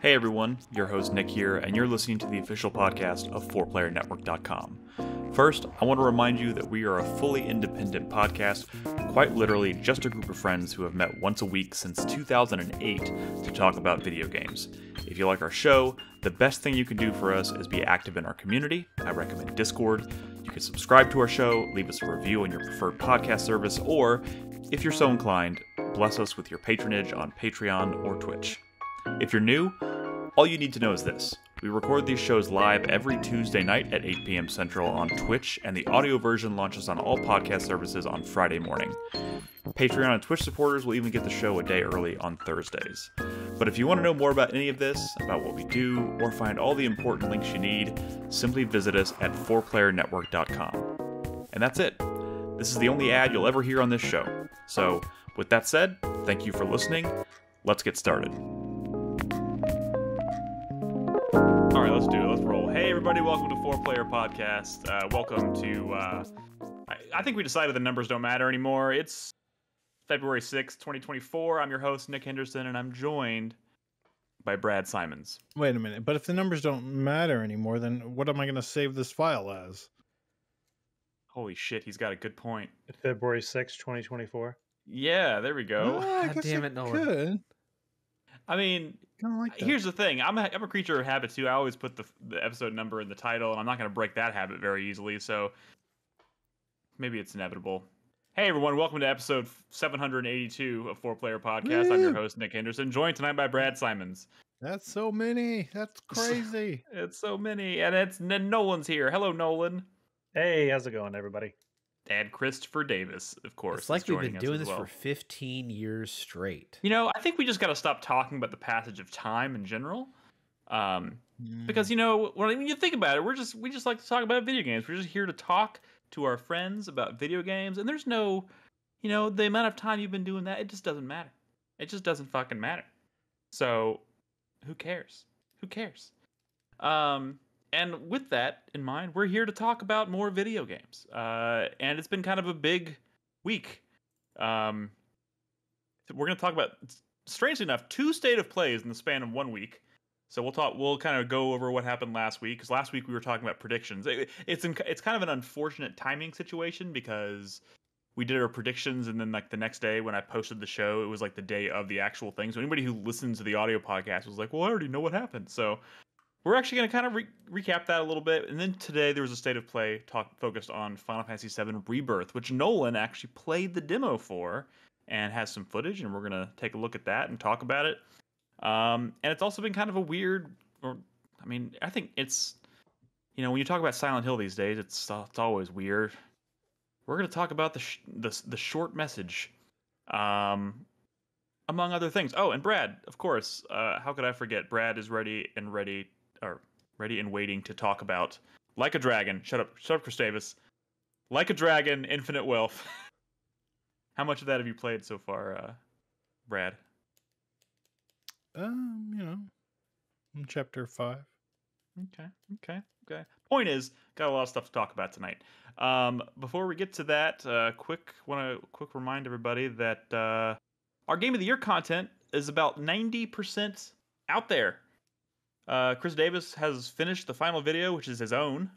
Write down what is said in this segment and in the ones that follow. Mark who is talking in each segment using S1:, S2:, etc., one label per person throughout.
S1: Hey everyone, your host Nick here, and you're listening to the official podcast of 4playernetwork.com. First, I want to remind you that we are a fully independent podcast, quite literally just a group of friends who have met once a week since 2008 to talk about video games. If you like our show, the best thing you can do for us is be active in our community. I recommend Discord. You can subscribe to our show, leave us a review on your preferred podcast service, or, if you're so inclined, bless us with your patronage on Patreon or Twitch. If you're new, all you need to know is this. We record these shows live every Tuesday night at 8 p.m. Central on Twitch, and the audio version launches on all podcast services on Friday morning. Patreon and Twitch supporters will even get the show a day early on Thursdays. But if you want to know more about any of this, about what we do, or find all the important links you need, simply visit us at 4playernetwork.com. And that's it. This is the only ad you'll ever hear on this show. So, with that said, thank you for listening. Let's get started. Let's do it. Let's roll. Hey, everybody, welcome to Four Player Podcast. Uh, welcome to. Uh, I, I think we decided the numbers don't matter anymore. It's February 6th, 2024. I'm your host, Nick Henderson, and I'm joined by Brad Simons.
S2: Wait a minute, but if the numbers don't matter anymore, then what am I going to save this file as?
S1: Holy shit, he's got a good point.
S3: February sixth, 2024.
S1: Yeah, there we go.
S2: Well,
S4: God damn
S2: I
S4: it, Nolan.
S2: could.
S1: I mean,
S2: Kind of like uh, that.
S1: here's the thing I'm a, I'm a creature of habit too. I always put the, the episode number in the title, and I'm not going to break that habit very easily, so maybe it's inevitable. Hey everyone, welcome to episode 782 of Four Player Podcast. I'm your host, Nick Henderson, joined tonight by Brad Simons.
S2: That's so many. That's crazy.
S1: It's so many, and it's and Nolan's here. Hello, Nolan.
S3: Hey, how's it going, everybody?
S1: And Christopher Davis, of course.
S4: It's like we've been doing
S1: as
S4: this
S1: well.
S4: for 15 years straight.
S1: You know, I think we just got to stop talking about the passage of time in general. Um, because you know when you think about it we're just we just like to talk about video games we're just here to talk to our friends about video games and there's no you know the amount of time you've been doing that it just doesn't matter it just doesn't fucking matter so who cares who cares um and with that in mind we're here to talk about more video games uh and it's been kind of a big week um we're going to talk about strangely enough two state of plays in the span of one week so we'll talk. We'll kind of go over what happened last week because last week we were talking about predictions. It- it's in, it's kind of an unfortunate timing situation because we did our predictions and then like the next day when I posted the show, it was like the day of the actual thing. So anybody who listens to the audio podcast was like, "Well, I already know what happened." So we're actually going to kind of re- recap that a little bit. And then today there was a state of play talk focused on Final Fantasy VII Rebirth, which Nolan actually played the demo for and has some footage, and we're going to take a look at that and talk about it. Um, and it's also been kind of a weird, or I mean, I think it's, you know, when you talk about Silent Hill these days, it's it's always weird. We're going to talk about the, sh- the the short message, um, among other things. Oh, and Brad, of course. Uh, how could I forget? Brad is ready and ready, or ready and waiting to talk about Like a Dragon. Shut up, shut up, Chris Davis. Like a Dragon, Infinite Wealth. how much of that have you played so far, uh, Brad?
S2: Um, you know, in chapter five.
S1: Okay, okay, okay. Point is, got a lot of stuff to talk about tonight. Um, before we get to that, uh, quick want to quick remind everybody that uh, our game of the year content is about ninety percent out there. Uh, Chris Davis has finished the final video, which is his own,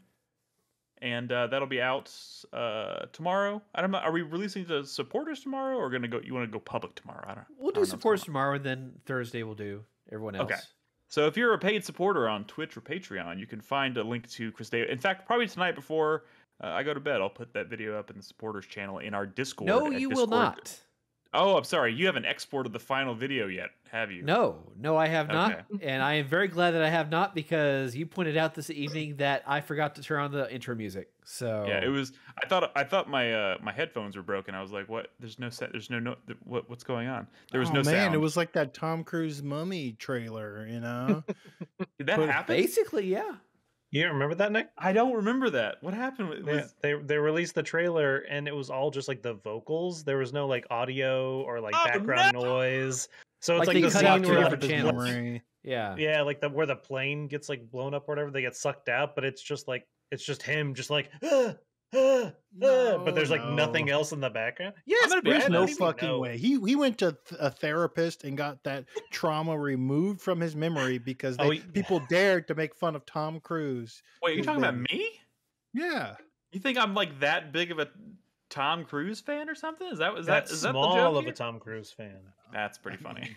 S1: and uh, that'll be out uh, tomorrow. I don't know. Are we releasing the supporters tomorrow, or gonna go? You want to go public tomorrow? I don't.
S4: We'll do
S1: don't know what's
S4: supports
S1: going on.
S4: tomorrow, and then Thursday we'll do everyone else.
S1: Okay. So if you're a paid supporter on Twitch or Patreon, you can find a link to Chris Davis. In fact, probably tonight before uh, I go to bed, I'll put that video up in the supporters channel in our Discord.
S4: No, you will not.
S1: Oh, I'm sorry. You haven't exported the final video yet, have you?
S4: No, no, I have not.
S1: Okay.
S4: And I am very glad that I have not because you pointed out this evening that I forgot to turn on the intro music. So
S1: Yeah, it was. I thought I thought my uh, my headphones were broken. I was like, "What? There's no set. There's no no. What? What's going on? There was
S2: oh,
S1: no
S2: man,
S1: sound.
S2: it was like that Tom Cruise mummy trailer, you know?
S1: Did that
S2: but
S1: happen?
S4: basically, yeah.
S3: You don't remember that, Nick?
S1: I don't remember that. What happened? It
S3: Yeah, they they released the trailer and it was all just like the vocals. There was no like audio or like
S1: Oh,
S3: background
S1: no!
S3: noise. So it's like,
S4: they
S3: the
S4: cut out
S3: scene where like, the-
S4: channels.
S2: Memory.
S4: Yeah.
S3: Yeah, like the where the plane gets like blown up or whatever, they get sucked out, but it's just like it's just him, just like "Ah, but there's like nothing else in the background.
S2: Yes,
S1: gonna be
S2: there's no fucking
S3: No.
S2: way. He he went to th- a therapist and got that trauma removed from his memory because they,
S3: Oh, he-
S2: people dared to make fun of Tom Cruise.
S1: Wait, you're
S2: Who's
S1: talking about me?
S2: Yeah,
S1: You think I'm like that big of a Tom Cruise fan or something? Is that is that
S3: That's
S1: is that the
S3: small
S1: joke
S3: of
S1: here?
S3: a Tom Cruise fan.
S1: That's pretty
S2: I
S1: funny.
S2: mean-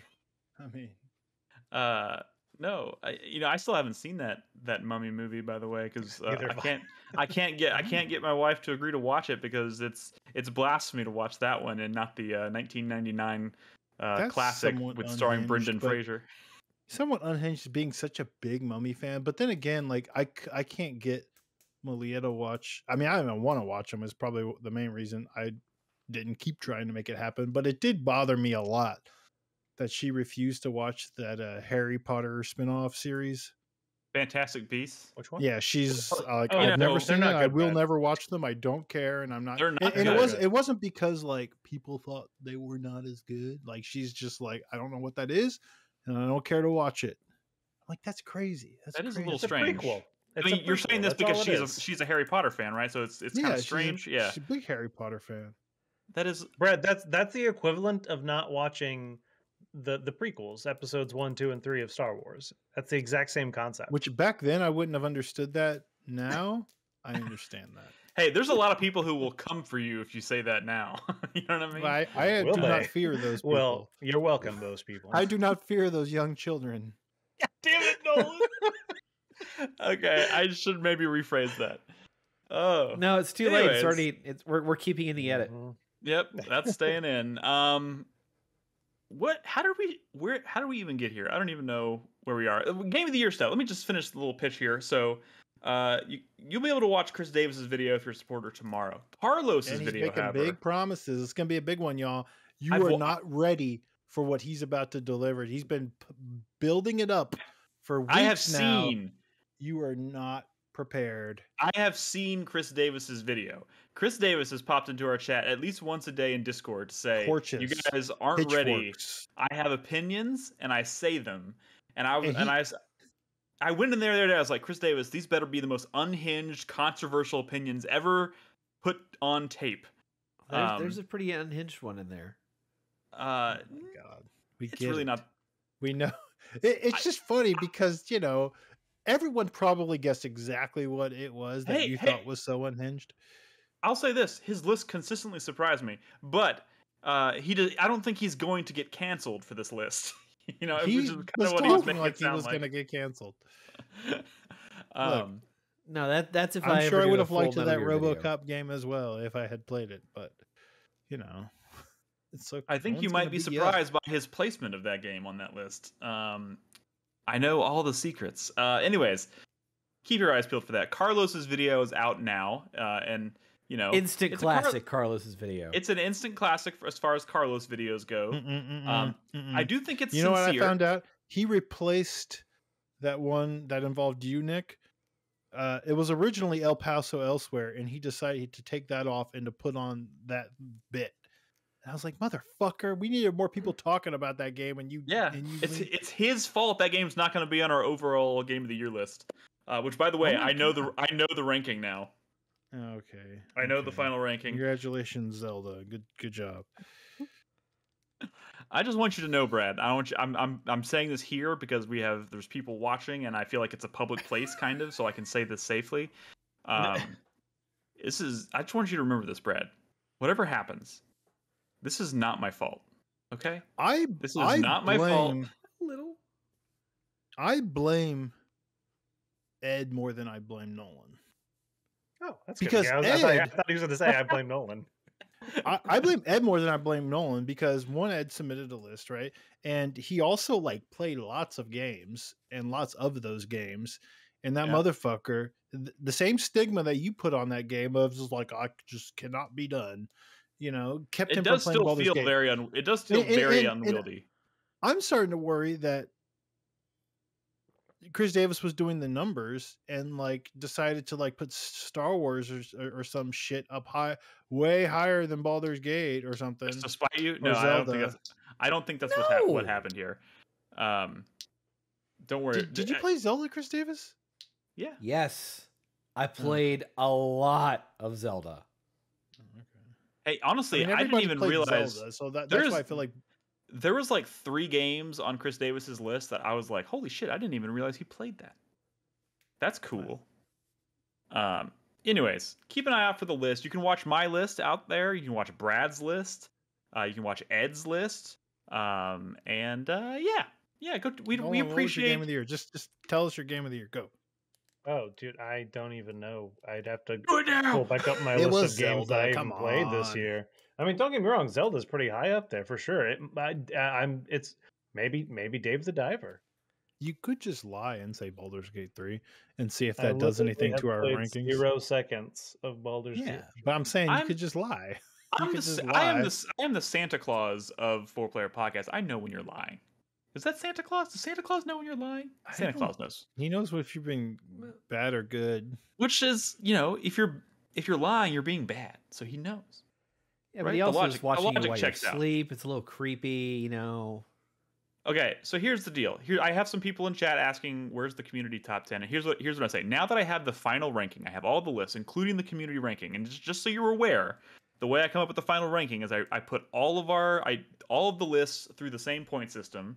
S2: I mean,
S1: Uh, no, I, you know, I still haven't seen that that Mummy movie, by the way, because uh, I can't, I can't get, I can't get my wife to agree to watch it because it's it's blasphemy to watch that one and not the uh, 1999 uh, classic with starring Brendan Fraser.
S2: somewhat unhinged being such a big Mummy fan, but then again, like I, I can't get Malia to watch. I mean, I don't want to watch them. Is probably the main reason I didn't keep trying to make it happen. But it did bother me a lot that she refused to watch that uh, Harry Potter spin-off series.
S1: Fantastic Beasts.
S3: Which one?
S2: Yeah, she's uh, like
S3: Oh,
S2: I've
S1: no,
S2: never
S3: they're
S2: seen it. I will
S3: Brad.
S2: never watch them. I don't care, and I'm not.
S1: They're not
S2: and, and it was it wasn't because like people thought they were not as good. Like she's just like I don't know what that is, and I don't care to watch it. I'm like that's crazy. That's
S1: That is a
S2: crazy.
S1: little
S3: It's a
S1: strange.
S3: prequel.
S1: I mean, you're saying this
S3: that's
S1: because she's
S3: is.
S1: a she's a Harry Potter fan, right? So it's it's kind
S2: Yeah,
S1: of
S2: she's a-
S1: strange. yeah,
S2: she's a big Harry Potter fan.
S1: that is.
S3: Brad, that's that's the equivalent of not watching the the prequels, episodes one, two, and three of Star Wars. That's the exact same concept.
S2: Which back then I wouldn't have understood that. Now I understand that.
S1: Hey, there's a lot of people who will come for you if you say that now. you know what I mean?
S2: I, I
S3: Will
S2: do not fear those people.
S3: well, you're welcome, those people.
S2: I do not fear those young children.
S1: Damn it, Nolan. okay, I should maybe rephrase that. Oh,
S4: No, it's too late. It's already. It's we're we're keeping in the edit.
S3: Mhm.
S1: yep, that's staying in. Um, what? How did we? Where? How did we even get here? I don't even know where we are. Uh, Game of the year stuff. Let me just finish the little pitch here. So, uh, you you'll be able to watch Chris Davis's video if you're a supporter tomorrow. Carlos's
S2: and he's
S1: video,
S2: making
S1: however,
S2: big promises. It's gonna be a big one, y'all. You
S1: I've
S2: are not ready for what he's about to deliver. He's been building it up for weeks
S1: I have
S2: now.
S1: seen.
S2: You are not prepared.
S1: I have seen Chris Davis's video. Chris Davis has popped into our chat at least once a day in Discord to say, "You guys aren't ready. I have opinions and I say them." And I was
S2: And
S1: and,
S2: he-
S1: I s- I went in there the other day. I was like, "Chris Davis, these better be the most unhinged, controversial opinions ever put on tape."
S4: There's,
S1: Um,
S4: there's a pretty unhinged one in there.
S1: Uh,
S2: Oh my God, we
S1: it's
S2: get
S1: really
S2: it.
S1: not.
S2: We know. It, it's
S1: I-
S2: just funny because you know everyone probably guessed exactly what it was that
S1: Hey,
S2: you
S1: hey.
S2: thought was so unhinged.
S1: I'll say this: his list consistently surprised me, but uh, he did. I don't think he's going to get canceled for this list. you know, which
S2: he
S1: is kind
S2: was
S1: of what he was
S2: talking like he was
S1: like.
S2: going to get canceled.
S1: um,
S4: No, that that's if I
S2: I'm
S4: ever
S2: sure I would have liked
S4: Metal
S2: that
S4: Gear video.
S2: RoboCop game as well if I had played it, but you know, it's so.
S1: I think
S2: no
S1: you might be
S2: beat you up.
S1: surprised by his placement of that game on that list. Um, I know all the secrets. Uh, anyways, keep your eyes peeled for that. Carlos's video is out now, uh, and you know,
S4: Instant
S1: it's a Car-
S4: classic. Carlos's video.
S1: it's an instant classic for, as far as Carlos videos go.
S2: Mm-mm-mm-mm,
S1: Um, I
S2: mm-mm.
S1: do think it's
S2: You know what I found out? He replaced that one that involved you, Nick. Uh, it was originally El Paso Elsewhere, and he decided to take that off and to put on that bit. And I was like, "Motherfucker, we needed more people talking about that game." And you,
S1: Yeah,
S2: and you
S1: it's
S2: leave-
S1: it's his fault that game's not going to be on our overall game of the year list. Uh, which, by the way,
S2: Oh my
S1: I know
S2: God.
S1: the I know the ranking now.
S2: Okay.
S1: I know the final ranking.
S2: Congratulations, Zelda. Good, good job.
S1: I just want you to know, Brad. I want you. I'm I'm I'm saying this here because we have there's people watching, and I feel like it's a public place, kind of, so I can say this safely. Um, this is. I just want you to remember this, Brad. Whatever happens, this is not my fault. Okay.
S2: I
S1: This is
S2: I
S1: not my fault.
S2: blame-
S4: little.
S2: I blame Ed more than I blame Nolan.
S3: Oh, that's
S2: Because
S3: good. Yeah, I, was- I thought, I thought he was going to say I blame Nolan.
S2: I, I blame Ed more than I blame Nolan because one Ed submitted a list, right? And he also like played lots of games and lots of those games. And that
S1: Yeah.
S2: motherfucker, th- the same stigma that you put on that game of just like I just cannot be done, you know, kept
S1: It
S2: him
S1: does
S2: from playing
S1: still
S2: Baldur's
S1: feel very un. It does feel
S2: And- and-
S1: very
S2: and- and-
S1: unwieldy.
S2: I'm starting to worry that Chris Davis was doing the numbers and like decided to like put Star Wars or, or, or some shit up high, way higher than Baldur's Gate or something.
S1: Just to spite you? No, I don't think that's. I don't think that's what hap- what happened here. Um, don't worry.
S2: Did, did you
S1: I-
S2: play Zelda, Chris Davis?
S1: Yeah.
S4: Yes, I played a lot of Zelda.
S1: Hey, honestly, I,
S2: mean,
S1: didn't even realize
S2: Zelda, so that, that's
S1: there's-
S2: why I feel like
S1: there was like three games on Chris Davis's list that I was like, holy shit, I didn't even realize he played that. That's cool. Um. Anyways, keep an eye out for the list. You can watch my list out there. You can watch Brad's list. Uh, you can watch Ed's list. Um. And uh, yeah, yeah. Go. We
S2: Nolan,
S1: we
S2: what was your
S1: appreciate.
S2: game of the year. Just just tell us your game of the year. Go.
S3: Oh, dude, I don't even know. I'd have to
S1: Do it now!
S3: pull back up my
S2: It
S3: list
S2: was
S3: of games that I
S2: come
S3: even played this year. I mean, don't get me wrong, Zelda's pretty high up there for sure. It, I, I'm. It's maybe maybe Dave the Diver.
S2: You could just lie and say Baldur's Gate three and see if
S3: I
S2: that does anything to our
S3: played
S2: rankings.
S3: Zero seconds of Baldur's
S2: Yeah,
S3: Gate.
S2: but I'm saying you
S1: I'm-
S2: could just lie.
S1: I'm the,
S2: just
S1: s- I am the s- I am the Santa Claus of four player podcast. I know when you're lying. Is that Santa Claus? Does Santa Claus know when you're lying?
S2: I
S1: Santa Claus knows.
S2: He knows if you're being bad or good.
S1: Which is, you know, if you're if you're lying, you're being bad. So he knows.
S4: Yeah, but
S1: Right,
S4: he
S1: the logic-
S4: is
S1: the
S4: watching you
S1: logic checks out.
S4: sleep. It's a little creepy, you know.
S1: Okay, so here's the deal. Here I have some people in chat asking where's the community top 10. And here's what here's what I say. Now that I have the final ranking, I have all the lists, including the community ranking. And just, just so you're aware, the way I come up with the final ranking is I, I put all of our I all of the lists through the same point system.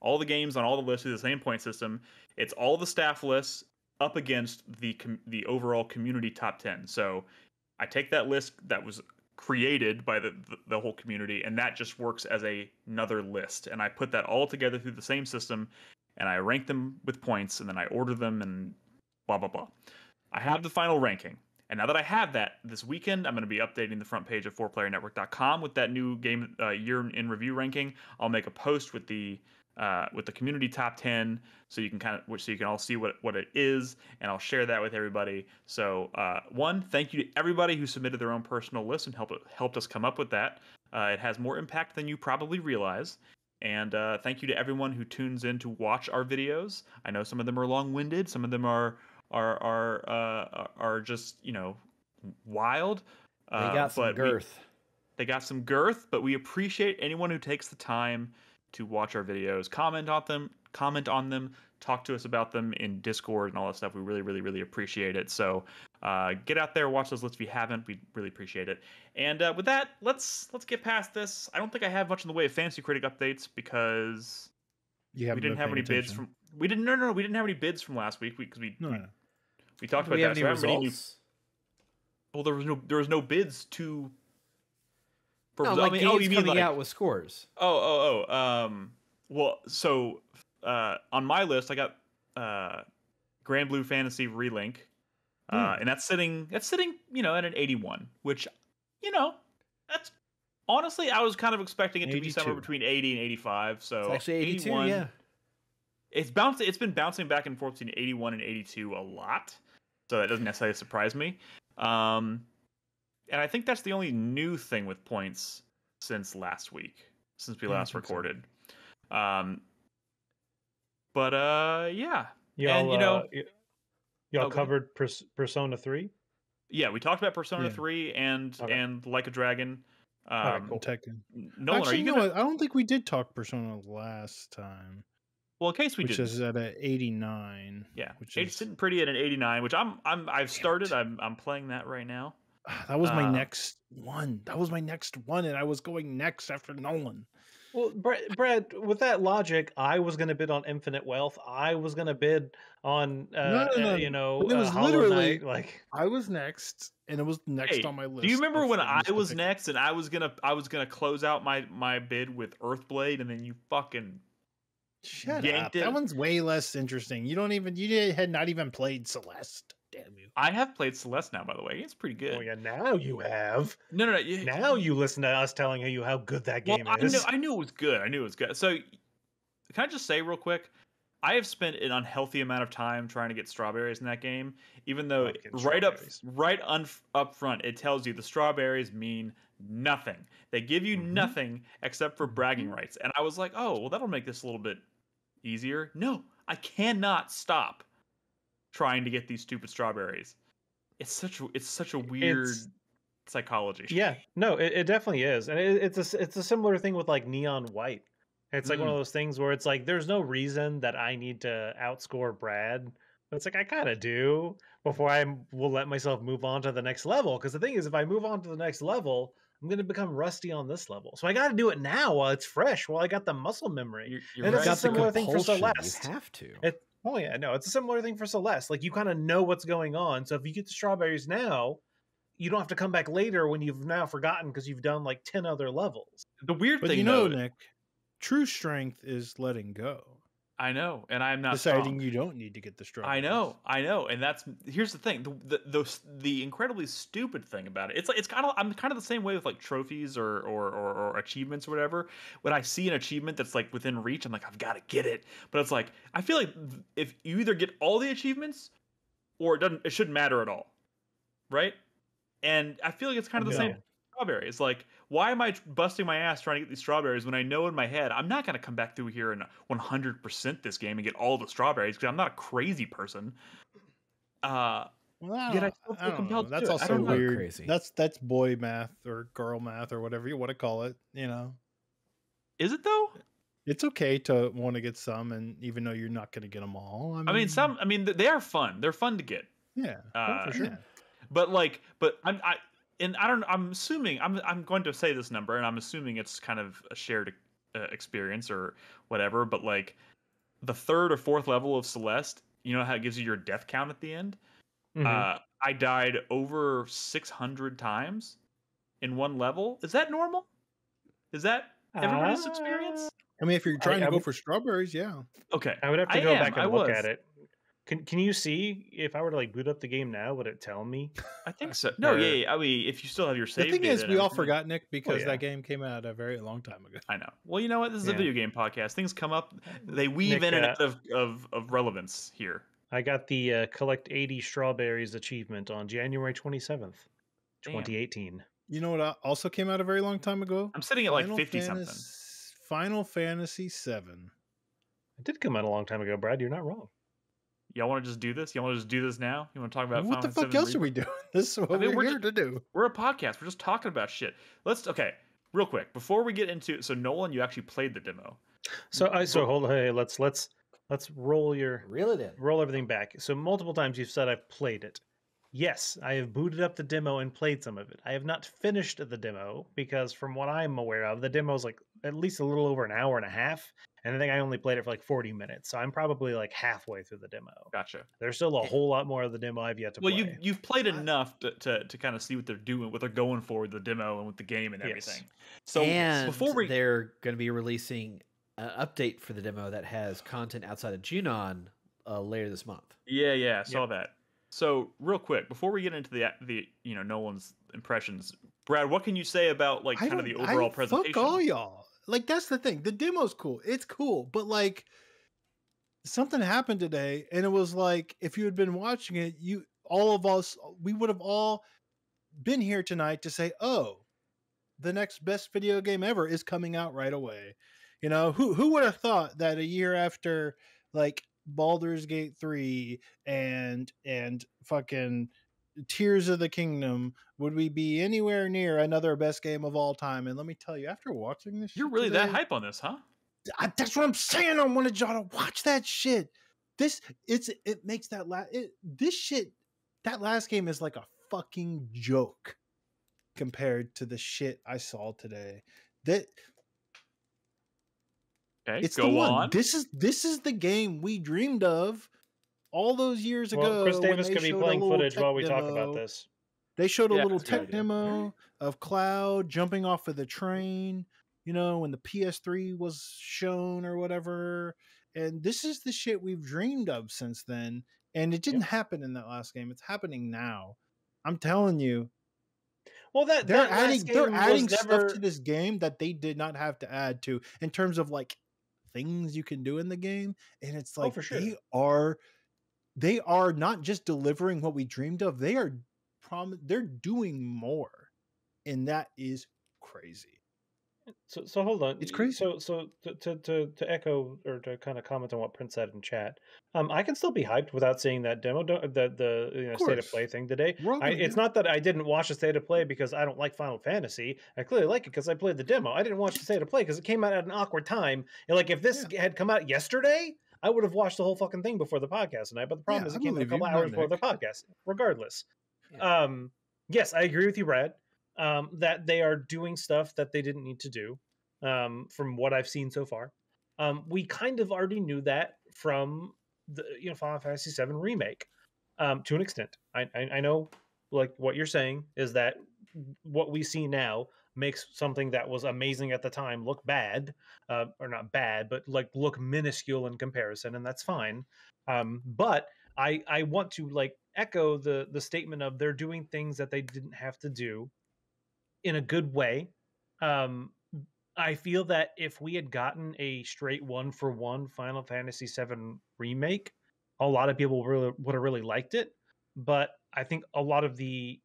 S1: All the games on all the lists through the same point system. It's all the staff lists up against the com- the overall community top 10. So I take that list that was created by the, the, whole community and that just works as a, another list. And i put that all together through the same system and i rank them with points and then i order them and blah blah blah. I have the final ranking. And now that i have that this weekend i'm going to be updating the front page of 4playernetwork.com with that new game uh, year in review ranking. I'll make a post with the uh, with the community top 10 so you can kind of so you can all see what what it is and i'll share that with everybody. So uh, one thank you to everybody who submitted their own personal list and helped helped us come up with that. Uh, it has more impact than you probably realize. And uh, thank you to everyone who tunes in to watch our videos. I know some of them are long-winded some of them are are are uh, are just you know wild
S4: They
S1: uh,
S4: got some
S1: but we-
S4: girth.
S1: they got some girth, but we appreciate anyone who takes the time to watch our videos, comment on them, comment on them, talk to us about them in Discord and all that stuff. We really, really, really appreciate it. So uh, get out there, watch those lists if you haven't. We really appreciate it. And uh, with that, let's let's get past this. I don't think I have much in the way of fantasy critic updates because
S2: You
S1: we didn't have any
S2: paying
S1: bids from. We didn't. No, no, no. We didn't have any bids from last week because we,
S2: No,
S1: we
S2: no.
S1: we talked
S4: we
S1: about
S4: have
S1: that.
S4: any
S1: so any-
S4: results?
S1: well, there was no there was no bids to. For,
S4: No,
S1: I mean, oh, you mean
S4: coming
S1: like,
S4: out with scores.
S1: Oh, oh, oh. Um. Well, so uh, on my list, I got uh, Granblue Fantasy Relink, uh, and that's sitting that's sitting you know at an 81, which you know that's honestly I was kind of expecting it to be somewhere between 80 and 85. So
S4: It's actually 82,
S1: 81
S4: yeah.
S1: It's bounced. It's been bouncing back and forth between 81 and 82 a lot, so that doesn't necessarily surprise me. Um, and I think that's the only new thing with points since last week, since we last
S2: think so.
S1: recorded. Um, but uh, yeah,
S3: Y'all,
S1: And, you know-
S3: uh, y- y'all
S1: Oh,
S3: covered Pers- Persona Three.
S1: yeah, we talked about Persona
S2: Yeah.
S1: 3 and
S3: Okay.
S1: and Like a Dragon. Um,
S3: Alright, cool.
S2: Tekken.
S1: Nolan,
S2: Actually,
S1: are you
S2: no,
S1: gonna?
S2: I don't think we did talk Persona last time,
S1: Well, in case we
S2: which
S1: did,
S2: is at a 89.
S1: yeah,
S2: which
S1: it's
S2: is
S1: sitting pretty at an 89, which I'm I'm I've started. I'm I'm playing that right now.
S2: Ah, that was my
S1: Uh,
S2: next one. That was my next one, and I was going next after Nolan.
S3: Well, Brad, Brad, with that logic, I was going to bid on Infinite Wealth. I was going to bid on, uh,
S2: no,
S3: uh,
S2: no,
S3: you know,
S2: but it
S3: uh,
S2: was literally-
S3: Knight, like.
S2: I was next, and it was next
S1: Hey,
S2: on my list.
S1: Do you remember when I was next and I was gonna I was gonna close out my my bid with Earthblade and then you fucking
S2: Shut up.
S1: it?
S2: That one's way less interesting. You don't even. You had not even played Celeste. Damn you.
S1: I have played Celeste now by the way. It's pretty good.
S3: Oh yeah, now you have.
S1: No, no, no. you-
S3: Now you listen to us telling you how good that game
S1: well,
S3: game
S1: I knew I knew it was good. I knew it was good. So can I just say real quick? I have spent an unhealthy amount of time trying to get strawberries in that game, even though right up right un, up front it tells you the strawberries mean nothing. They give you
S3: Mhm.
S1: nothing except for bragging
S2: Mhm.
S1: rights. And I was like, oh, well, that'll make this a little bit easier. No, I cannot stop trying to get these stupid strawberries. It's such a it's such a weird
S3: It's-
S1: psychology.
S3: Yeah, no, it, it definitely is, and it, it's a s- it's a similar thing with like Neon White. It's like one
S1: Mm.
S3: of those things where it's like there's no reason that I need to outscore Brad But It's like I kind of do before I will let myself move on to the next level. Because the thing is, if I move on to the next level, I'm going to become rusty on this level. So I got to do it now while it's fresh, while I got the muscle memory.
S1: You're, you're
S3: And
S1: right.
S3: it's a
S4: Got the
S3: similar thing for
S4: compulsion,
S3: Celeste.
S4: You have to.
S3: It, oh yeah, no, it's a similar thing for Celeste. Like you kind of know what's going on. So if you get the strawberries now, you don't have to come back later when you've now forgotten because you've done like ten other levels.
S1: the weird
S2: But
S1: thing,
S2: you know,
S1: though,
S2: Nick, true strength is letting go,
S1: I know, and I'm not
S2: deciding
S1: strong.
S2: you don't need to get the straw.
S1: I know, I know, and that's here's the thing: the the the, the incredibly stupid thing about it. It's like it's kind of I'm kind of the same way with like trophies or or, or or achievements or whatever. When I see an achievement that's like within reach, I'm like I've got to get it. But it's like I feel like if you either get all the achievements, or it doesn't, it shouldn't matter at all, right? And I feel like it's kind of the same strawberry. It's like, why am I busting my ass trying to get these strawberries when I know in my head I'm not going to come back through here and 100% this game and get all the strawberries because I'm not a crazy person. Uh,
S2: Well, I
S1: Yet I
S2: don't-
S1: still feel
S2: don't
S1: compelled
S2: know.
S1: to
S2: That's
S1: do it. I
S2: also weird.
S4: Crazy.
S2: That's that's boy math or girl math or whatever you want to call it. You know,
S1: is it though?
S2: it's okay to want to get some, and even though you're not going to get them all. I mean,
S1: I mean, some. I mean, they are fun. They're fun to get.
S2: Yeah,
S1: Uh,
S2: oh, for sure.
S1: yeah. But like, but I'm I and I don't. I'm assuming I'm I'm going to say this number, and I'm assuming it's kind of a shared uh, experience or whatever. But like, the third or fourth level of Celeste, you know how it gives you your death count at the end.
S3: Mhm.
S1: Uh, I died over 600 times in one level. Is that normal? Is that everybody's experience?
S2: I mean, if you're trying
S3: I
S2: to go
S3: would-
S2: for strawberries, yeah.
S1: Okay.
S3: I would have to
S1: I
S3: go
S1: am,
S3: back
S1: I
S3: and look
S1: was.
S3: at it. Can Can you see if I were to like boot up the game now? Would it tell me?
S1: I think so. No, yeah,
S3: Or-
S1: yeah. I mean, if you still have your save
S2: The thing
S1: data
S2: is, we all
S1: everything-
S2: forgot Nick because
S3: yeah.
S2: that game came out a very long time ago.
S1: I know. Well, you know what? This is a video game podcast. Things come up. They weave
S3: Nick,
S1: in and
S3: uh,
S1: out of, of, of relevance here.
S3: I got the uh, collect 80 strawberries achievement on January twenty
S1: seventh,
S3: twenty eighteen.
S2: You know what uh, also came out a very long time ago?
S1: I'm sitting at like
S2: Final
S1: 50 something.
S2: Final Fantasy Seven.
S3: It did come out a long time ago, Brad. You're not wrong.
S1: Y'all want to just do this? Y'all want to just do this now? You want to talk about
S2: What the fuck
S1: Fantasy
S2: else
S1: VII
S2: are we doing? This is what
S1: mean,
S2: we're,
S1: we're
S2: here
S1: ju-
S2: to do.
S1: We're a podcast. We're just talking about shit. Let's okay, real quick before we get into. So Nolan, you actually played the demo.
S3: So I so hold hey, let's let's let's roll your
S4: Reel it in.
S3: roll everything back. So multiple times you've said I've played it. Yes, I have booted up the demo and played some of it. I have not finished the demo because, from what I'm aware of, the demo is like at least a little over an hour and a half, and I think I only played it for like 40 minutes. So I'm probably like halfway through the demo.
S1: Gotcha.
S3: There's still a whole lot more of the demo I've yet to
S1: Well,
S3: play.
S1: you you've played enough to, to, to kind of see what they're doing, what they're going for with the demo and with the game and
S3: Yes.
S1: everything. So
S4: and
S1: before we
S4: they're going to be releasing an update for the demo that has content outside of Junon uh, later this month.
S1: Yeah, yeah, I saw that. So, real quick, before we get into the the you know Nolan's impressions, Brad, what can you say about like
S2: I
S1: kind of the overall
S2: I,
S1: presentation?
S2: Fuck all y'all. Like that's the thing. The demo's cool. It's cool, but like something happened today, and it was like if you had been watching it, you all of us we would have all been here tonight to say, "Oh, the next best video game ever is coming out right away." You know, who who would have thought that a year after like Baldur's Gate 3 and and fucking Tears of the Kingdom would we be anywhere near another best game of all time? And let me tell you, after watching this,
S1: You're really that hype on this, huh?
S2: I, that's what I'm saying. I wanted y'all to watch that shit. This it's it makes that last it, this shit that last game is like a fucking joke compared to the shit I saw today. That
S1: Okay,
S2: it's
S1: go
S2: the one.
S1: on.
S2: This is this is the game we dreamed of all those years ago.
S3: well, Chris Davis could be playing footage while we talk about this.
S2: They showed a
S1: Yeah,
S2: little tech demo of Cloud jumping off of the train, you know, when the PS3 was shown or whatever. And this is the shit we've dreamed of since then. And it didn't happen in that last game. It's happening now. I'm telling you,
S3: Well, that
S2: they're
S3: that
S2: adding they're adding
S3: never-
S2: stuff to this game that they did not have to add to in terms of like things you can do in the game. And it's
S3: Oh,
S2: like
S3: for sure.
S2: they are they are not just delivering what we dreamed of, they are prom they're doing more. And that is crazy.
S3: So, so hold on.
S2: It's crazy.
S3: So, so to, to to echo or to kind of comment on what Prince said in chat, um, I can still be hyped without seeing that demo, do- the the you know, state of play thing today. I, it's not that I didn't watch the state of play because I don't like Final Fantasy. I clearly like it because I played the demo. I didn't watch the state of play because it came out at an awkward time. And like if this had come out yesterday, I would have watched the whole fucking thing before the podcast tonight. But the problem
S2: Yeah,
S3: is it came a couple hours before the podcast. Regardless,
S4: Yeah.
S3: um, yes, I agree with you, Brad. Um, that they are doing stuff that they didn't need to do. Um, from what I've seen so far, um, we kind of already knew that from the you know Final Fantasy VII remake um, to an extent. I, I I know like what you're saying is that what we see now makes something that was amazing at the time look bad, uh, or not bad, but like look minuscule in comparison, and that's fine. Um, but I I want to like echo the the statement of they're doing things that they didn't have to do in a good way. Um, I feel that if we had gotten a straight one for one Final Fantasy VII remake, a lot of people really would have really liked it. But I think a lot of the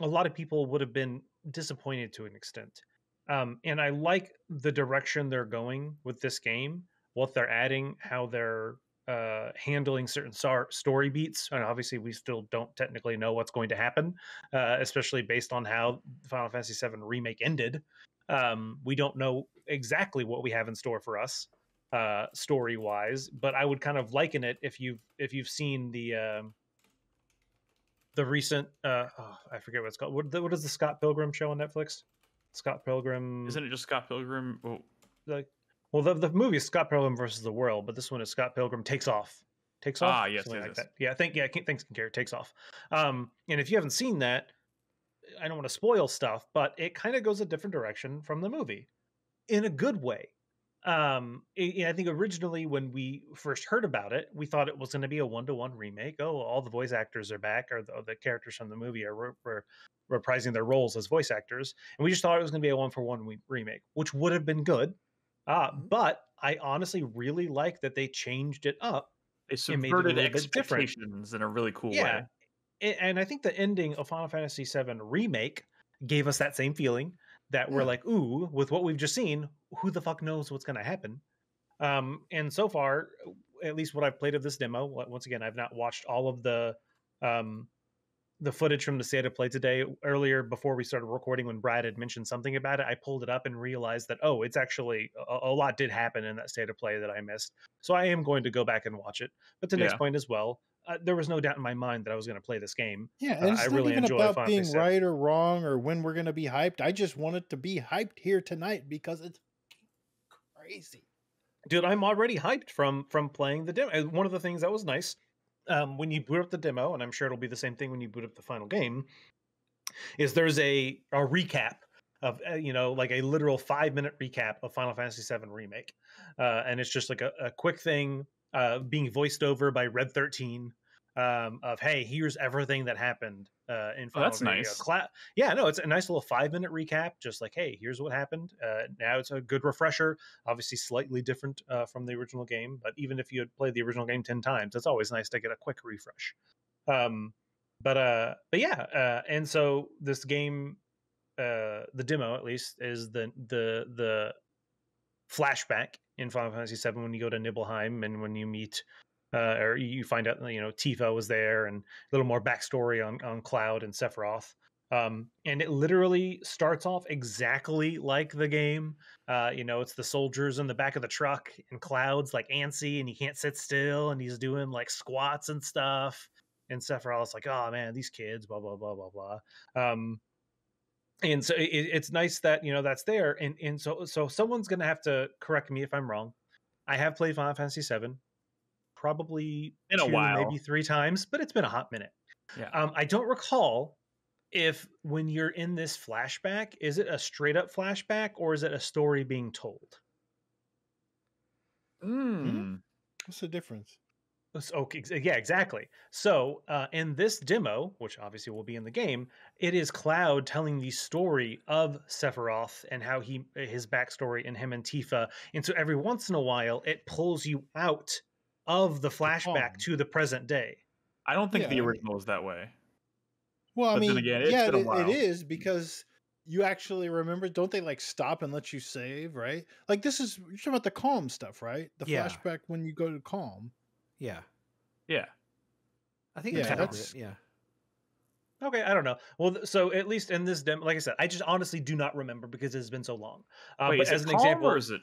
S3: a lot of people would have been disappointed to an extent. Um, and I like the direction they're going with this game, what they're adding, how they're uh, handling certain story beats. And obviously, we still don't technically know what's going to happen, uh, especially based on how Final Fantasy VII Remake ended. Um, we don't know exactly what we have in store for us uh, story wise, but I would kind of liken it if you've if you've seen the um, the recent uh, oh, I forget what it's called. What, what is the Scott Pilgrim show on Netflix? Scott Pilgrim
S1: Isn't it just Scott Pilgrim? Oh,
S3: like well the, the movie is Scott Pilgrim versus the World, but this one is Scott Pilgrim takes off. Takes off.
S1: Ah, yes, yes,
S3: like
S1: yes.
S3: that. Yeah, I think yeah, I can't thanks Gary takes off. Um, and if you haven't seen that, I don't want to spoil stuff, but it kind of goes a different direction from the movie in a good way. Um, I I think originally when we first heard about it, we thought it was going to be a one-to-one remake. Oh, all the voice actors are back, or the, or the characters from the movie are re- re- reprising their roles as voice actors, and we just thought it was going to be a one-for-one remake, which would have been good. Uh,
S2: Mm-hmm.
S3: but I honestly really like that they changed it up
S1: they
S3: It it
S1: subverted
S3: different.
S1: expectations in a really cool
S3: yeah.
S1: way.
S3: And I think the ending of Final Fantasy VII Remake gave us that same feeling that we're
S2: Yeah.
S3: like, ooh, with what we've just seen, who the fuck knows what's going to happen? Um, and so far, at least what I've played of this demo, once again, I've not watched all of the um, the footage from the state of play today. Earlier, before we started recording, when Brad had mentioned something about it, I pulled it up and realized that oh, it's actually a, a lot did happen in that state of play that I missed. So I am going to go back and watch it. But to Nick's
S1: Yeah.
S3: point as well, uh, there was no doubt in my mind that I was going to play this game.
S2: Yeah,
S3: Uh,
S2: and
S3: I really
S2: even
S3: enjoy
S2: about being right or wrong or when we're gonna be hyped. I just want it to be hyped here tonight because it's crazy.
S3: dude i'm already hyped from from playing the demo one of the things that was nice um, when you boot up the demo and i'm sure it'll be the same thing when you boot up the final game is there's a a recap of uh, you know like a literal five minute recap of final fantasy VII remake uh, and it's just like a, a quick thing uh, being voiced over by red 13 um, of hey here's everything that happened uh, in
S1: Oh, that's
S3: Final Fantasy-
S1: nice.
S3: Cla- yeah no it's a nice little five minute recap just like hey here's what happened. Uh, now it's a good refresher obviously slightly different uh, from the original game but even if you had played the original game 10 times it's always nice to get a quick refresh. Um but uh but yeah uh and so this game uh the demo at least is the the the flashback in final fantasy 7 when you go to nibelheim and when you meet uh, or you find out you know Tifa was there and a little more backstory on on Cloud and Sephiroth. Um, and it literally starts off exactly like the game. Uh, you know, it's the soldiers in the back of the truck and Cloud's like antsy and he can't sit still and he's doing like squats and stuff. And Sephiroth's like, oh man, these kids, blah blah blah blah blah. Um, and so it, it's nice that you know that's there. And and so so someone's gonna have to correct me if I'm wrong. I have played Final Fantasy VII, probably
S1: In a
S3: two,
S1: while.
S3: maybe three times, but it's been a hot minute.
S1: Yeah.
S3: Um, I don't recall if when you're in this flashback, is it a straight up flashback or is it a story being told?
S1: Mm.
S2: What's the difference?
S3: S- Okay, yeah, exactly. So, uh, in this demo, which obviously will be in the game, it is Cloud telling the story of Sephiroth and how he his backstory and him and Tifa. And so, every once in a while, it pulls you out of the flashback
S2: Kalm.
S3: to the present day.
S1: I don't think
S2: Yeah,
S1: the
S2: I mean-
S1: original is that way.
S2: Well, I
S1: But then
S2: mean,
S1: again, it's
S2: yeah,
S1: been a
S2: it- it
S1: while.
S2: is because you actually remember. Don't they like stop and let you save? Right? Like this is you're talking about the Kalm stuff, right? The
S4: Yeah.
S2: flashback when you go to Kalm.
S4: Yeah,
S1: Yeah.
S4: I think
S2: Yeah,
S4: that's Yeah,
S3: Okay, I don't know. Well, th- so at least in this demo, like I said, I just honestly do not remember because it's been so long. Uh,
S1: Wait,
S3: but
S1: is
S3: as
S1: it
S3: an
S1: Kalm
S3: example,
S1: or is it?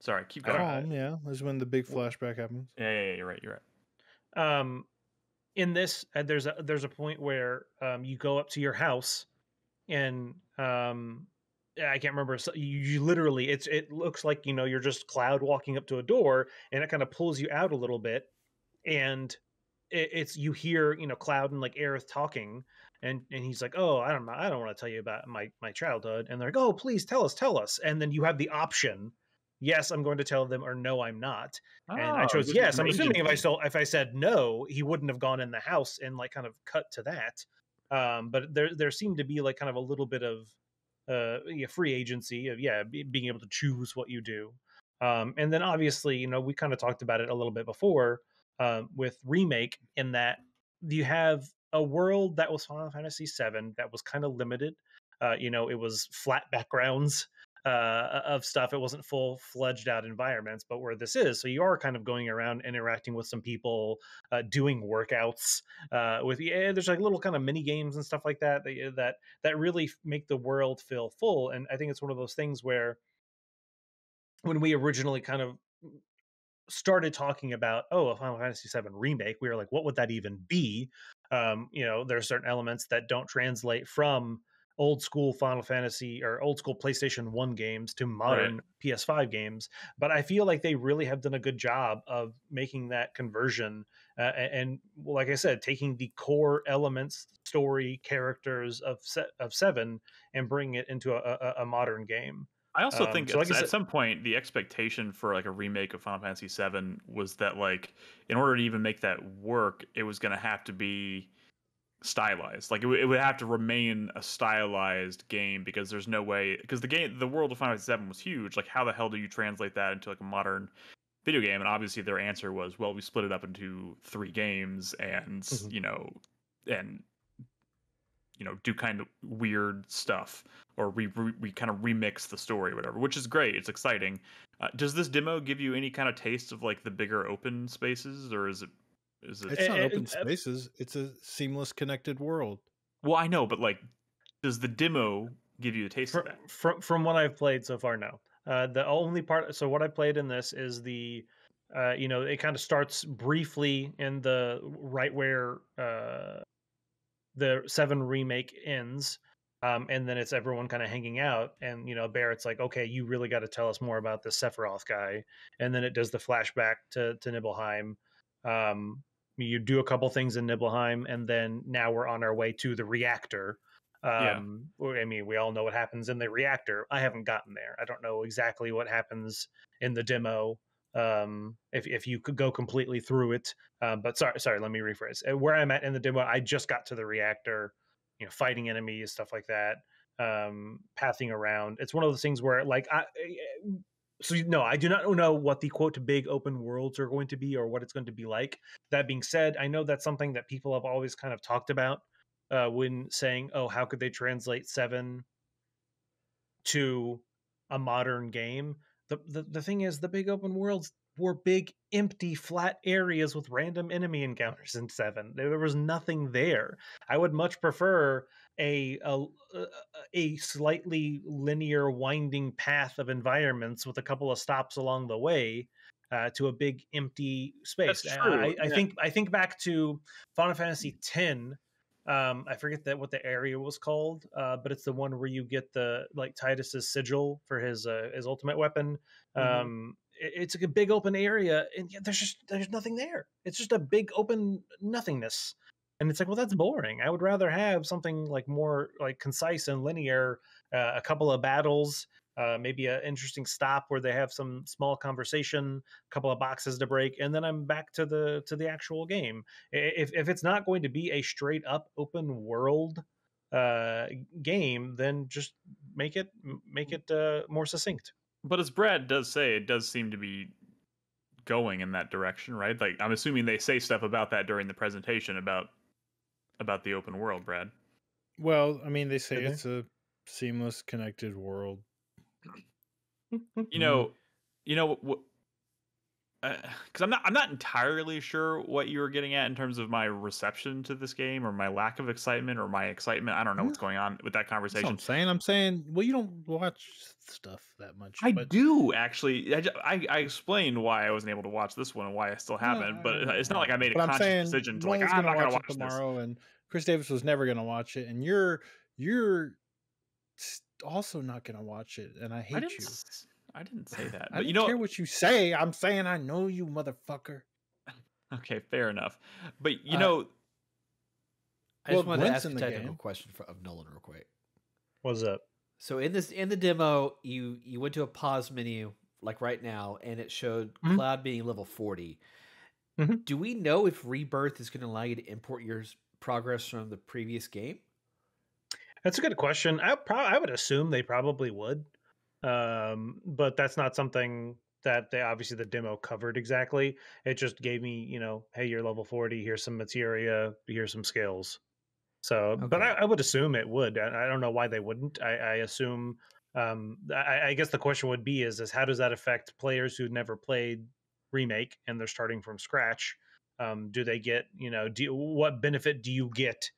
S1: Sorry, keep going.
S2: Kalm, yeah. That's when the big flashback happens.
S1: Yeah, yeah, yeah, you're right. You're right.
S3: um in this uh, there's a there's a point where um you go up to your house and um I can't remember. So you, you literally, it's it looks like you know you're just Cloud walking up to a door, and it kind of pulls you out a little bit, and it, it's you hear you know Cloud and like Aerith talking, and and he's like, oh, I don't know, I don't want to tell you about my my childhood, and they're like, oh, please tell us, tell us, and then you have the option, yes, I'm going to tell them, or no, I'm not, and I
S1: Oh,
S3: chose yes. I'm assuming if I still if I said no, he wouldn't have gone in the house and like kind of cut to that. Um, but there there seemed to be like kind of a little bit of uh yeah, free agency of yeah be, being able to choose what you do. Um, and then obviously you know we kind of talked about it a little bit before um, with remake in that you have a world that was Final Fantasy VII that was kind of limited. Uh, you know, it was flat backgrounds uh, of stuff. It wasn't full fledged out environments, but where this is, so you are kind of going around interacting with some people, uh, doing workouts uh, with. Yeah, there's like little kind of mini games and stuff like that that that that really make the world feel full. And I think it's one of those things where when we originally kind of started talking about oh a final fantasy 7 remake we were like what would that even be um you know there are certain elements that don't translate from old school final fantasy or old school playstation 1 games to modern ps5 games but i feel like they really have done a good job of making that conversion uh, and, like i said taking the core elements story characters of se- of 7 and bringing it into a, a, a modern game.
S1: I also
S3: Um,
S1: think
S3: so like
S1: at, at
S3: said-
S1: some point the expectation for like a remake of Final Fantasy VII was that like in order to even make that work, it was going to have to be stylized. Like it, would- it would have to remain a stylized game because there's no way because the game the world of Final Fantasy VII was huge. Like how the hell do you translate that into like a modern video game? And obviously their answer was, well, we split it up into three games and
S3: Mhm.
S1: you know and you know do kind of weird stuff or we we, we kind of remix the story or whatever which is great it's exciting uh, does this demo give you any kind of taste of like the bigger open spaces or is it is it
S2: It's not open spaces. It's a seamless connected world.
S1: well i know but like does the demo give you a taste
S3: from,
S1: of that
S3: from from what I've played so far, no. Uh, the only part, so what I played in this is the, uh, you know, it kind of starts briefly in the right where uh, the seven remake ends, um, and then it's everyone kind of hanging out, and you know, Barret's like, okay, you really got to tell us more about the Sephiroth guy, and then it does the flashback to to Nibelheim. Um, you do a couple things in Nibelheim, and then now we're on our way to the reactor.
S1: Yeah.
S3: Um, w- I mean, we all know what happens in the reactor. I haven't gotten there. I don't know exactly what happens in the demo. Um, if if you could go completely through it, um, but sorry, sorry, let me rephrase. Uh, Where I'm at in the demo, I just got to the reactor, you know, fighting enemies, stuff like that, um, pathing around. It's one of those things where, like, I. So no, I do not know what the quote big open worlds are going to be or what it's going to be like. That being said, I know that's something that people have always kind of talked about uh, when saying, "Oh, how could they translate seven to a modern game?" The, the the thing is, the big open worlds were big, empty, flat areas with random enemy encounters in seven. There, there was nothing there. I would much prefer a a, a slightly linear, winding path of environments with a couple of stops along the way. Uh, to a big empty space.
S1: That's
S3: Uh,
S1: true,
S3: I, I
S1: yeah.
S3: think I think back to Final Fantasy X um i forget that what the area was called uh but it's the one where you get the like Tidus's sigil for his uh his ultimate weapon
S1: Mhm.
S3: um it's like a big open area and yet there's just there's nothing there. It's just a big open nothingness and it's like well that's boring. I would rather have something like more like concise and linear uh, a couple of battles uh, maybe an interesting stop where they have some small conversation a couple of boxes to break and then i'm back to the to the actual game. If if it's not going to be a straight up open world uh game then just make it make it uh more succinct
S1: but as brad does say it does seem to be going in that direction right like i'm assuming they say stuff about that during the presentation about about the open world brad
S2: Well, I mean, they say
S3: Did they?
S2: it's a seamless connected world.
S1: you know you know what Uh, because I'm not I'm not entirely sure what you were getting at in terms of my reception to this game or my lack of excitement or my excitement. I don't know what's going on with that conversation.
S2: I'm saying. I'm saying, well, you don't watch stuff that much.
S1: I
S2: but
S1: do actually. I, I, I explained why I wasn't able to watch this one and why I still haven't, but
S2: uh,
S1: it's not like I made a conscious
S2: saying
S1: decision to like I'm not
S2: gonna watch
S1: watch
S2: it
S1: this.
S2: tomorrow, and Chris Davis was never gonna watch it, and you're you're also not gonna watch it, and I
S1: I
S2: hate
S1: didn't.
S2: you.
S1: s- I didn't say that,
S2: I
S1: but
S2: don't
S1: you know.
S2: care what you say. I'm saying I know you, motherfucker.
S1: Okay, fair enough. But you
S2: Uh,
S1: know,
S4: I
S2: Well,
S4: just wanted to ask a
S2: in the
S4: technical
S2: game.
S4: question for, of Nolan real quick.
S3: What's up?
S4: So in this in the demo, you you went to a pause menu like right now, and it showed
S3: Mhm.
S4: Cloud being level 40
S3: Mhm.
S4: Do we know if Rebirth is going to allow you to import your progress from the previous game?
S3: That's a good question. I pro- I would assume they probably would, um, but that's not something that they obviously the demo covered exactly. It just gave me, you know, hey, you're level forty. Here's some materia. Here's some skills. So, but I, I would assume it would. I, I don't know why they wouldn't. I, I assume. Um, I, I guess the question would be: is is how does that affect players who've never played remake and they're starting from scratch? Um, do they get you know? Do what benefit do you get?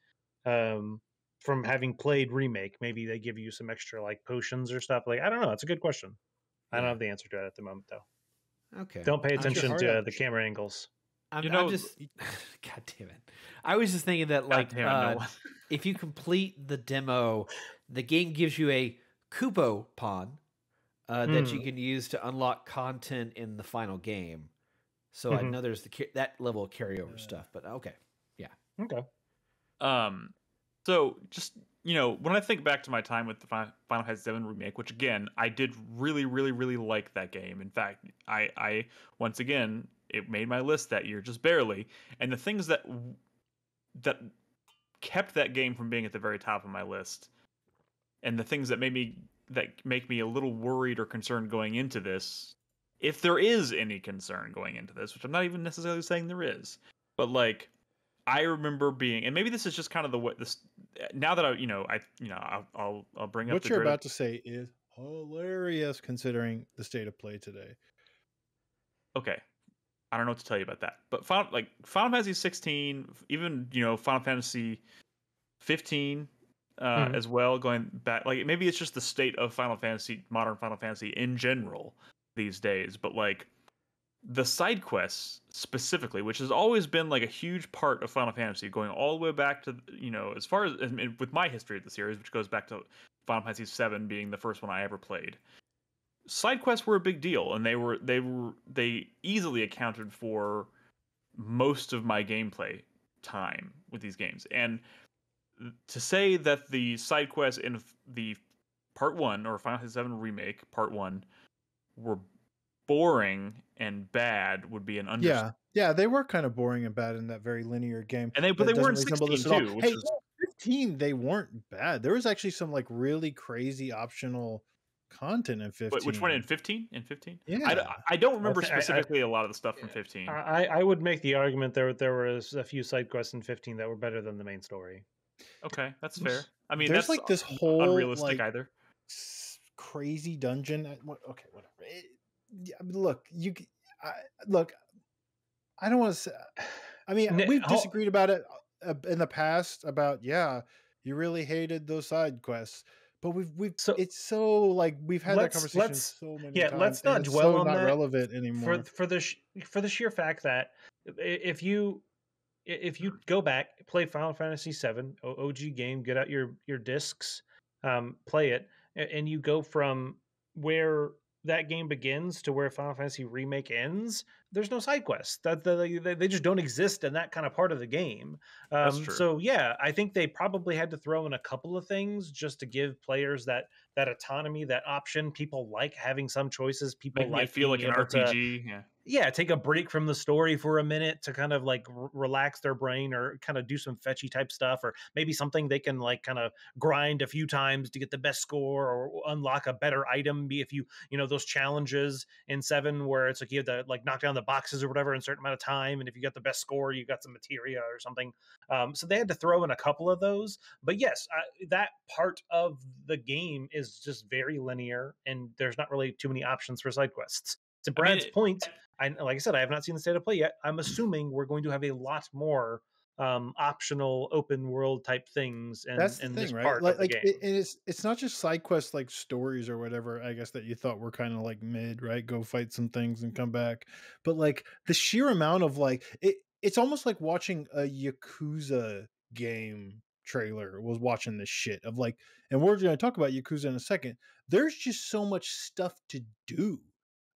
S3: Um, from having played remake maybe they give you some extra like potions or stuff like i don't know it's a good question i don't have the answer to it at the moment though
S4: Okay.
S3: don't pay attention to uh, the camera angles
S4: I'm,
S1: You
S4: I'm
S1: know,
S4: just God damn it. I was just thinking that like
S1: damn it,
S4: uh,
S1: Nolan.
S4: if you complete the demo, the game gives you a Kupo pawn uh, that
S3: Hmm.
S4: you can use to unlock content in the final game. So I
S3: Mhm.
S4: know there's the that level of carryover
S2: Yeah.
S4: stuff, but okay.
S3: Yeah okay
S1: Um, so just you know, when I think back to my time with the Final Fantasy VII remake, which again I did really, really, really like that game. In fact, I, I once again it made my list that year, just barely. And the things that that kept that game from being at the very top of my list, and the things that made me that make me a little worried or concerned going into this, if there is any concern going into this, which I'm not even necessarily saying there is, but like I remember being, and maybe this is just kind of the way this. Now that I, you know, I, you know, I'll, I'll, I'll bring up
S2: What you're about to say is hilarious considering the state of play today.
S1: okay i don't know what to tell you about that but final like final fantasy 16 even you know final fantasy 15 uh
S3: Mhm.
S1: as well going back like maybe it's just the state of final fantasy modern final fantasy in general these days but like the side quests specifically which has always been like a huge part of final fantasy going all the way back to you know as far as with my history of the series which goes back to final fantasy 7 being the first one i ever played side quests were a big deal and they were they were they easily accounted for most of my gameplay time with these games. And to say that the side quests in the part 1 or Final Fantasy 7 remake part 1 were boring and bad would be an understatement.
S2: Yeah, yeah, they were kind of boring and bad in that very linear game.
S1: And they but they were in
S2: doesn't resemble
S1: 16
S2: this at all.
S1: too, which
S2: Hey,
S1: is
S2: 15, they weren't bad. There was actually some like really crazy optional content in 15.
S1: wh- which one in 15 in 15
S2: Yeah.
S1: I don't remember
S3: I- I-
S1: specifically a lot of the stuff from 15
S3: I, I would make the argument there there was a few side quests in 15 that were better than the main story
S1: okay that's fair i mean
S2: There's
S1: that's
S2: like this whole,
S1: unrealistic
S2: like,
S1: either
S2: crazy dungeon. Uh, at- Okay, whatever. It- yeah, I mean, look, you I, look. I don't want to say. I mean, we've disagreed about it uh, in the past. About yeah, you really hated those side quests, but we've we've
S3: So-
S2: it's so like we've had that conversation
S3: let's-
S2: so many
S3: yeah,
S2: times.
S3: let's
S2: and
S3: not
S2: it's
S3: dwell
S2: so
S3: on
S2: not
S3: that
S2: relevant anymore.
S3: for for the sh- for the sheer fact that if you if you go back play Final Fantasy 7 OG game get out your your discs um play it and you go from where that game begins to where Final Fantasy remake ends there's no side quests. That they, they just don't exist in that kind of part of the game. Um, so yeah I think they probably had to throw in a couple of things just to give players that that autonomy that option. People like having some choices. People
S1: making
S3: like
S1: feel like an
S3: able to-
S1: rpg yeah.
S3: Yeah, take a break from the story for a minute to kind of like r- relax their brain or kind of do some fetchy type stuff or maybe something they can like kind of grind a few times to get the best score or unlock a better item. Be if you you know those challenges in 7 where it's like you have to like knock down the boxes or whatever in a certain amount of time and if you got the best score you got some materia or something. Um, so they had to throw in a couple of those. But yes I, that part of the game is just very linear and there's not really too many options for side quests. To
S1: I mean,
S3: Brad's point, I like I said, I have not seen the state of play yet. I'm assuming we're going to have a lot more um optional open world type things and
S2: That's the
S3: in
S2: thing,
S3: this
S2: right?
S3: part
S2: Like,
S3: of the
S2: like
S3: game.
S2: it, and it's it's not just side quests like stories or whatever. I guess that you thought were kind of like mid, right? Go fight some things and come back. But like the sheer amount of like it, it's almost like watching a Yakuza game trailer. Was watching this shit of like, and we're going to talk about Yakuza in a second. There's just so much stuff to do.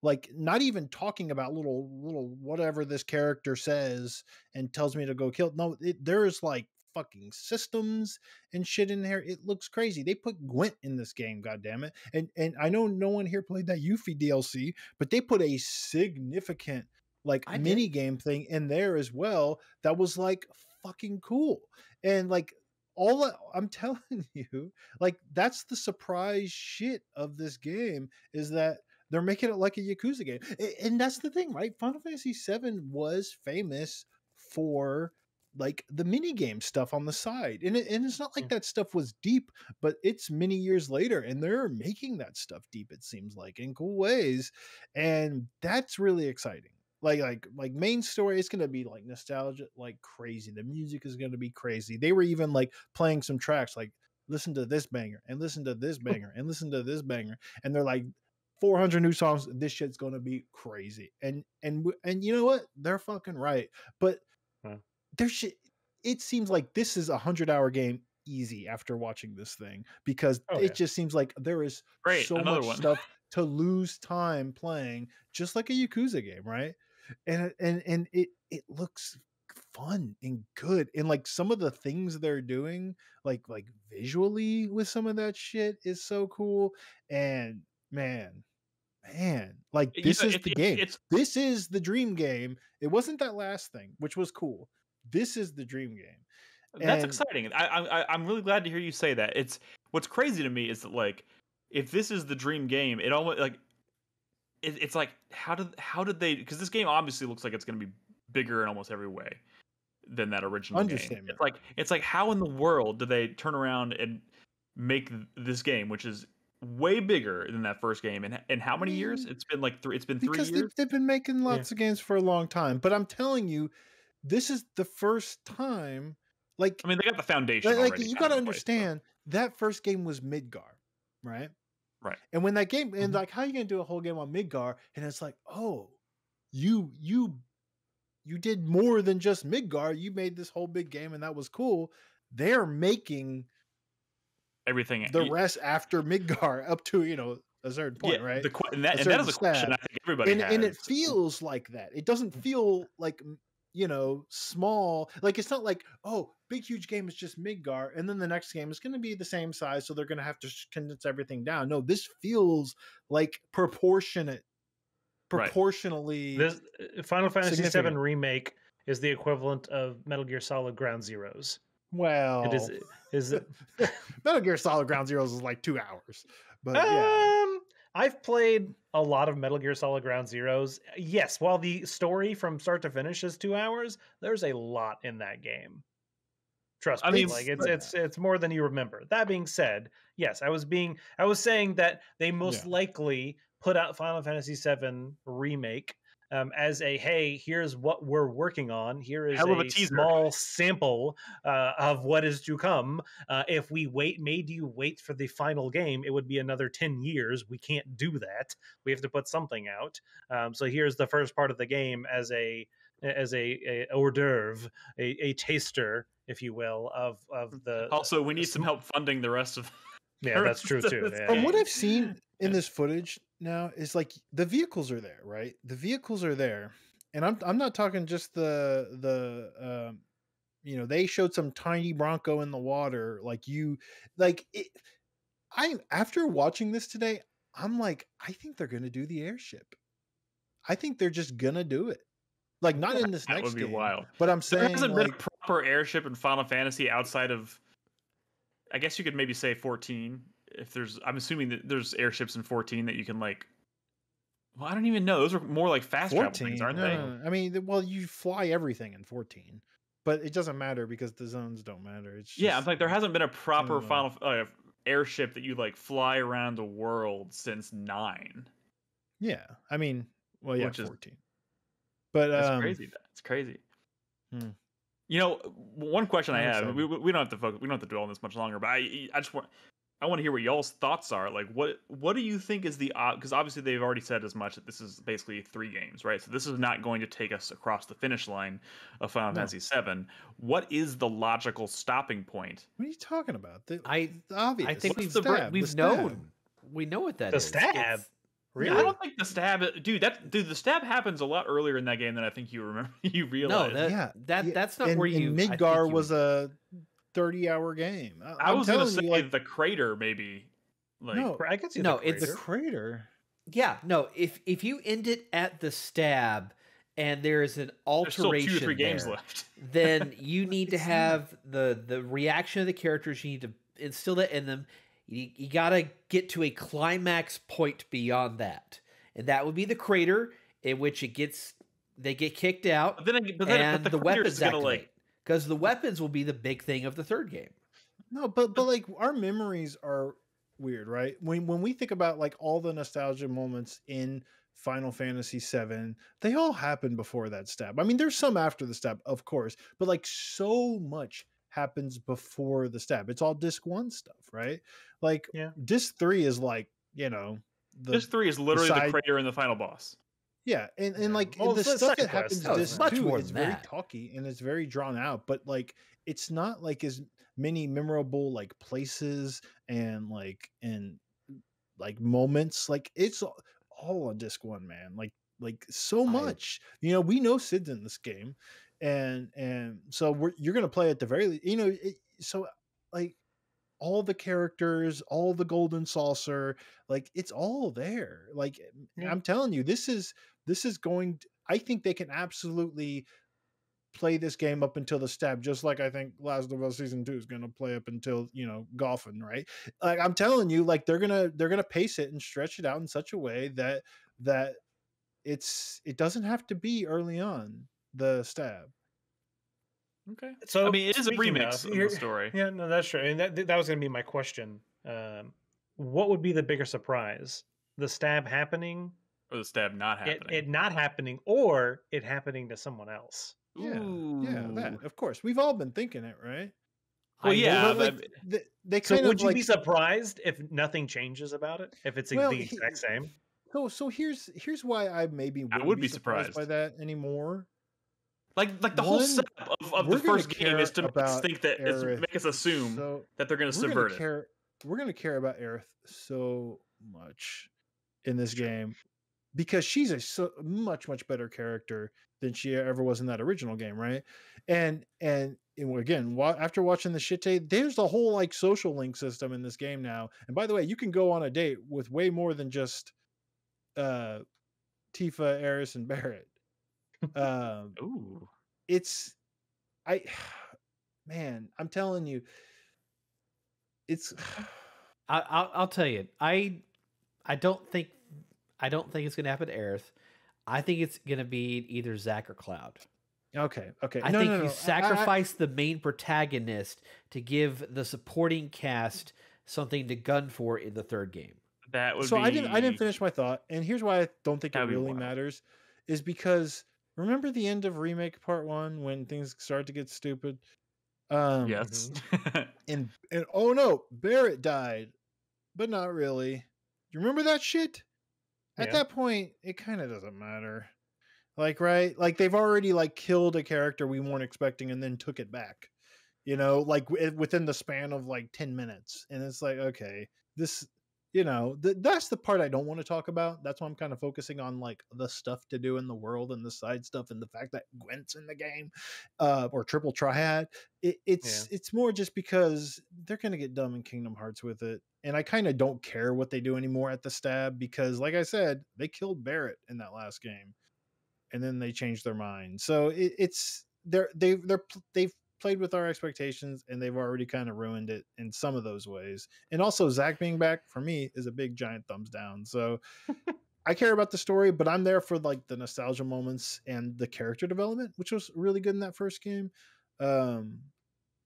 S2: Like not even talking about little little whatever this character says and tells me to go kill. No, it, there's like fucking systems and shit in there. It looks crazy. They put Gwent in this game, god damn it. And and I know no one here played that Yuffie DLC, but they put a significant like
S4: I did.
S2: mini game thing in there as well that was like fucking cool. And like all I'm telling you, like that's the surprise shit of this game is that they're making it like a Yakuza game. And that's the thing, right? Final Fantasy VII was famous for like the mini game stuff on the side. And, it, and it's not like
S3: Mm.
S2: that stuff was deep, but it's many years later and they're making that stuff deep, it seems like, in cool ways. And that's really exciting. Like like like main story, is gonna be like nostalgia like crazy. The music is gonna be crazy. They were even like playing some tracks like listen to this banger and listen to this banger and listen to this banger. And they're like 400 new songs. This shit's gonna be crazy. And and and you know what? They're fucking right. But hmm.
S3: Huh.
S2: there's shit. It seems like this is a hundred hour game easy after watching this thing because
S3: Oh,
S2: it
S3: yeah.
S2: just seems like there is
S1: Great,
S2: so much
S1: one.
S2: stuff to lose time playing, just like a Yakuza game, right? And and and it it looks fun and good and like some of the things they're doing like like visually with some of that shit is so cool and man man like
S1: You
S2: this
S1: know,
S2: is
S1: it-
S2: the
S1: it-
S2: game
S1: It's
S2: this is the dream game it wasn't that last thing which was cool this is the dream game
S1: That's exciting. I, I I- I'm really glad to hear you say that. It's what's crazy to me is that like if this is the dream game, it almost like it, it's like how did how did they because this game obviously looks like it's going to be bigger in almost every way than that original game. It's like it's like how in the world do they turn around and make this game, which is way bigger than that first game, and and how many years?
S2: mean,
S1: It's been like three. It's been three
S2: because they've,
S1: years.
S2: they've been making lots of games for a long time but i'm telling you this is the first time like
S1: I mean, they got the foundation.
S2: like, like, you got to
S1: of in place, so-
S2: understand that first game was midgar right
S1: Right.
S2: and when that game and
S3: Mhm.
S2: like how are you gonna do a whole game on midgar and it's like oh you you you did more than just midgar you made this whole big game and that was cool they're making
S1: everything.
S2: the
S1: y-
S2: rest after midgar up to you know a certain point right
S1: The, que- and that,
S2: A
S1: and that is a question
S2: stab.
S1: I think everybody
S2: and,
S1: has.
S2: and it feels like that. It doesn't feel like you know small. Like it's not like oh, big huge game is just Midgar, and then the next game is going to be the same size, so they're going to have to condense everything down. No, this feels like proportionate,
S1: Right.
S2: proportionally.
S3: This uh, Final Fantasy VII remake is the equivalent of Metal Gear Solid Ground Zeroes.
S2: Well,
S3: It is is
S2: Metal Gear Solid Ground Zeroes is like two hours, but yeah,
S3: Um, I've played a lot of Metal Gear Solid Ground Zeroes. Yes, while the story from start to finish is two hours, there's a lot in that game. Trust
S1: I
S3: me,
S1: mean,
S3: like it's
S2: but-
S3: it's it's more than you remember. That being said, yes, I was being I was saying that they most
S2: Yeah.
S3: likely put out Final Fantasy VII remake um, as a hey, here's what we're working on. Here is
S1: Hell a
S3: a small sample uh, of what is to come. Uh, if we wait, made you wait for the final game, it would be another 10 years. We can't do that. We have to put something out. Um, so here's the first part of the game as a as a, a hors d'oeuvre, a, a taster, if you will, of of the.
S1: also, we need some help funding the rest of.
S3: Yeah, that's true too.
S1: this
S3: yeah.
S2: From what. I've seen in this footage now is like the vehicles are there, right? The vehicles are there, and I'm I'm not talking just the the um, you know they showed some tiny Bronco in the water, like you like it. I after watching this today, I'm like, I think they're gonna do the airship. I think they're just gonna do it, like not in this
S1: That
S2: next
S1: would be
S2: game,
S1: wild.
S2: But I'm saying
S1: There
S2: saying
S1: hasn't
S2: like,
S1: been a proper airship in Final Fantasy outside of. I guess you could maybe say 14. If there's, I'm assuming that there's airships in 14 that you can like. Well, I don't even know. Those are more like fast travel things, aren't
S2: no,
S1: they?
S2: I mean, well, you fly everything in 14, but it doesn't matter because the zones don't matter. It's
S1: Yeah, I'm like there hasn't been a proper
S2: Uh,
S1: Final uh, airship that you like fly around the world since nine.
S2: Yeah, I mean, Well, yeah,
S1: Which is-
S2: 14. But
S1: That's
S2: um,
S1: crazy. It's crazy.
S2: Hmm.
S1: You know, one question I
S2: I'm
S1: have.
S2: excited.
S1: We, we we don't have to focus. We don't have to dwell on this much longer. But I I just want I want to hear what y'all's thoughts are. Like, what what do you think is the because obviously they've already said as much that this is basically three games, right? So this is not going to take us across the finish line of Final
S2: No.
S1: Fantasy VII. What is the logical stopping point?
S2: what are you talking about? The,
S4: I-
S2: the obvious.
S4: I think
S1: What's
S4: we've
S1: the
S2: stab,
S4: we've
S2: stab.
S4: known we know what that
S3: The
S4: is.
S3: stab?
S4: It's-
S3: Really?
S1: I don't think the stab, dude. That dude, the stab happens a lot earlier in that game than I think you remember. You realize.
S4: No, that,
S2: Yeah,
S4: that
S2: yeah,
S4: that's not
S2: and,
S4: where you.
S2: and
S4: I think
S2: Midgar
S4: you-
S2: was a 30 hour game.
S1: I
S2: I'm
S1: was gonna
S2: telling
S1: say
S2: you, like,
S1: the crater, maybe. Like,
S2: no,
S3: I could see
S4: No,
S3: the
S4: it's
S2: the
S3: crater.
S2: crater.
S4: Yeah, no. If if you end it at the stab, and there is an
S1: there's still
S4: alteration
S1: two or three games
S4: there,
S1: left.
S4: then you need to
S2: It's not.
S4: have the the reaction of the characters. You need to instill that in them. You, you got to get to a climax point beyond that, and that would be the crater in which it gets they get kicked out,
S1: But then, but then
S4: and
S1: but
S4: the,
S1: the,
S4: weapons
S1: gonna
S4: activate.
S1: like.
S4: Because the weapons will be the big thing of the third game.
S2: No, but but like our memories are weird, right? When when we think about like all the nostalgia moments in Final Fantasy VII, they all happened before that stab. I mean, there's some after the stab, of course, but like so much happens before the stab. It's all disc one stuff, right? Like
S3: Yeah.
S2: disc three is like, you know, the
S1: this three is literally the
S2: side-
S1: crater and the final boss.
S2: Yeah, and, and like
S3: Well,
S2: the
S3: the
S2: stuff that happens
S3: Oh,
S2: in
S3: it's
S2: this
S4: much
S2: too,
S4: more
S2: it's very talky and it's very drawn out. But like, it's not like as many memorable like places and like and like moments. Like it's all- all on disc one, man. Like like so
S4: I-
S2: much. You know, we know Cid's in this game, and and so we're you're gonna play at the very you know it, so like all the characters, all the golden saucer, like it's all there. Like
S3: Yeah.
S2: I'm telling you, this is this is going. I think they can absolutely play this game up until the stab, just like I think Last of Us season two is going to play up until you know golfing, right? Like I'm telling you, like they're gonna they're gonna pace it and stretch it out in such a way that that it's it doesn't have to be early on the stab.
S1: Okay.
S3: So
S1: I mean, it is a remix
S3: of,
S1: of the story.
S3: Yeah, no, that's true. And that that was going to be my question. Um, what would be the bigger surprise? The stab happening,
S1: Or the stab not happening.
S3: it not happening, or it happening to someone else?
S2: Yeah, Yeah, that of course we've all been thinking it, right?
S1: Well, yeah,
S2: But,
S1: but-
S2: like, they, they
S3: So
S2: kind
S3: would you
S2: like
S3: be surprised if nothing changes about it? If it's
S2: Well,
S3: the
S2: he-
S3: exact same?
S2: So so here's here's why I maybe wouldn't
S1: would be
S2: be surprised, by that anymore.
S1: Like, like the whole setup of, of the first game is to make us think that is make us assume
S2: So
S1: that they're going to
S2: we're
S1: subvert
S2: gonna
S1: it.
S2: care. We're gonna care about Aerith so much in this game because she's a so much much better character than she ever was in that original game, right? And and, and again, after watching the shit tape, there's a whole like social link system in this game now. And by the way, you can go on a date with way more than just uh Tifa, Aeris, and Barret. Um,
S1: Ooh.
S2: it's I man, I'm telling you, it's
S4: I, I'll, I'll tell you. I I don't think I don't think it's going to happen to Aerith. I think it's going to be either Zack or Cloud.
S2: okay. Okay,
S4: I
S2: No,
S4: think
S2: no,
S4: you
S2: no, I- I-
S4: sacrifice the main protagonist to give the supporting cast something to gun for in the third game.
S1: That would
S2: so
S1: be.
S2: I didn't I didn't finish my thought, and here's why I don't think it
S1: That'd be
S2: really matters, is because remember the end of remake part one when things start to get stupid. Um,
S1: Yes.
S2: and and oh no, Barret died, but not really. You remember that shit? At
S3: Yeah.
S2: that point, it kind of doesn't matter. Like, right? Like they've already like killed a character we weren't expecting and then took it back. You know, like within the span of like 10 minutes. And it's like, okay, this you know, th- that's the part I don't want to talk about. That's why I'm kind of focusing on like the stuff to do in the world and the side stuff and the fact that Gwent's in the game, uh, or Triple Triad. It, it's it's more just because they're gonna get dumb in Kingdom Hearts with it, and I kind of don't care what they do anymore at the stab because, like I said, they killed Barret in that last game, and then they changed their mind. So it, it's they're they they're they've played with our expectations and they've already kind of ruined it in some of those ways. And also Zack being back for me is a big giant thumbs down. So I care about the story, but I'm there for like the nostalgia moments and the character development, which was really good in that first game. Um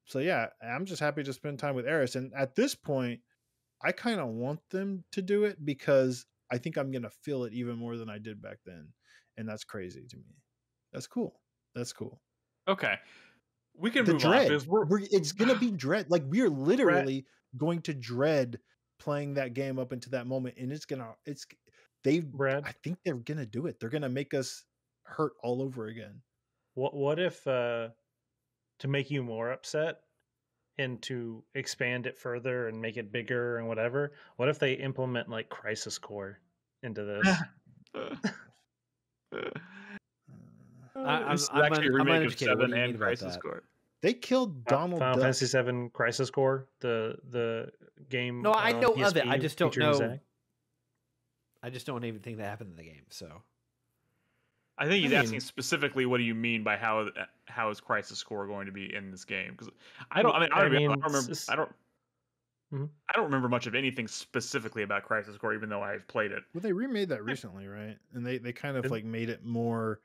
S2: so yeah, I'm just happy to spend time with Aeris. And at this point, I kind of want them to do it because I think I'm gonna feel it even more than I did back then. and that's crazy to me. That's cool. That's cool.
S1: Okay, we can
S2: the
S1: move on
S2: dread.
S1: because we're,
S2: We're, it's gonna be dread. Like we are literally going to dread playing that game up into that moment, and it's gonna. It's they.
S3: Brad,
S2: I think they're gonna do it. They're gonna make us hurt all over again.
S3: what what if uh to make you more upset and to expand it further and make it bigger and whatever, what if they implement like Crisis Core into this?
S2: Uh,
S4: I-
S1: this is
S4: I'm- I'm
S1: actually a
S4: un- I'm
S1: remake of Seven
S4: do you mean
S1: and
S4: about
S1: Crisis
S4: that?
S1: Core.
S2: They killed Donald
S3: Final
S2: Duck.
S3: Fantasy VII Crisis Core, the the game.
S4: No, I
S3: on
S4: know of it, I just don't know-
S3: Zack.
S4: I just don't even think that happened in the game. So
S1: I think he's
S3: I
S1: asking specifically what do you mean by how how is Crisis Core going to be in this game? Because I don't. I mean, I don't,
S3: I
S1: even- I don't remember.
S3: it's-
S1: I don't.
S3: Mhm.
S1: I don't remember much of anything specifically about Crisis Core, even though I've played it.
S2: Well, they remade that recently, right? And they they kind of like made it more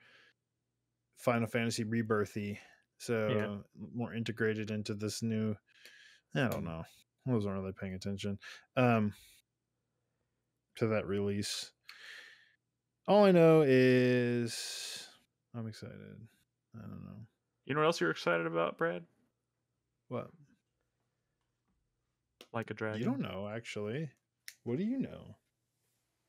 S2: Final Fantasy Rebirthy, so more integrated into this new. I don't know. I wasn't really paying attention um, to that release. All I know is I'm excited. I don't know
S1: You know what else you're excited about, Brad?
S2: what.
S1: Like a dragon.
S2: You don't know actually. What do you know?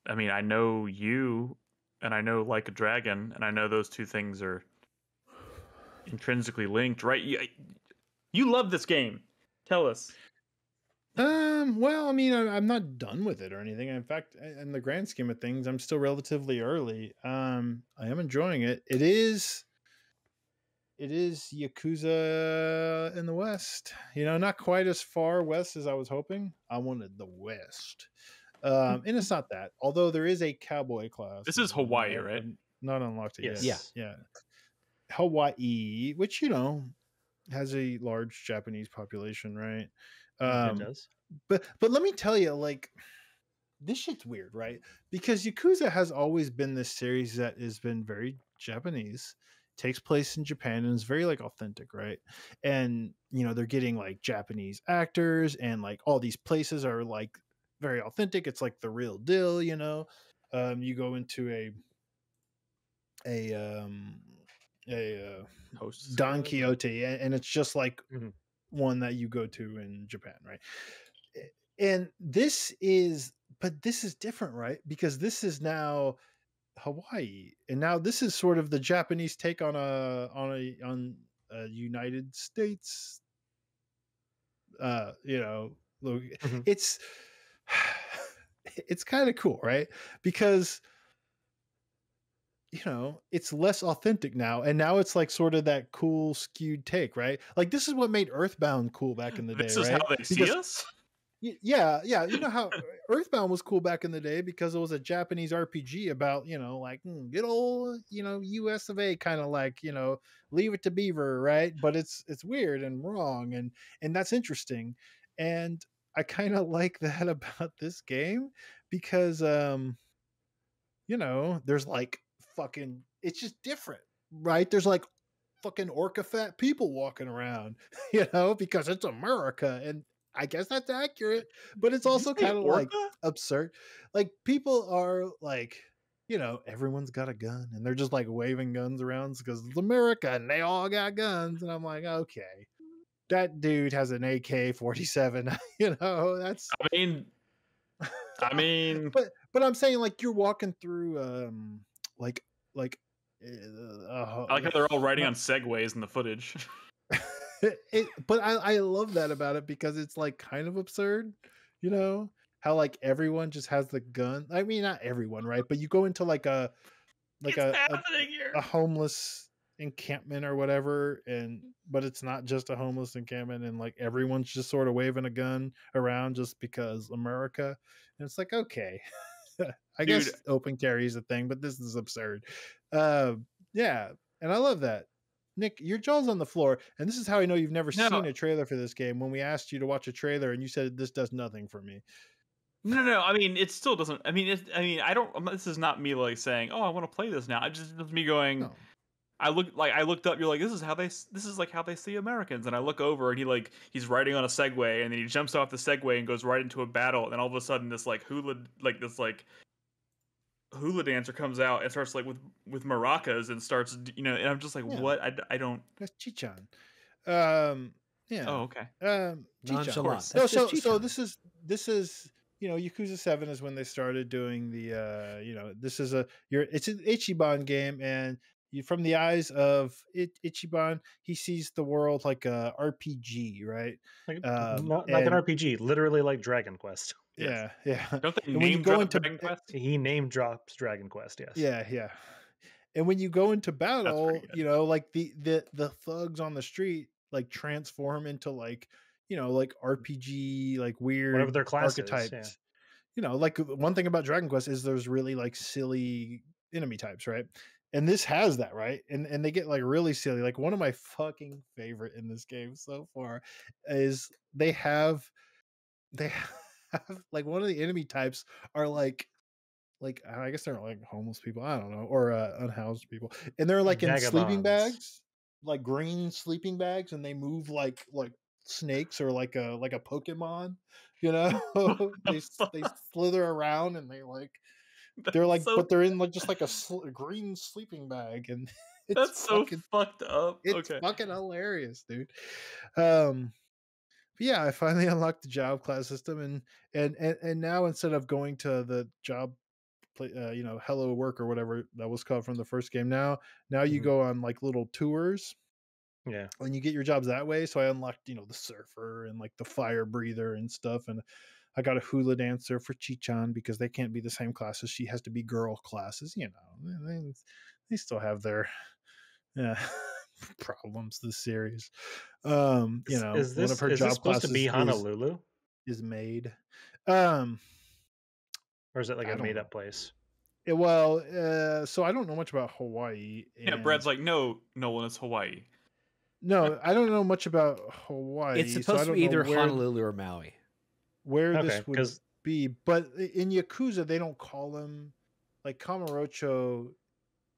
S1: I mean, I know you, and I know Like a Dragon, and I know those two things are intrinsically linked, right? You, you love this game. Tell us.
S2: Um. Well, I mean, I, I'm not done with it or anything. In fact, in the grand scheme of things, I'm still relatively early. Um, I am enjoying it. It is. It is Yakuza in the West. You know, not quite as far west as I was hoping. I wanted the West. Um, and it's not that. Although there is a cowboy class.
S1: This is Hawaii, right?
S2: Not unlocked it
S3: Yes.
S2: yet. Yeah. Hawaii, which you know has a large Japanese population, right? Um,
S3: it does.
S2: but but let me tell you, like this shit's weird, right? Because Yakuza has always been this series that has been very Japanese, takes place in Japan, and is very like authentic, right? And you know they're getting like Japanese actors, and like all these places are like very authentic. It's like the real deal, you know. Um, you go into a a um a uh,
S1: Hosts.
S2: Don Quixote, and it's just like
S3: Mhm.
S2: one that you go to in Japan, right? And this is, but this is different, right? Because this is now Hawaii, and now this is sort of the Japanese take on a on a on a United States. Uh, you know,
S3: Mhm.
S2: it's it's kind of cool, right? Because you know, it's less authentic now. And now it's like sort of that cool skewed take, right? Like this is what made Earthbound cool back in the day.
S1: This is
S2: right?
S1: how they see us.
S2: Yeah, yeah. You know how Earthbound was cool back in the day because it was a Japanese RPG about, you know, like mm, good old, you know, US of A kind of like, you know, leave it to Beaver, right? But it's it's weird and wrong and and that's interesting. And I kind of like that about this game because um you know, there's like fucking it's just different, right? There's like fucking orca fat people walking around, you know, because it's America and I guess that's accurate, but it's also kind of like absurd. Like people are like, you know, everyone's got a gun and they're just like waving guns around because it's America and they all got guns. And I'm like, okay, that dude has an AK 47. you know, that's
S1: I mean, I mean,
S2: but but I'm saying like you're walking through um like like uh,
S1: I like how they're all riding on segways in the footage.
S2: it, but I, I love that about it because it's like kind of absurd, you know, how like everyone just has the gun. I mean, not everyone, right? But you go into like a like a, a a homeless encampment or whatever, and but it's not just a homeless encampment, and like everyone's just sort of waving a gun around just because America, and it's like okay, I guess open carry is a thing, but this is absurd. Uh, yeah, and I love that. Nick, your jaw's on the floor, and this is how I know you've never
S1: No.
S2: seen a trailer for this game. When we asked you to watch a trailer, and you said this does nothing for me.
S1: No, no. I mean, it still doesn't. I mean, it, I mean, I don't. This is not me like saying, "Oh, I want to play this now." I just it's me going.
S2: No.
S1: I look like I looked up. You're like, this is how they. This is like how they see Americans. And I look over, and he like he's riding on a Segway, and then he jumps off the Segway and goes right into a battle. And then all of a sudden, this like hula, like this like hula dancer comes out and starts like with with maracas and starts you know and i'm just like
S2: Yeah.
S1: what I, I don't
S2: That's Chichan. Um, yeah.
S1: oh okay
S2: Um, Chichan. No, so
S4: just
S2: so this is this is you know Yakuza Seven is when they started doing the uh you know this is a you're it's an Ichiban game and you from the eyes of it, Ichiban he sees the world like a RPG right
S3: Like,
S2: Um,
S3: not like an RPG, literally like Dragon Quest.
S1: Yes.
S2: yeah yeah
S1: don't they
S2: And when you
S1: name
S2: go
S1: drop
S2: into-
S1: Dragon Quest?
S3: He name drops Dragon Quest. Yes.
S2: yeah yeah and when you go into battle you know like the the the thugs on the street like transform into like you know like RPG like weird
S3: Whatever their class is,
S2: archetypes.
S3: yeah.
S2: You know, like one thing about Dragon Quest is there's really like silly enemy types, right? And this has that, right? And and they get like really silly. Like one of my fucking favorite in this game so far is they have they have like one of the enemy types are like like I guess they're like homeless people, I don't know, or uh, unhoused people. And they're like in sleeping bags, like green sleeping bags and they move like like snakes or like a like a Pokemon, you know? they they slither around and they like they're like
S1: so,
S2: but they're in like just like a sl- green sleeping bag and it's
S1: that's so
S2: fucking
S1: fucked up
S2: it's
S1: okay
S2: fucking hilarious, dude. Um, but yeah, I finally unlocked the job class system, and and and, and now instead of going to the job, uh, you know, Hello Work or whatever that was called from the first game, now now you
S3: Mhm.
S2: go on like little tours
S3: Yeah.
S2: and you get your jobs that way. So I unlocked, you know, the surfer and like the fire breather and stuff, and I got a hula dancer for Chichan because they can't be the same classes. She has to be girl classes, you know. They, they- they still have their yeah problems. This series, um, you know,
S3: is this
S2: one of her
S3: is
S2: job
S3: this supposed to be Honolulu,
S2: is made. Um,
S3: or is it like
S2: I
S3: a made up place?
S2: it- well, uh, so I don't know much about Hawaii.
S1: yeah brad's like no nolan it's hawaii
S2: no, I don't know much about Hawaii.
S4: It's
S2: so
S4: supposed to be either
S2: where,
S4: Honolulu or Maui.
S2: Where
S3: Okay,
S2: this would
S3: because
S2: be but in yakuza they don't call them like kamurocho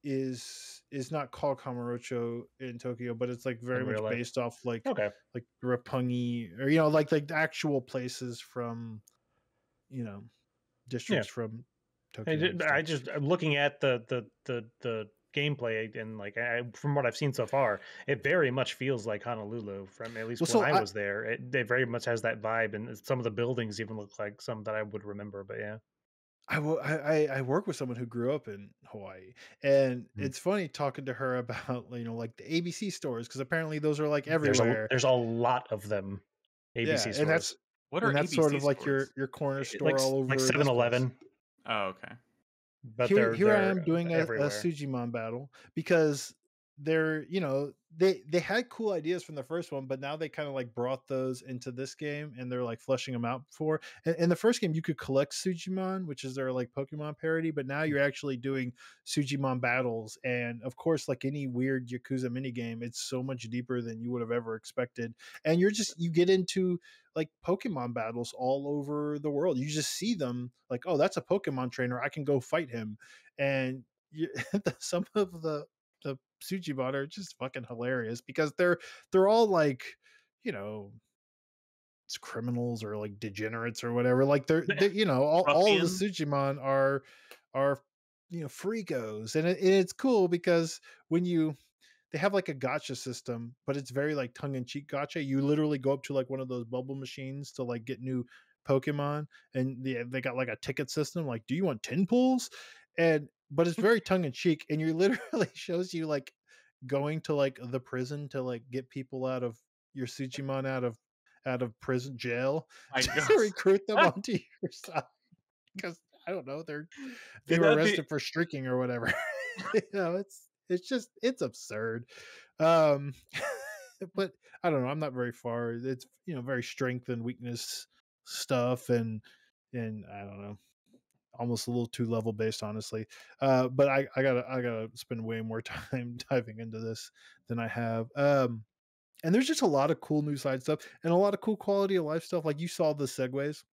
S2: is is not called kamurocho in tokyo but it's like very much
S3: life.
S2: based off like
S3: okay,
S2: like Roppongi or you know like like the actual places from you know districts from tokyo
S3: I just, I just I'm looking at the the the the gameplay and like I, from what I've seen so far, it very much feels like Honolulu. From at least
S2: Well, so
S3: when I
S2: I-
S3: was there, it, it very much has that vibe, and some of the buildings even look like some that I would remember. But yeah,
S2: I, wo- I I- I work with someone who grew up in Hawaii, and
S3: Hmm.
S2: it's funny talking to her about you know like the ABC stores because apparently those are like
S3: there's
S2: everywhere.
S3: a, there's a lot of them. ABC
S2: yeah,
S3: stores.
S2: and that's
S1: what are
S2: and that's sort
S1: ABC
S2: of like your your corner
S3: It-
S2: store
S3: like,
S2: all over
S3: like
S2: this place.
S3: 7-Eleven,
S1: oh okay
S3: but
S2: here,
S3: they're,
S2: here I
S3: they're
S2: am doing a, a
S3: everywhere.
S2: Sujimon battle because they're you know they they had cool ideas from the first one, but now they kind of like brought those into this game and they're like fleshing them out for. In, in the first game, you could collect Sujimon, which is their like Pokemon parody, but now hmm. you're actually doing Sujimon battles, and of course, like any weird Yakuza minigame, it's so much deeper than you would have ever expected, and you're just you get into like Pokemon battles all over the world. You just see them like, oh, that's a Pokemon trainer. I can go fight him. And you, some of the the Sujimon are just fucking hilarious because they're they're all like, you know, it's criminals or like degenerates or whatever. Like they're, they you know, all, all the
S1: Ruffians.
S2: Sujimon are are you know freakos, and, it, and it's cool because when you they have like a gotcha system, but it's very like tongue in cheek gotcha. You literally go up to like one of those bubble machines to like get new Pokemon, and they, they got like a ticket system. Like, do you want 10 pulls? And but it's very tongue in cheek, and you literally shows you like going to like the prison to like get people out of your Sujimon out of out of prison jail
S1: My
S2: to
S1: God.
S2: recruit them onto your side because I don't know they're they were
S1: that'd be-
S2: arrested for streaking or whatever. you know, it's it's just it's absurd. Um, but I don't know. I'm not very far. It's you know very strength and weakness stuff, and and I don't know. Almost a little too level based, honestly. Uh, but I, I gotta I gotta spend way more time diving into this than I have. Um, and there's just a lot of cool new side stuff and a lot of cool quality of life stuff. Like you saw the Segways.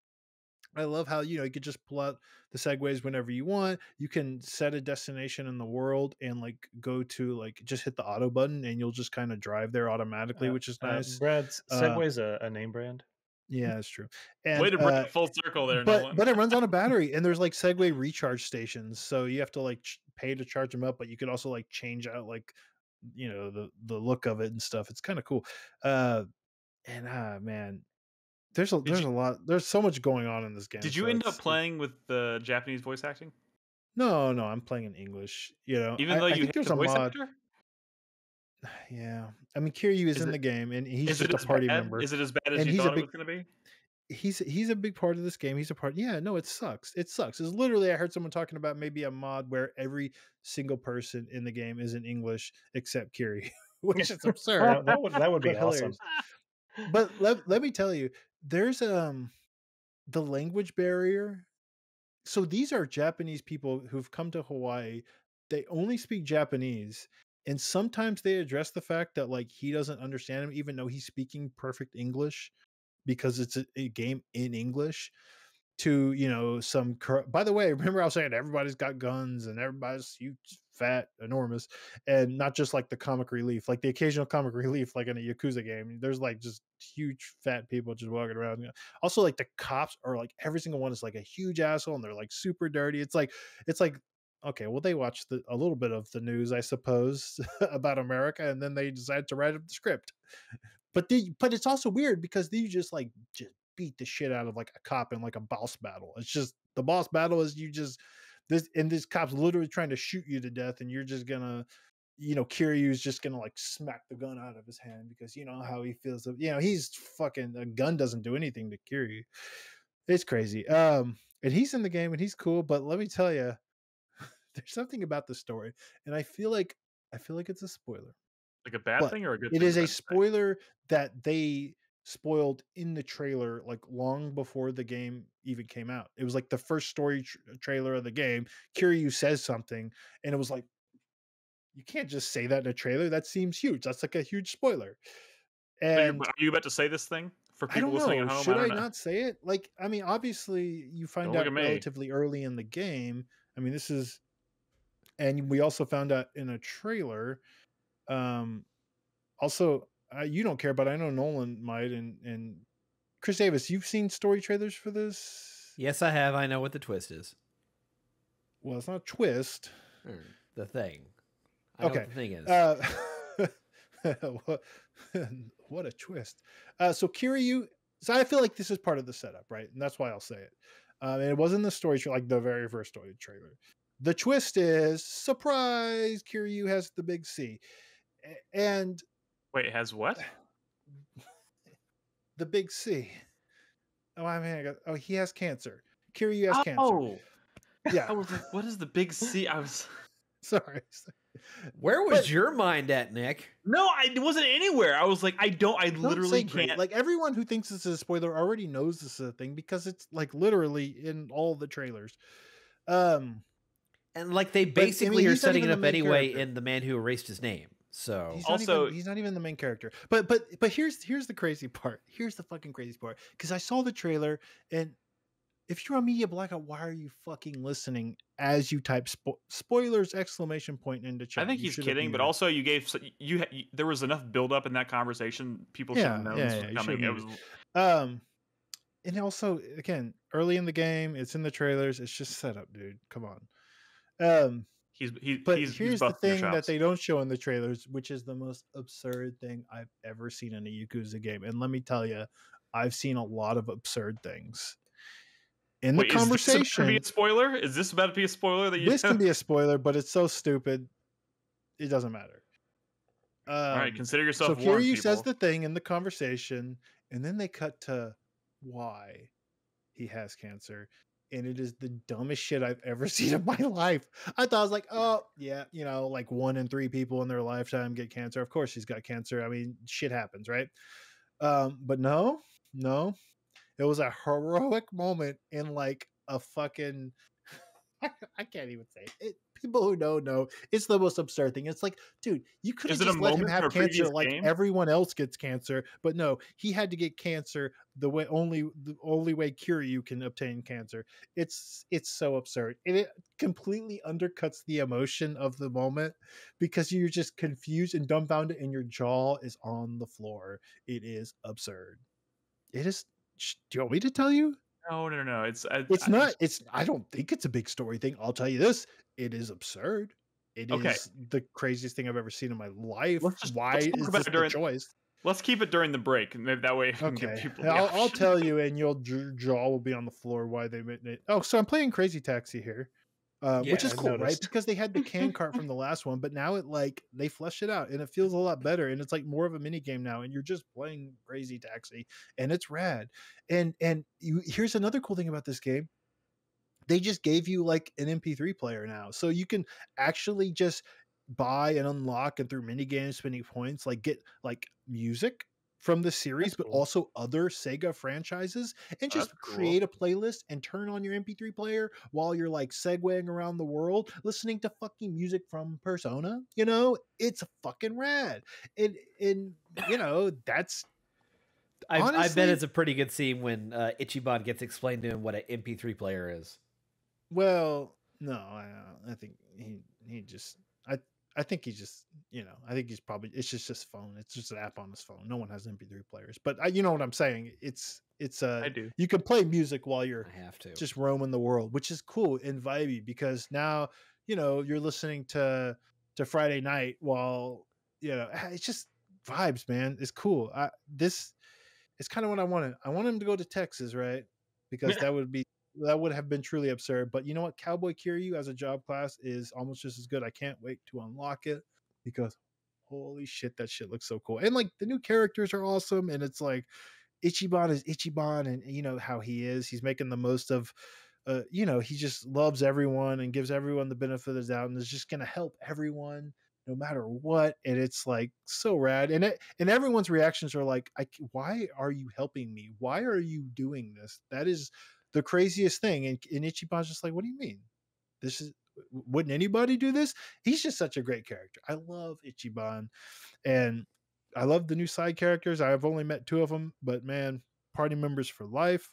S2: I love how you know you could just pull out the Segways whenever you want. You can set a destination in the world and like go to like just hit the auto button and you'll just kind of drive there automatically,
S3: Uh,
S2: which is
S3: Uh,
S2: nice.
S3: Brad's
S2: Uh,
S3: Segway's a, a name brand.
S2: Yeah, it's true. And,
S1: Way to bring
S2: uh,
S1: it full circle there,
S2: but but it runs on a battery, and there's like Segway recharge stations, so you have to like ch- pay to charge them up, but you could also like change out like you know the the look of it and stuff. It's kind of cool. Uh, and ah man, there's a
S1: Did
S2: there's
S1: you-
S2: a lot. There's so much going on in this game.
S1: Did you
S2: so
S1: end up playing with the Japanese voice acting?
S2: No, no, I'm playing in English. You know,
S1: Even though
S2: I
S1: you
S2: think
S1: hate
S2: there's
S1: the
S2: a
S1: voice
S2: mod.
S1: actor?
S2: Yeah, I mean, Kiryu is,
S1: Is
S2: in
S1: it-
S2: the game, and he's just a party
S1: bad?
S2: member.
S1: Is it as bad as
S2: And
S1: you thought it
S2: big-
S1: was going to be?
S2: he's he's a big part of this game. He's a part. Yeah, no, it sucks. It sucks. It's literally I heard someone talking about maybe a mod where every single person in the game is in English except Kiri, which is absurd.
S3: That, that would that would be awesome.
S2: hilarious. but let, let me tell you, there's um the language barrier. So these are Japanese people who've come to Hawaii. They only speak Japanese. And sometimes they address the fact that like he doesn't understand him, even though he's speaking perfect English because it's a, a game in English. To you know some. cor- By the way, remember I was saying everybody's got guns and everybody's huge, fat, enormous, and not just like the comic relief, like the occasional comic relief, like in a Yakuza game. There's like just huge fat people just walking around. Also, like the cops are like every single one is like a huge asshole and they're like super dirty. It's like it's like okay, well they watched the, a little bit of the news, I suppose, about America, and then they decided to write up the script. But the but it's also weird because they just like just beat the shit out of like a cop in like a boss battle. It's just the boss battle is you just this and this cop's literally trying to shoot you to death, and you're just gonna you know, Kiryu's just gonna like smack the gun out of his hand because you know how he feels. You know, he's fucking a gun doesn't do anything to Kiryu. It's crazy. Um, and he's in the game and he's cool, but let me tell you, there's something about the story, and I feel like I feel like it's a spoiler.
S1: Like a bad
S2: But
S1: thing or a good
S2: It is a
S1: bad thing?
S2: spoiler that they spoiled in the trailer like long before the game even came out. It was like the first story tr- uh, trailer of the game. Kiryu says something and it was like you can't just say that in a trailer. That seems huge. That's like a huge spoiler. And
S1: are you about to say this thing for
S2: I
S1: people listening at home?
S2: Should I,
S1: don't know.
S2: not say it? Like, I mean, obviously, you find
S1: Don't
S2: out relatively early in the game. I mean, this is, and we also found out in a trailer. Um, also, uh, you don't care, but I know Nolan might, and and Chris Davis, you've seen story trailers for this.
S4: Yes, I have. I know what the twist is.
S2: Well, it's not a twist.
S4: Or The thing. I know
S2: Okay,
S4: what the thing is.
S2: Uh, what, what a twist. Uh, so Kiryu, so I feel like this is part of the setup, right? And that's why I'll say it. Um, and it wasn't the story tra- like the very first story trailer. The twist is surprise. Kiryu has the big C. and
S1: Wait, has what?
S2: the big C. Oh, I mean, I got, oh, he has cancer. Kiryu has cancer.
S1: Oh,
S2: Yeah,
S1: I was like, what is the big C? I was
S2: sorry.
S4: Where was
S2: but-
S4: your mind at, Nick?
S1: no, I it wasn't anywhere. I was like, I don't, I
S2: Don't
S1: literally can't.
S2: Like everyone who thinks this is a spoiler already knows this is a thing because it's like literally in all the trailers. Um,
S4: And like they
S2: But, I mean,
S4: basically are setting it up anyway
S2: character.
S4: in the man who erased his name. So
S2: he's
S1: Also-
S2: not even, he's not even the main character. But but but here's here's the crazy part. Here's the fucking crazy part. Because I saw the trailer, and if you're on Media Blackout, why are you fucking listening as you type spo- spoilers exclamation point into chat?
S1: I think
S2: You
S1: he's kidding, but also you gave s- you, you there was enough build up in that conversation. People should
S2: Yeah,
S1: have known
S2: yeah,
S1: this
S2: yeah,
S1: was coming.
S2: have
S1: It was
S2: Um, and also again, early in the game, it's in the trailers. It's just set up, dude. Come on. Um,
S1: he's he,
S2: but
S1: he's, he's
S2: here's the thing that they don't show in the trailers, which is the most absurd thing I've ever seen in a Yakuza game. And let me tell you, I've seen a lot of absurd things. In the
S1: Wait, is this
S2: conversation,
S1: be a spoiler? Is this about to be a spoiler that you?
S2: this can be a spoiler, but it's so stupid, it doesn't matter. Um,
S1: All right, consider yourself
S2: so. Kiryu says the thing in the conversation, and then they cut to why he has cancer. And it is the dumbest shit I've ever seen in my life. I thought I was like, oh yeah, you know, like one in three people in their lifetime get cancer. Of course she's got cancer. I mean, shit happens, right? Um, but no, no. It was a heroic moment in like a fucking I can't even say it. it. People who know know it's the most absurd thing. It's like, dude, you could have
S1: Is it a
S2: just let him have cancer like
S1: game?
S2: everyone else gets cancer, but no, he had to get cancer the way only the only way Kiryu can obtain cancer. It's it's so absurd. And it completely undercuts the emotion of the moment because you're just confused and dumbfounded and your jaw is on the floor. It is absurd. It is do you want me to tell you?
S1: No, no, no. It's I,
S2: It's not. It's. I don't think it's a big story thing. I'll tell you this: it is absurd. It is
S1: Okay.
S2: the craziest thing I've ever seen in my life.
S1: Let's just-
S2: Why
S1: let's talk
S2: is
S1: about
S2: this
S1: it
S2: the
S1: during-
S2: choice?
S1: Let's keep it during the break, and maybe that way we can give
S2: Okay,
S1: people.
S2: I'll, I'll tell you, and your jaw will be on the floor why they made it. Oh, so I'm playing Crazy Taxi here, uh, which is cool, right? Because they had the can cart from the last one, but now it like they flesh it out, and it feels a lot better, and it's like more of a mini game now, and you're just playing Crazy Taxi, and it's rad. And and you, here's another cool thing about this game. They just gave you like an MP3 player now, so you can actually just buy and unlock and through mini games spending points like get like music from the series
S3: That's
S2: but
S3: cool.
S2: also other sega franchises and just
S1: That's cool.
S2: create a playlist and turn on your mp3 player while you're like segueing around the world listening to fucking music from persona you know it's fucking rad and and you know that's
S4: I, I bet it's a pretty good scene when uh, Ichiban gets explained to him what an MP3 player is.
S2: Well no i, uh, I think he he just i i think he just you know i think he's probably it's just his phone it's just an app on his phone no one has mp3 players but I, you know what i'm saying it's it's uh
S1: I do.
S2: you can play music while you're
S4: I have to.
S2: just roaming the world, which is cool and vibey because now you know you're listening to to Friday night while you know ah, it's just vibes, man. It's cool. I, this it's kind of what I wanted. I want him to go to Texas, right? Because that would be that would have been truly absurd. But you know what? Cowboy Kiryu as a job class is almost just as good. I can't wait to unlock it because holy shit, that shit looks so cool. And like the new characters are awesome, and it's like Ichiban is Ichiban, and you know how he is. He's making the most of, uh, you know, he just loves everyone and gives everyone the benefit of the doubt, and is just gonna help everyone no matter what. And it's like so rad, and it and everyone's reactions are like, I, why are you helping me? Why are you doing this? That is the craziest thing. And, and Ichiban's just like, what do you mean? This is wouldn't anybody do this? He's just such a great character. I love Ichiban, and I love the new side characters. I've only met two of them, but man, party members for life.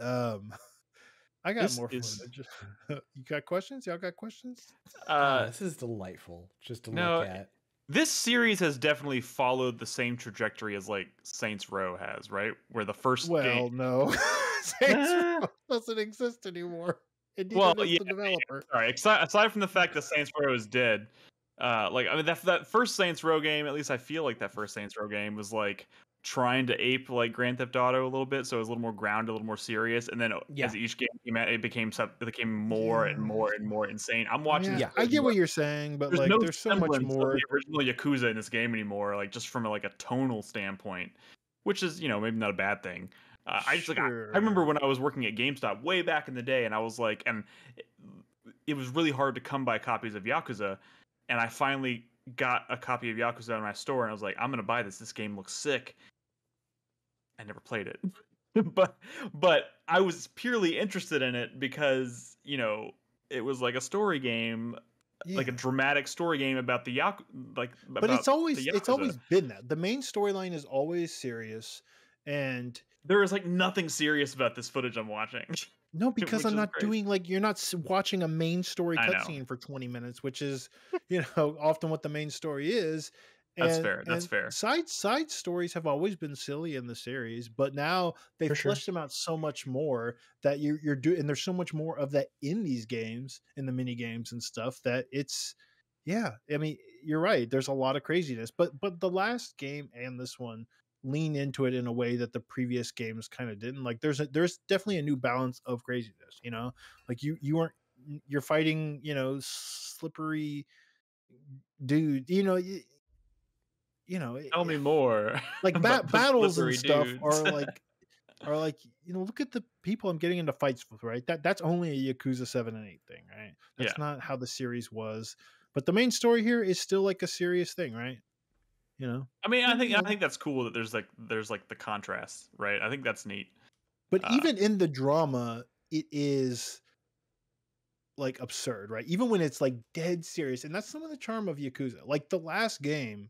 S2: Um, I got
S1: This
S2: more
S1: is-
S2: footage. you got questions? Y'all got questions?
S4: Oh,
S1: Uh,
S4: this is delightful just to
S1: no,
S4: look at.
S1: this series has definitely followed the same trajectory as like Saints Row has, right? Where the first
S2: Well,
S1: game,
S2: no, Saints Row doesn't exist anymore. And neither
S1: Well, yeah,
S2: the developer.
S1: Sorry, aside, aside from the fact that Saints Row is dead, uh, like I mean that that first Saints Row game, at least I feel like that first Saints Row game was like trying to ape like Grand Theft Auto a little bit, so it was a little more grounded, a little more serious. And then
S4: Yeah.
S1: as each game came out, it became sub- it became more and more and more insane. I'm watching.
S2: Yeah,
S1: this
S2: I get what you're saying, but
S1: There's
S2: like,
S1: no
S2: there's so much more.
S1: the original Yakuza in this game anymore, like just from like a tonal standpoint, which is you know maybe not a bad thing. Uh, I just like I, I remember when I was working at GameStop way back in the day, and I was like, and it, it was really hard to come by copies of Yakuza, and I finally got a copy of Yakuza in my store, and I was like, I'm gonna buy this. This game looks sick. I never played it, but but I was purely interested in it because you know it was like a story game, like a dramatic story game about the Yaku, like.
S2: but it's always it's always been that the main storyline is always serious and
S1: there is like nothing serious about this footage I'm watching.
S2: no because i'm not
S1: crazy.
S2: doing like you're not watching a main story cutscene for 20 minutes which is you know often what the main story is
S1: That's fair, that's fair.
S2: Side side stories have always been silly in the series, but now they
S3: For sure.
S2: fleshed them out so much more that you're you're doing, and there's so much more of that in these games, in the mini games and stuff that it's, yeah. I mean, you're right. There's a lot of craziness, but but the last game and this one lean into it in a way that the previous games kind of didn't. Like there's a, there's definitely a new balance of craziness. You know, like you you aren't you're fighting you know slippery dude. You know. You, you know, it-
S1: Tell eh, me more.
S2: like ba- battles and stuff
S1: dudes.
S2: are like are like you know look at the people i'm getting into fights with right that that's only a yakuza 7 and 8 thing right that's not how the series was but the main story here is still like a serious thing right you know
S1: I mean, I think I think that's cool that there's like there's like the contrast, right? I think that's neat.
S2: but
S1: Uh,
S2: even in the drama it is like absurd right even when it's like dead serious and that's some of the charm of yakuza like the last game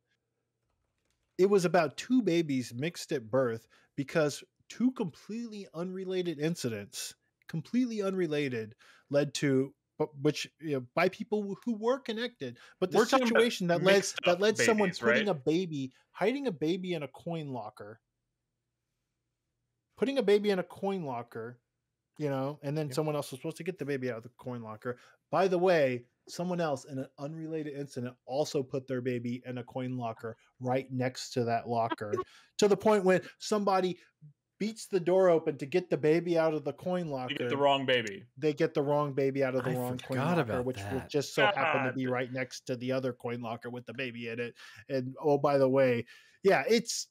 S2: it was about two babies mixed at birth because two completely unrelated incidents completely unrelated led to but which you know, by people who were connected but the
S1: We're
S2: situation that led that led someone putting
S1: right?
S2: a baby hiding a baby in a coin locker putting a baby in a coin locker, you know, and then
S3: Yep.
S2: someone else was supposed to get the baby out of the coin locker. By the way, someone else in an unrelated incident also put their baby in a coin locker right next to that locker to the point when somebody beats the door open to get the baby out of the coin locker
S1: You get the wrong baby.
S2: they get the wrong baby out of the
S4: I
S2: wrong coin
S4: forgot
S2: locker,
S4: about
S2: which would
S4: that.
S2: just so happened to be right next to the other coin locker with the baby in it. And oh, by the way, yeah, it's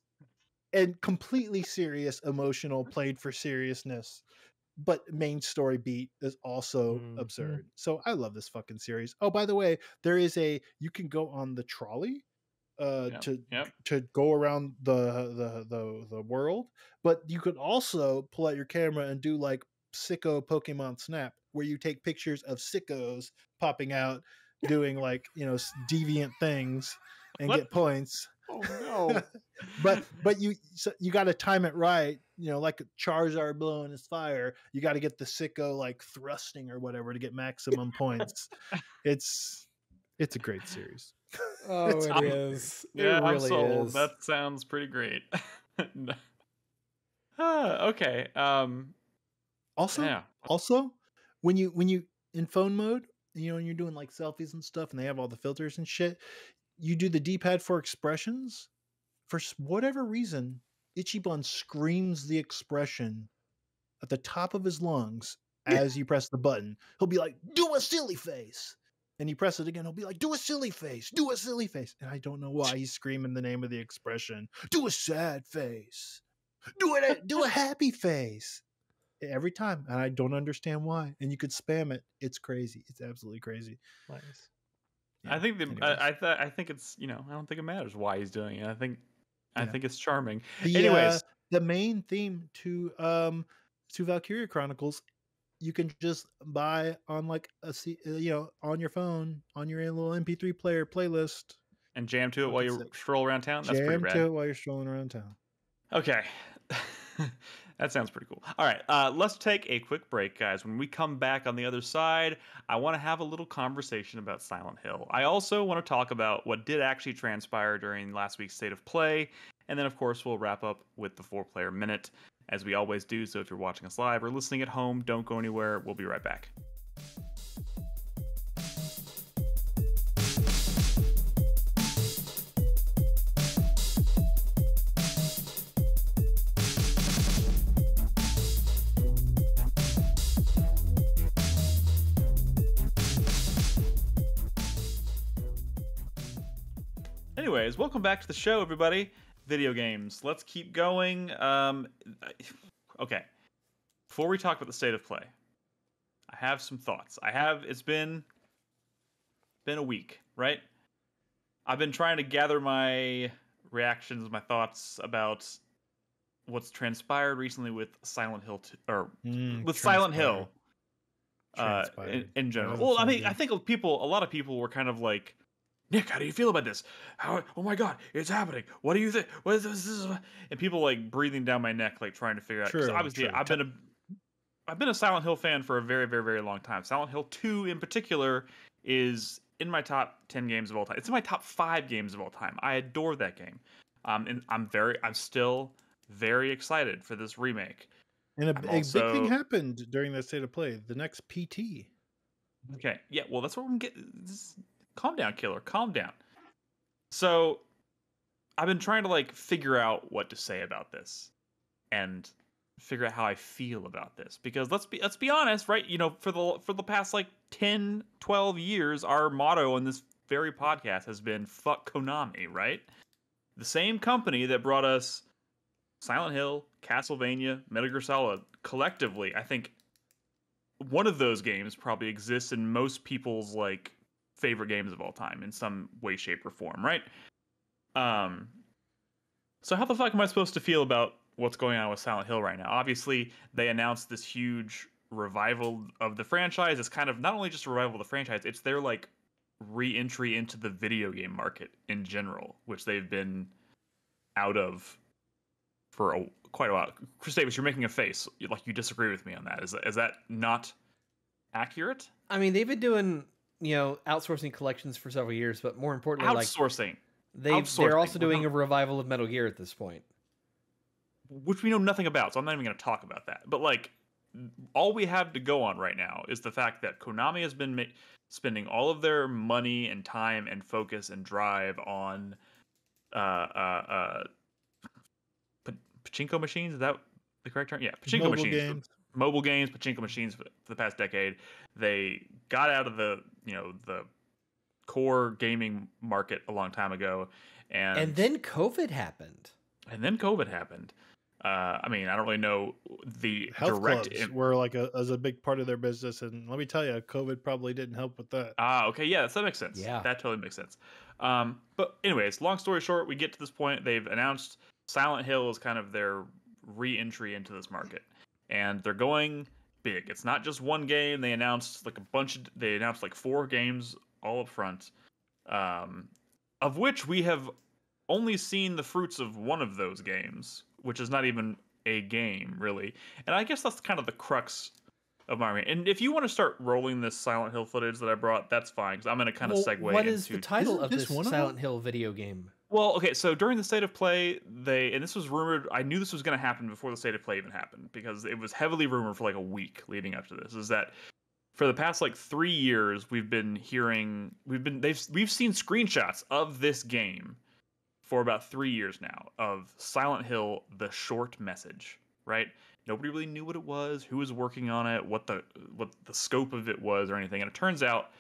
S2: and completely serious, emotional, played for seriousness. But main story beat is also
S3: Mhm.
S2: absurd. So I love this fucking series. Oh, by the way, there is a you can go on the trolley uh
S1: Yep,
S2: to
S1: yep.
S2: to go around the the the the world, but you could also pull out your camera and do like sicko Pokemon Snap, where you take pictures of sickos popping out doing like you know deviant things and
S1: What?
S2: get points.
S1: Oh no.
S2: But but you so you got to time it right. You know, like Charizard blowing his fire, you got to get the sicko like thrusting or whatever to get maximum points. It's it's a great series.
S4: Oh,
S2: It's-
S4: it
S1: I'm-
S4: is.
S1: yeah,
S4: it
S1: I'm sold.
S4: is.
S1: That sounds pretty great. Ah, okay. Um.
S2: Also,
S1: Yeah.
S2: also when you when you in phone mode you know and you're doing like selfies and stuff and they have all the filters and shit you do the d-pad for expressions for whatever reason ichiban screams the expression at the top of his lungs as you press the button he'll be like do a silly face and you press it again he'll be like do a silly face do a silly face and i don't know why he's screaming the name of the expression do a sad face do it do a happy face every time and i don't understand why and you could spam it it's crazy it's absolutely crazy
S3: Nice.
S1: I think the
S2: anyways.
S1: I I, th- I think it's you know I don't think it matters why he's doing it. I think I think it's charming.
S2: the, uh,
S1: Anyways,
S2: the main theme to um to valkyria chronicles you can just buy on like a C, uh, you know on your phone on your little mp3 player playlist
S1: and jam to it while you
S2: sick.
S1: stroll around town. That's pretty
S2: jam to it while you're strolling around town
S1: Okay. that sounds pretty cool. All right, uh, let's take a quick break, guys. When we come back on the other side, I want to have a little conversation about Silent Hill. I also want to talk about what did actually transpire during last week's state of play. And then, of course, we'll wrap up with the four player minute, as we always do. So if you're watching us live or listening at home, don't go anywhere. We'll be right back. Anyways, welcome back to the show, everybody. Video games. Let's keep going. Um, okay. Before we talk about the state of play, I have some thoughts. I have. It's been been a week, right? I've been trying to gather my reactions, my thoughts about what's transpired recently with Silent Hill, 2, or
S2: Mm,
S1: with Silent Hill uh, in, in general. Well, I mean. I think people, a lot of people were kind of like, Nick, how do you feel about this? How? Oh my God, it's happening. What do you think? What is this? this. And people like breathing down my neck, like trying to figure out.
S2: True,
S1: obviously,
S2: true.
S1: I've been a, I've been a Silent Hill fan for a very, very, very long time. Silent Hill Two, in particular, is in my top ten games of all time. It's in my top five games of all time. I adore that game. Um, and I'm very, I'm still very excited for this remake.
S2: and a, a big thing happened during that state of play the next pt
S1: Okay. Yeah. Well, that's what I'm getting. Calm down, killer. Calm down. So, I've been trying to like figure out what to say about this, and figure out how I feel about this because let's be let's be honest, right? You know, for the for the past like 10, 12 years, our motto on this very podcast has been "fuck Konami," right? The same company that brought us Silent Hill, Castlevania, Metal Gear Solid, collectively, I think one of those games probably exists in most people's like favorite games of all time in some way shape or form right? Um so how the fuck am i supposed to feel about what's going on with silent hill right now? Obviously they announced this huge revival of the franchise. It's kind of not only just a revival of the franchise it's their like re-entry into the video game market in general which they've been out of for a, quite a while. Chris davis you're making a face. Like you disagree with me on that. Is, is that not accurate?
S4: I mean, they've been doing you know outsourcing collections for several years, but more importantly, like
S1: outsourcing
S4: they
S1: outsourcing,
S4: they're also doing a revival of Metal Gear at this point.
S1: which we know nothing about. So I'm not even going to talk about that. But like, all we have to go on right now is the fact that Konami has been ma- spending all of their money and time and focus and drive on uh uh uh pa- pachinko machines. Is that the correct term? Yeah, pachinko
S2: Mobile
S1: machines.
S2: games.
S1: Mobile games, pachinko machines for, for the past decade. They got out of the you know the core gaming market a long time ago, and
S4: And then COVID happened.
S1: and then COVID happened. Uh, I mean, I don't really know the
S2: Health
S1: direct.
S2: clubs
S1: im-
S2: were like a as a big part of their business, and let me tell you, COVID probably didn't help with that.
S1: Ah, okay, yeah, that makes sense.
S4: Yeah.
S1: that totally makes sense. Um, but anyways, long story short, we get to this point. They've announced Silent Hill is kind of their re-entry into this market, and they're going big. It's not just one game. They announced like a bunch. Of, they announced like four games all up front, um, of which we have only seen the fruits of one of those games, which is not even a game really. And I guess that's kind of the crux of my and if you want to start rolling this Silent Hill footage that I brought, that's fine because I'm going to kind of
S4: Well,
S1: segue.
S4: what is
S1: into...
S4: the title
S2: Isn't
S4: of
S2: this
S4: this
S2: one
S4: Silent
S2: them?
S4: Hill video game?
S1: Well, okay, so during the state of play, they and this was rumored. I knew this was going to happen before the state of play even happened because it was heavily rumored for like a week leading up to this. Is that for the past like three years we've been hearing we've been they've we've seen screenshots of this game for about three years now of Silent Hill: The Short Message. Right? Nobody really knew what it was, who was working on it, what the what the scope of it was, or anything. And it turns out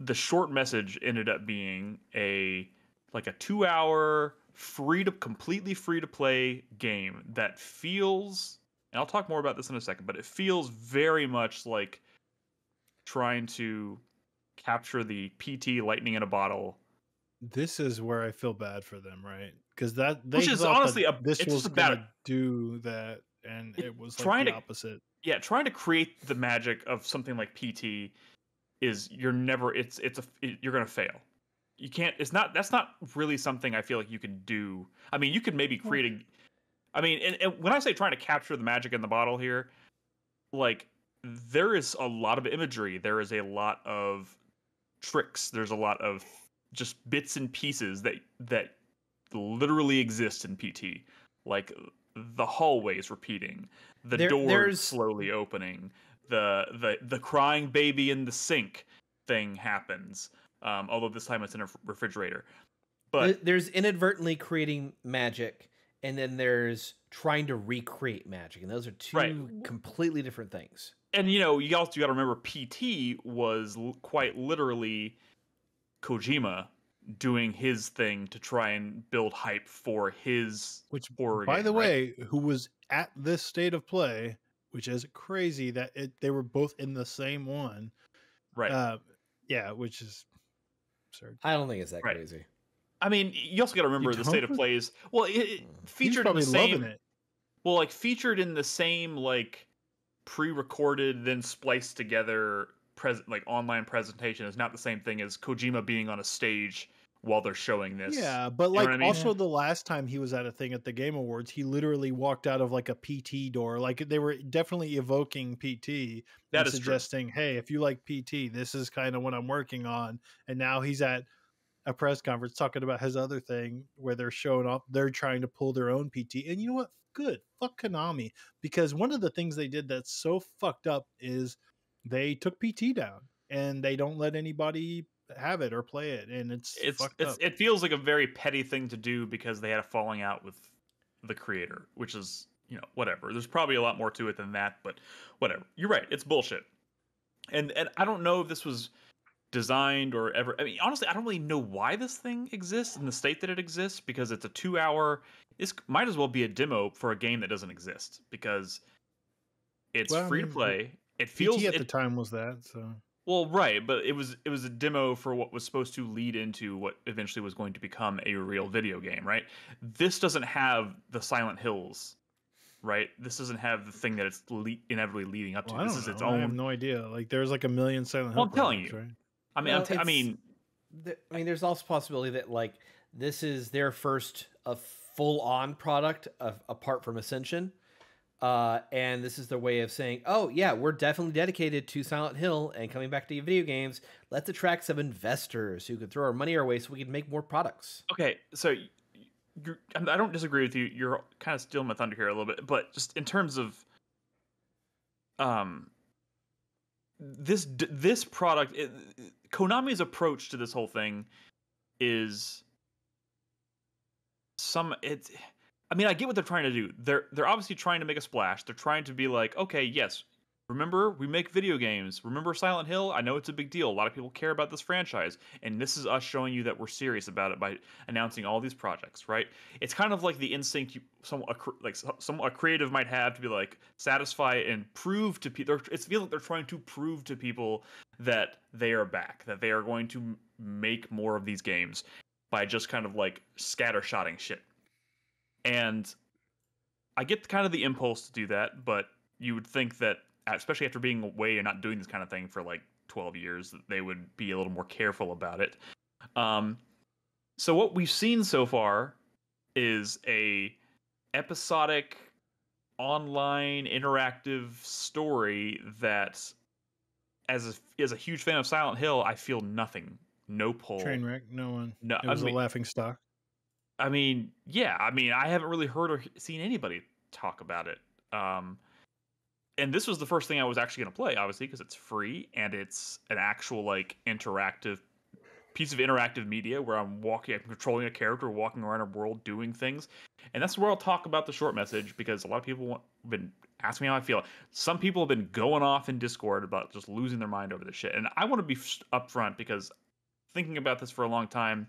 S1: the short message ended up being a like a two hour free to completely free to play game that feels and I'll talk more about this in a second, but it feels very much like trying to capture the PT lightning in a bottle.
S2: This is where I feel bad for them, right? Because that they
S1: Which is honestly a-
S2: this
S1: it's
S2: was
S1: just about-
S2: do that, and
S1: It-
S2: it, was like
S1: trying
S2: the
S1: to-
S2: opposite.
S1: Yeah, trying to create the magic of something like PT is you're never it's it's a it- you're going to fail. You can't it's not that's not really something I feel like you can do. I mean, you could maybe create a I mean, and, and when I say trying to capture the magic in the bottle here, like there is a lot of imagery, there is a lot of tricks, there's a lot of just bits and pieces that that literally exist in PT. Like the hallways repeating, the
S4: There-
S1: doors slowly opening, the the the crying baby in the sink thing happens. Um, although this time it's in a refrigerator. But
S4: there's inadvertently creating magic, and then there's trying to recreate magic, and those are two
S1: Right.
S4: completely different things.
S1: and you know you also got to remember PT was l- quite literally Kojima doing his thing to try and build hype for his
S2: Which,
S1: horror
S2: by
S1: game,
S2: the
S1: right?
S2: way, who was at this state of play, which is crazy that it, they were both in the same one.
S1: right
S2: Uh, yeah, which is absurd.
S4: I don't think it's that
S1: Right.
S4: crazy.
S1: I mean you also got to remember the state of plays well it, it featured in the same
S2: it.
S1: well like featured in the same like pre-recorded then spliced together present like online presentation is not the same thing as Kojima being on a stage while they're showing this
S2: Yeah, but
S1: know
S2: like
S1: what I mean?
S2: also the last time he was at a thing at the Game Awards, he literally walked out of like a PT door. Like they were definitely evoking PT
S1: That
S2: and
S1: is true.
S2: suggesting, hey, if you like PT, this is kind of what I'm working on. And now he's at a press conference talking about his other thing where they're showing up, they're trying to pull their own PT. And you know what? Good. Fuck Konami. Because one of the things they did that's so fucked up is they took PT down and they don't let anybody have it or play it. And it's,
S1: it's it's it feels like a very petty thing to do because they had a falling out with the creator, which is you know whatever. There's probably a lot more to it than that, but whatever. You're right. It's bullshit. And and I don't know if this was designed or ever. I mean, honestly, I don't really know why this thing exists in the state that it exists because it's a two hour. This might as well be a demo for a game that doesn't exist because it's
S2: Well,
S1: free to
S2: mean,
S1: play. It feels
S2: PT at
S1: it,
S2: the time was that. So
S1: well, right, but it was it was a demo for what was supposed to lead into what eventually was going to become a real video game, right? This doesn't have the Silent Hills, right? This doesn't have the thing that it's le- inevitably leading up to.
S2: well, I
S1: this is
S2: know.
S1: its
S2: I have no idea. Like there's like a million Silent
S1: Well,
S2: Hill.
S1: I'm telling you.
S2: right?
S1: I mean, I'm
S4: Well,
S1: t- I mean,
S4: Th- I mean, there's also possibility that like this is their first a full on product of, apart from Ascension, uh, and this is their way of saying, oh yeah, we're definitely dedicated to Silent Hill and coming back to video games. Let's attract some investors who can throw our money our way so we can make more products.
S1: okay, so I don't disagree with you. You're kind of stealing my thunder here a little bit, but just in terms of um this this product, it, Konami's approach to this whole thing is some it's I mean, I get what they're trying to do. They're they're obviously trying to make a splash. They're trying to be like, okay, yes, remember we make video games. Remember Silent Hill? I know it's a big deal. A lot of people care about this franchise, and this is us showing you that we're serious about it by announcing all these projects. Right? It's kind of like the instinct you some a, like some a creative might have to be like satisfy and prove to people. It's feels like they're trying to prove to people that they are back, that they are going to make more of these games by just kind of like scattershotting shit and I get kind of the impulse to do that, but you would think that, especially after being away and not doing this kind of thing for like 12 years, that they would be a little more careful about it. Um, so what we've seen so far is a episodic online interactive story that as a, as a huge fan of Silent Hill, I feel nothing, no pull.
S2: Train wreck. no one.
S1: No,
S2: it was
S1: I mean,
S2: a laughing stock.
S1: I mean, yeah, I mean, I haven't really heard or seen anybody talk about it. Um, and this was the first thing I was actually going to play, obviously, because it's free and it's an actual like interactive piece of interactive media where I'm walking, I'm controlling a character, walking around a world, doing things. And that's where I'll talk about the short message because a lot of people have been asking me how I feel. Some people have been going off in Discord about just losing their mind over this shit. And I want to be upfront because thinking about this for a long time,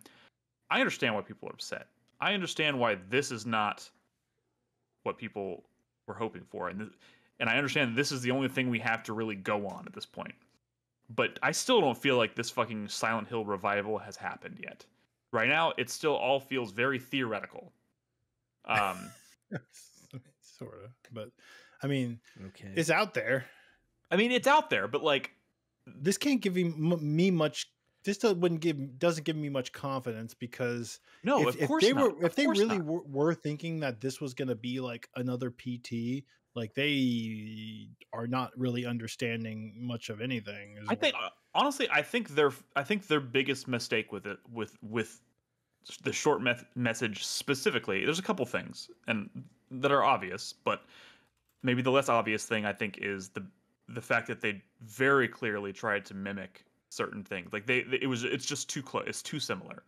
S1: I understand why people are upset. I understand why this is not what people were hoping for, and th- and I understand this is the only thing we have to really go on at this point. But I still don't feel like this fucking Silent Hill revival has happened yet. Right now, it still all feels very theoretical. Um,
S2: sort of, but I mean,
S4: Okay.
S2: it's out there.
S1: I mean, it's out there, but like,
S2: This can't give you, m- me much. This wouldn't give doesn't give me much confidence because
S1: no,
S2: if,
S1: of
S2: if
S1: course
S2: they
S1: not.
S2: were if they really were, were thinking that this was going to be like another PT, like they are not really understanding much of anything.
S1: I think
S2: what-
S1: honestly, I think their I think their biggest mistake with it with with the short meth- message specifically. There's a couple things and that are obvious, but maybe the less obvious thing I think is the the fact that they very clearly tried to mimic certain things. Like they, it was it's just too close. It's too similar.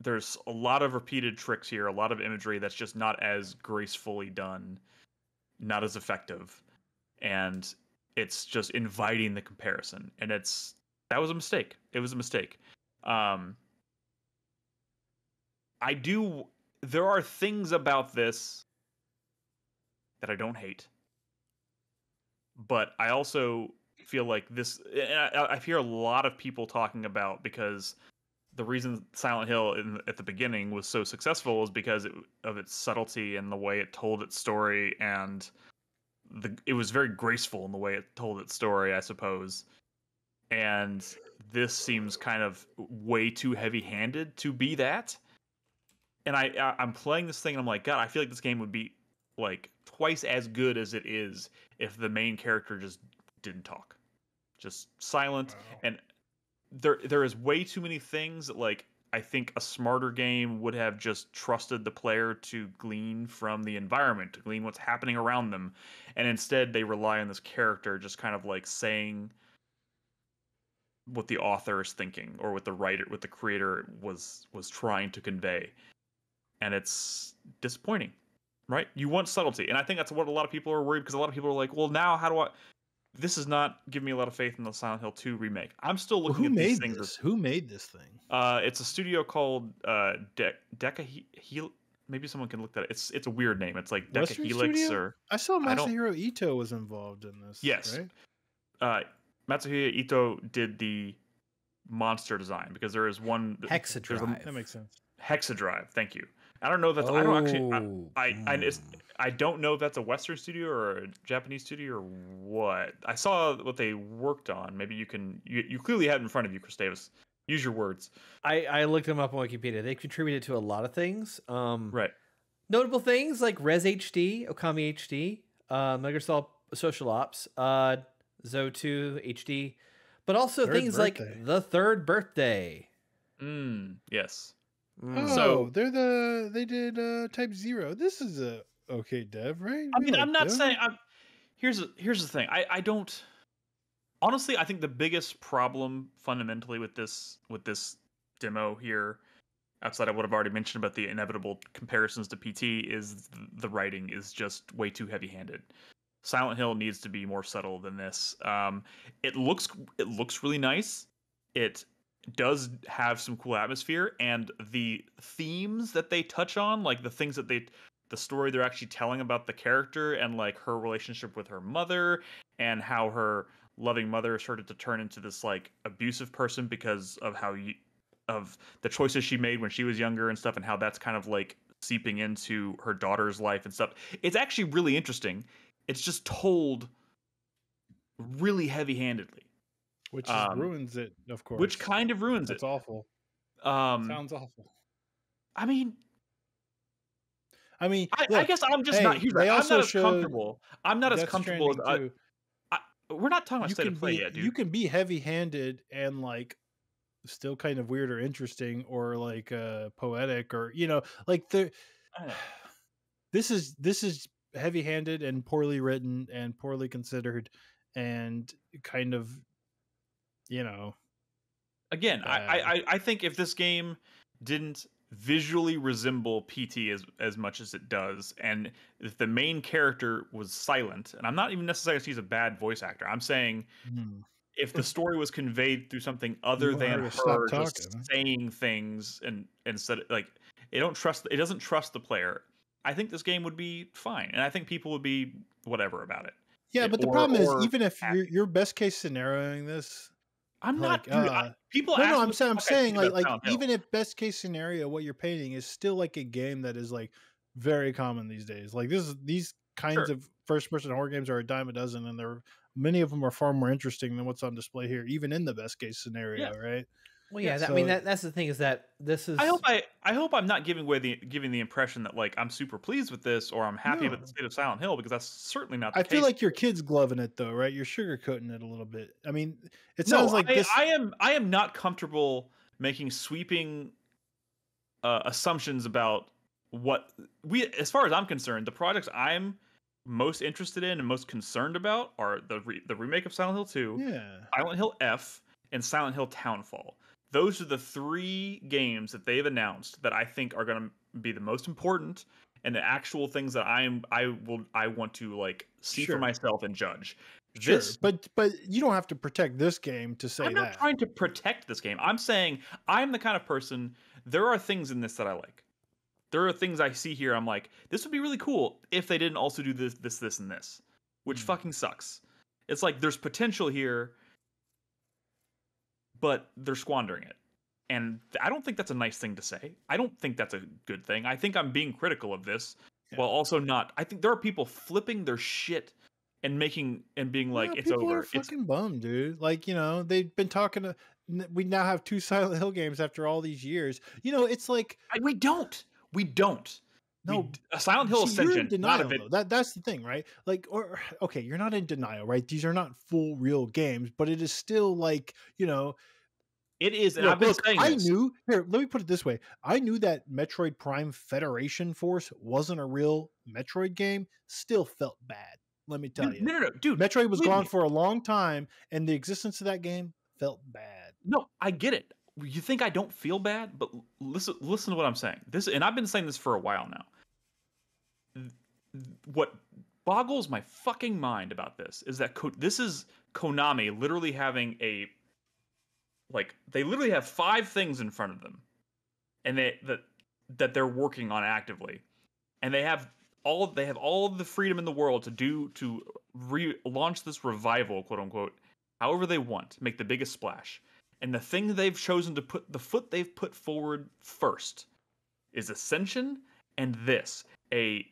S1: There's a lot of repeated tricks here, a lot of imagery that's just not as gracefully done, not as effective, and it's just inviting the comparison and it's that was a mistake it was a mistake um i do there are things about this that i don't hate but i also feel like this I, I hear a lot of people talking about because the reason silent hill in, at the beginning was so successful was because it, of its subtlety and the way it told its story and the it was very graceful in the way it told its story, I suppose. And this seems kind of way too heavy-handed to be that. And I, I I'm playing this thing and I'm like, God, I feel like this game would be like twice as good as it is if the main character just didn't talk, just silent.
S2: Wow.
S1: And there there is way too many things that like I think a smarter game would have just trusted the player to glean from the environment, to glean what's happening around them. And instead they rely on this character just kind of like saying what the author is thinking or what the writer what the creator was was trying to convey. And it's disappointing. Right? You want subtlety. And I think that's what a lot of people are worried because a lot of people are like, well now how do I this is not giving me a lot of faith in the Silent Hill 2 remake. I'm still
S2: Well,
S1: looking
S2: who
S1: at these
S2: made
S1: things
S2: this?
S1: as
S2: Who made this thing?
S1: uh, it's a studio called uh, De- Deca Hel- Maybe someone can look that. Up. It's it's a weird name. It's like Deca
S2: Western
S1: Helix
S2: Studio?
S1: or
S2: I saw
S1: I don't-
S2: Masahiro Ito was involved in this.
S1: Yes.
S2: right?
S1: uh, Masahiro Ito did the monster design because there is one there's a-
S2: that makes sense.
S1: Hexadrive. Thank you. I don't know if that's. I don't actually. I,
S4: Oh,
S1: I, I, it's. I don't know if that's a Western studio or a Japanese studio or what. I saw what they worked on. Maybe you can. You, you clearly have it in front of you, Chris Davis. Use your words.
S4: I, I looked them up on Wikipedia. They've contributed to a lot of things. Um,
S1: Right.
S4: Notable things like Rez HD, Okami HD, uh, Megasol Social Ops, uh, Zo2 HD, but also
S2: Third
S4: things like The Third Birthday.
S1: Mm, yes.
S2: Oh,
S1: So-
S2: they're the they did uh Type Zero. This is a okay dev, right?
S1: I mean,
S2: like
S1: I'm not
S2: them.
S1: saying. I'm, here's here's the thing. I I don't. Honestly, I think the biggest problem fundamentally with this with this demo here, outside of what I've already mentioned about the inevitable comparisons to PT, is the writing is just way too heavy-handed. Silent Hill needs to be more subtle than this. Um, it looks it looks really nice. It does have some cool atmosphere, and the themes that they touch on, like the things that they the story they're actually telling about the character and like her relationship with her mother and how her loving mother started to turn into this like abusive person because of how you of the choices she made when she was younger and stuff and how that's kind of like seeping into her daughter's life and stuff. It's actually really interesting. It's just told really heavy-handedly
S2: which
S1: um,
S2: ruins it, of course.
S1: which kind of ruins
S2: That's
S1: it It's
S2: awful.
S1: um
S2: Sounds awful.
S1: i mean
S2: I mean,
S1: I, I guess i'm just not
S2: hey,
S1: here's
S2: they
S1: i'm not as comfortable i'm not as comfortable as I,
S2: too.
S1: we're not talking about
S2: you
S1: state
S2: can
S1: of play
S2: be
S1: yet dude
S2: you can be heavy-handed and like still kind of weird or interesting or like uh poetic or you know like the this is this is heavy-handed and poorly written and poorly considered and kind of you know
S1: again I. I I- i think if this game didn't visually resemble pt as as much as it does and if the main character was silent and i'm not even necessarily saying he's a bad voice actor i'm saying
S2: hmm,
S1: if the story was conveyed through something other than
S2: her to stop
S1: her just saying things and instead like it don't trust it doesn't trust the player i think this game would be fine and i think people would be whatever about it
S2: yeah
S1: Yeah,
S2: but the
S1: or-
S2: problem is even if
S1: act-
S2: you're, you're best case scenarioing this
S1: i'm
S2: Like,
S1: not dude, I-
S2: uh,
S1: people
S2: no
S1: ask
S2: no i'm saying i'm saying like like even if best case scenario what you're painting is still like a game that is like very common these days. Like this is these kinds
S1: Sure.
S2: of first person horror games are a dime a dozen and they're many of them are far more interesting than what's on display here even in the best case scenario right
S4: Well,
S1: Yeah,
S4: yeah, that, I mean that that's the thing is that this is.
S1: I hope I I hope I'm not giving away the giving the impression that like I'm super pleased with this or I'm happy about the state of Silent Hill because that's certainly not the
S2: i
S1: case.
S2: feel like your kid's gloving it though right you're sugarcoating it a little bit i mean it
S1: no,
S2: sounds like
S1: I,
S2: this
S1: I am I am not comfortable making sweeping uh, assumptions about what we as far as I'm concerned, the projects I'm most interested in and most concerned about are the re- the remake of Silent Hill 2,
S2: yeah
S1: Silent Hill F, and Silent Hill Townfall. Those are the three games that they've announced that I think are going to be the most important and the actual things that I am I will I want to like see
S2: Sure.
S1: for myself and judge.
S2: sure
S1: This
S2: but but you don't have to protect this game to say that.
S1: I'm not
S2: that
S1: trying to protect this game. I'm saying I'm the kind of person. There are things in this that I like. There are things I see here. I'm like, this would be really cool if they didn't also do this, this, this, and this, which
S2: Hmm.
S1: fucking sucks. It's like there's potential here, but they're squandering it, and I don't think that's a nice thing to say. I don't think that's a good thing. I think I'm being critical of this,
S2: Yeah.
S1: while also not. I think there are people flipping their shit and making and being like,
S2: Yeah,
S1: it's
S2: people
S1: over.
S2: Are
S1: It's
S2: fucking bummed, dude. Like you know, they've been talking to. We now have two Silent Hill games after all these years. You know, it's like
S1: I, we don't. We don't. We
S2: no.
S1: a Silent Hill
S2: in
S1: Ascension, not a
S2: denial.
S1: vid-
S2: That that's the thing, right? Like, or okay, you're not in denial, right? These are not full real games, but it is still like you know.
S1: It is, and
S2: Look,
S1: I've been
S2: look,
S1: saying
S2: I
S1: this.
S2: knew. Here, let me put it this way: I knew that Metroid Prime Federation Force wasn't a real Metroid game. Still felt bad. Let me tell
S1: Dude,
S2: you.
S1: no, no, no, dude.
S2: Metroid was gone
S1: me.
S2: for a long time, and the existence of that game felt bad.
S1: No, I get it. You think I don't feel bad, but listen, listen to what I'm saying. This, and I've been saying this for a while now. What boggles my fucking mind about this is that this is Konami literally having a, like, they literally have five things in front of them, and they that that they're working on actively, and they have all they have all the freedom in the world to do to relaunch this revival, quote unquote, however they want, make the biggest splash. And the thing they've chosen to put the foot they've put forward first is Ascension and this a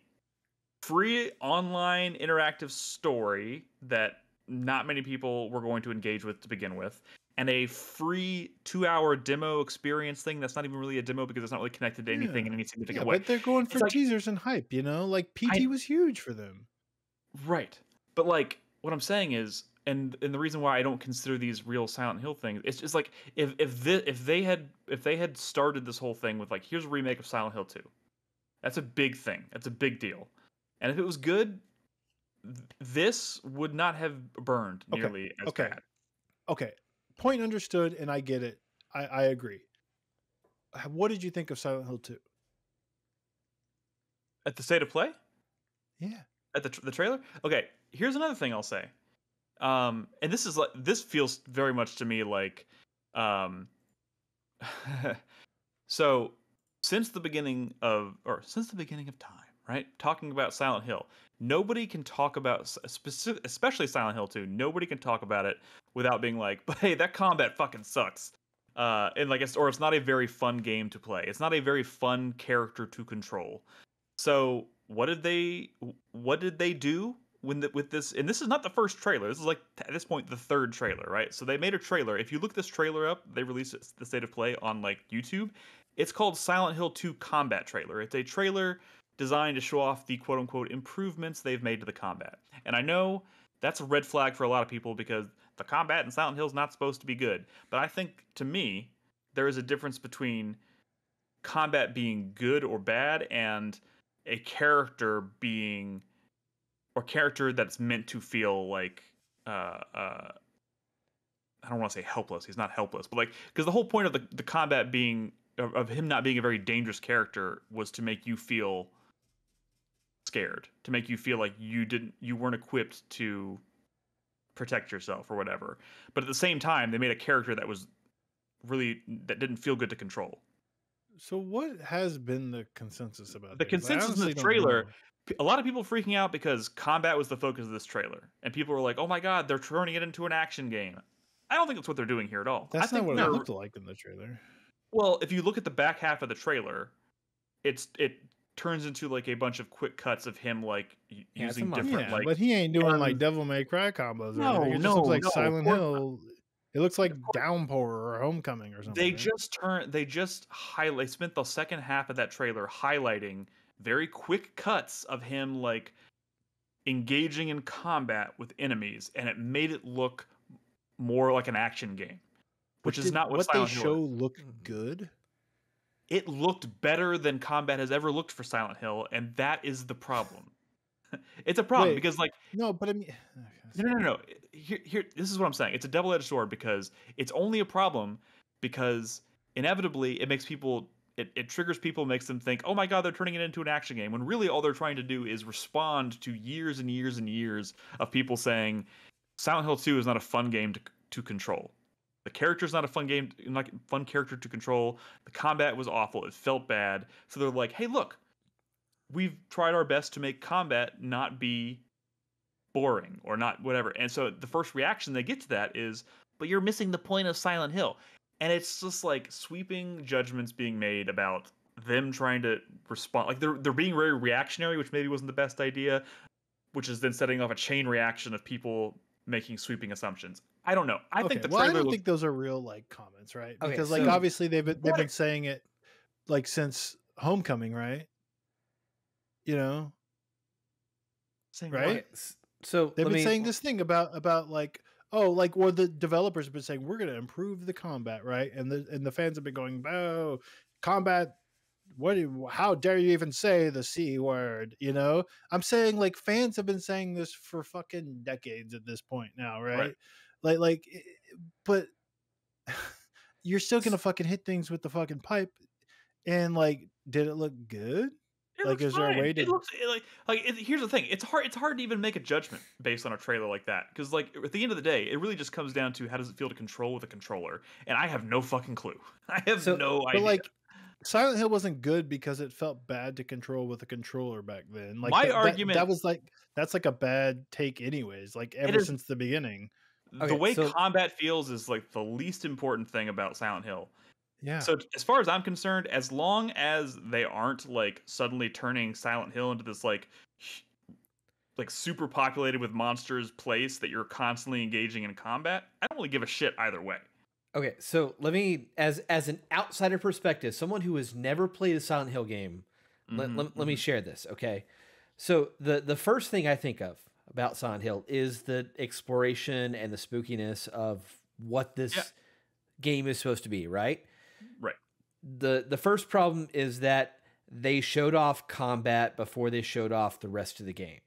S1: free online interactive story that not many people were going to engage with to begin with and a free two hour demo experience thing that's not even really a demo because it's not really connected to anything
S2: Yeah.
S1: in any
S2: Yeah,
S1: significant way
S2: but they're going
S1: It's
S2: for
S1: like-
S2: teasers and hype. You know, like PT
S1: I-
S2: was huge for them.
S1: Right. But like what I'm saying is and and the reason why I don't consider these real Silent Hill things, it's just like if if this, if they had if they had started this whole thing with like here's a remake of Silent Hill 2. That's a big thing. That's a big deal. And if it was good, th- this would not have burned
S2: Okay,
S1: nearly as
S2: okay.
S1: bad.
S2: Okay, point understood, and I get it. I, I agree. What did you think of Silent Hill 2?
S1: At the state of play?
S2: Yeah.
S1: at the tr- the trailer. Okay, here's another thing I'll say. Um, and this is like this feels very much to me like, um, so since the beginning of or since the beginning of time, right? Talking about Silent Hill, nobody can talk about especially Silent Hill 2. Nobody can talk about it without being like, but hey, that combat fucking sucks. Uh, and like it's or it's not a very fun game to play. It's not a very fun character to control. So what did they what did they do when the, with this and this is not the first trailer this is like at this point the third trailer right so they made a trailer if you look this trailer up they released the state of play on like youtube it's called silent hill 2 combat trailer it's a trailer designed to show off the quote unquote improvements they've made to the combat and i know that's a red flag for a lot of people because the combat in silent hill is not supposed to be good but i think to me there is a difference between combat being good or bad and a character being or character that's meant to feel like uh uh I don't want to say helpless. He's not helpless, but like because the whole point of the, the combat being of, of him not being a very dangerous character was to make you feel scared, to make you feel like you didn't you weren't equipped to protect yourself or whatever. But at the same time, they made a character that was really that didn't feel good to control.
S2: So what has been the consensus about
S1: The
S2: this?
S1: Consensus in the trailer- A lot of people freaking out because combat was the focus of this trailer, and people were like, "Oh my god, they're turning it into an action game." I don't think that's what they're doing here at all. I
S2: That's
S1: think
S2: not what it looked like in the trailer.
S1: Well, if you look at the back half of the trailer, it's it turns into like a bunch of quick cuts of him like y-
S4: Yeah,
S1: using different
S2: Yeah,
S1: like
S2: but he ain't doing like. Devil May Cry combos. Or
S1: No,
S2: anything. It just
S1: no,
S2: looks like
S1: no,
S2: Silent
S1: course not.
S2: Hill. It looks like Downpour or Homecoming or something.
S1: they
S2: right?
S1: just turn they just highlight spent the second half of that trailer highlighting very quick cuts of him like engaging in combat with enemies and it made it look more like an action game
S2: But
S1: which is
S2: did
S1: not what,
S2: what
S1: Silent
S2: they
S1: Hill
S2: show
S1: is.
S2: look good.
S1: It looked better than combat has ever looked for Silent Hill and that is the problem it's a problem
S2: Wait.
S1: because like
S2: No, but I mean,
S1: No, no, no, no. Here, here. This is what I'm saying. It's a double-edged sword because it's only a problem because inevitably it makes people. It, it triggers people, makes them think, "Oh my god, they're turning it into an action game." When really all they're trying to do is respond to years and years and years of people saying, "Silent Hill 2 is not a fun game to to control." The character's not a fun game, not fun character to control. The combat was awful. It felt bad. So they're like, "Hey, look, we've tried our best to make combat not be boring or not whatever. And so the first reaction they get to that is, but you're missing the point of Silent Hill. And it's just like sweeping judgments being made about them trying to respond like they're they're being very reactionary, which maybe wasn't the best idea, which is then setting off a chain reaction of people making sweeping assumptions. I don't know. I
S2: okay.
S1: think the
S2: well, I don't
S1: looks
S2: think those are real like comments, right?
S4: Okay,
S2: Because like
S4: so-
S2: obviously they've been, they've
S1: What?
S2: been saying it like since Homecoming, right? You know,
S1: saying
S2: right?
S4: Okay, s- So
S2: they've been
S4: me-
S2: saying this thing about about like oh like or the developers have been saying we're going to improve the combat, right? And the and the fans have been going, oh, combat. What? How dare you even say the c word? You know, I'm saying like fans have been saying this for fucking decades at this point now, right?
S1: Right.
S2: Like like, eh, eh, but you're still gonna fucking hit things with the fucking pipe, and like, did it look good?
S1: It
S2: Like, is there a
S1: fine.
S2: way
S1: It
S2: to-
S1: looks it, like like it, here's the thing. It's hard. It's hard to even make a judgment based on a trailer like that because like at the end of the day, it really just comes down to how does it feel to control with a controller, and I have no fucking clue. I have
S4: So-
S1: no idea.
S2: like, Silent Hill wasn't good because it felt bad to control with a controller back then. Like
S1: My
S2: that, that-
S1: argument-
S2: that, was like that's like a bad take, anyways. Like ever
S1: is-
S2: since the beginning.
S1: the way
S4: so-
S1: combat feels is like the least important thing about Silent Hill.
S2: Yeah.
S1: So as far as I'm concerned, as long as they aren't like suddenly turning Silent Hill into this like like super populated with monsters place that you're constantly engaging in combat, I don't really give a shit either way.
S4: Okay, so let me, as as an outsider perspective, someone who has never played a Silent Hill game, let,
S1: Mhm,
S4: let, let me
S1: mhm.
S4: share this. Okay, so the the first thing I think of about Silent Hill is the exploration and the spookiness of what this
S1: Yeah.
S4: game is supposed to be, right?
S1: Right.
S4: The the first problem is that they showed off combat before they showed off the rest of the game.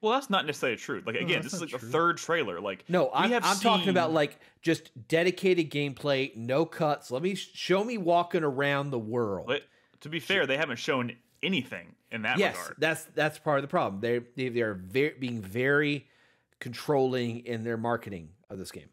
S1: Well, that's not necessarily true. Like again,
S2: that's
S1: this is like the third trailer. Like
S4: No, I'm,
S1: have
S4: I'm talking about like just dedicated gameplay, no cuts. Let me sh- show me walking around the world.
S1: but to be fair, they haven't shown anything in that
S4: yes,
S1: regard.
S4: that's that's part of the problem. They they they are very being very controlling in their marketing of this game.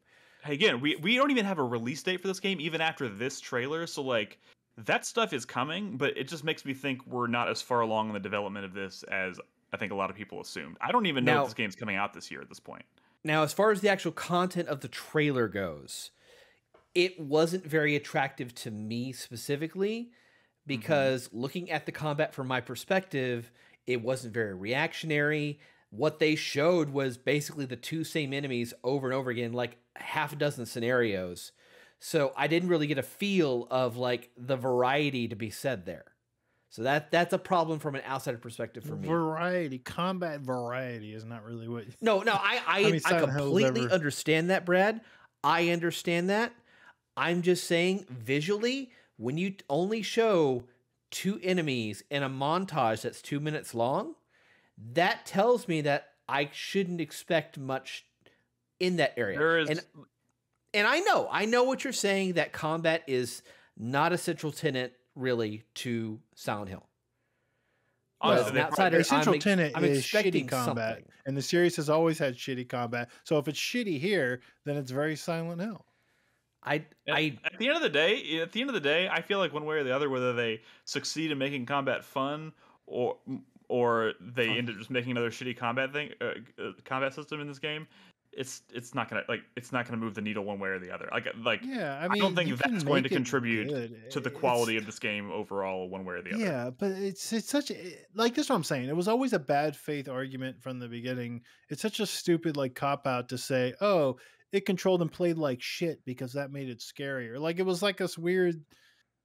S1: again, we we don't even have a release date for this game, even after this trailer. So like that stuff is coming, but it just makes me think we're not as far along in the development of this as I think a lot of people assumed. I don't even know
S4: Now-
S1: if this game's coming out this year at this point.
S4: Now, as far as the actual content of the trailer goes, it wasn't very attractive to me specifically because mm-hmm. looking at the combat from my perspective, it wasn't very reactionary. What they showed was basically the two same enemies over and over again, like half a dozen scenarios. So I didn't really get a feel of like the variety to be said there. So that that's a problem from an outsider perspective for me.
S2: Variety, combat variety is not really what.
S4: No, no, I I,
S2: How many
S4: I completely
S2: ever-
S4: understand that, Brad. I understand that. I'm just saying visually, when you only show two enemies in a montage that's two minutes long, that tells me that I shouldn't expect much in that area.
S1: There is
S4: and and I know, I know what you're saying that combat is not a central tenet really to Silent Hill.
S1: honestly,
S4: as an
S1: they
S4: outsider,
S2: The central
S4: I'm ex-
S2: tenet
S4: I'm
S2: is
S4: expecting
S2: shitty combat,
S4: something.
S2: and the series has always had shitty combat. So if it's shitty here, then it's very Silent Hill.
S4: I
S1: At,
S4: I
S1: at the end of the day, at the end of the day, I feel like one way or the other, whether they succeed in making combat fun or or they end up just making another shitty combat thing, uh, uh, combat system in this game, it's it's not gonna like it's not gonna move the needle one way or the other. Like like
S2: Yeah, I
S1: I, don't think that's going to contribute
S2: good.
S1: to the
S2: It's-
S1: quality of this game overall, one way or the other.
S2: Yeah, but it's it's such like this. Is what I'm saying. It was always a bad faith argument from the beginning. It's such a stupid like cop out to say, oh, it controlled and played like shit because that made it scarier. Like it was like this weird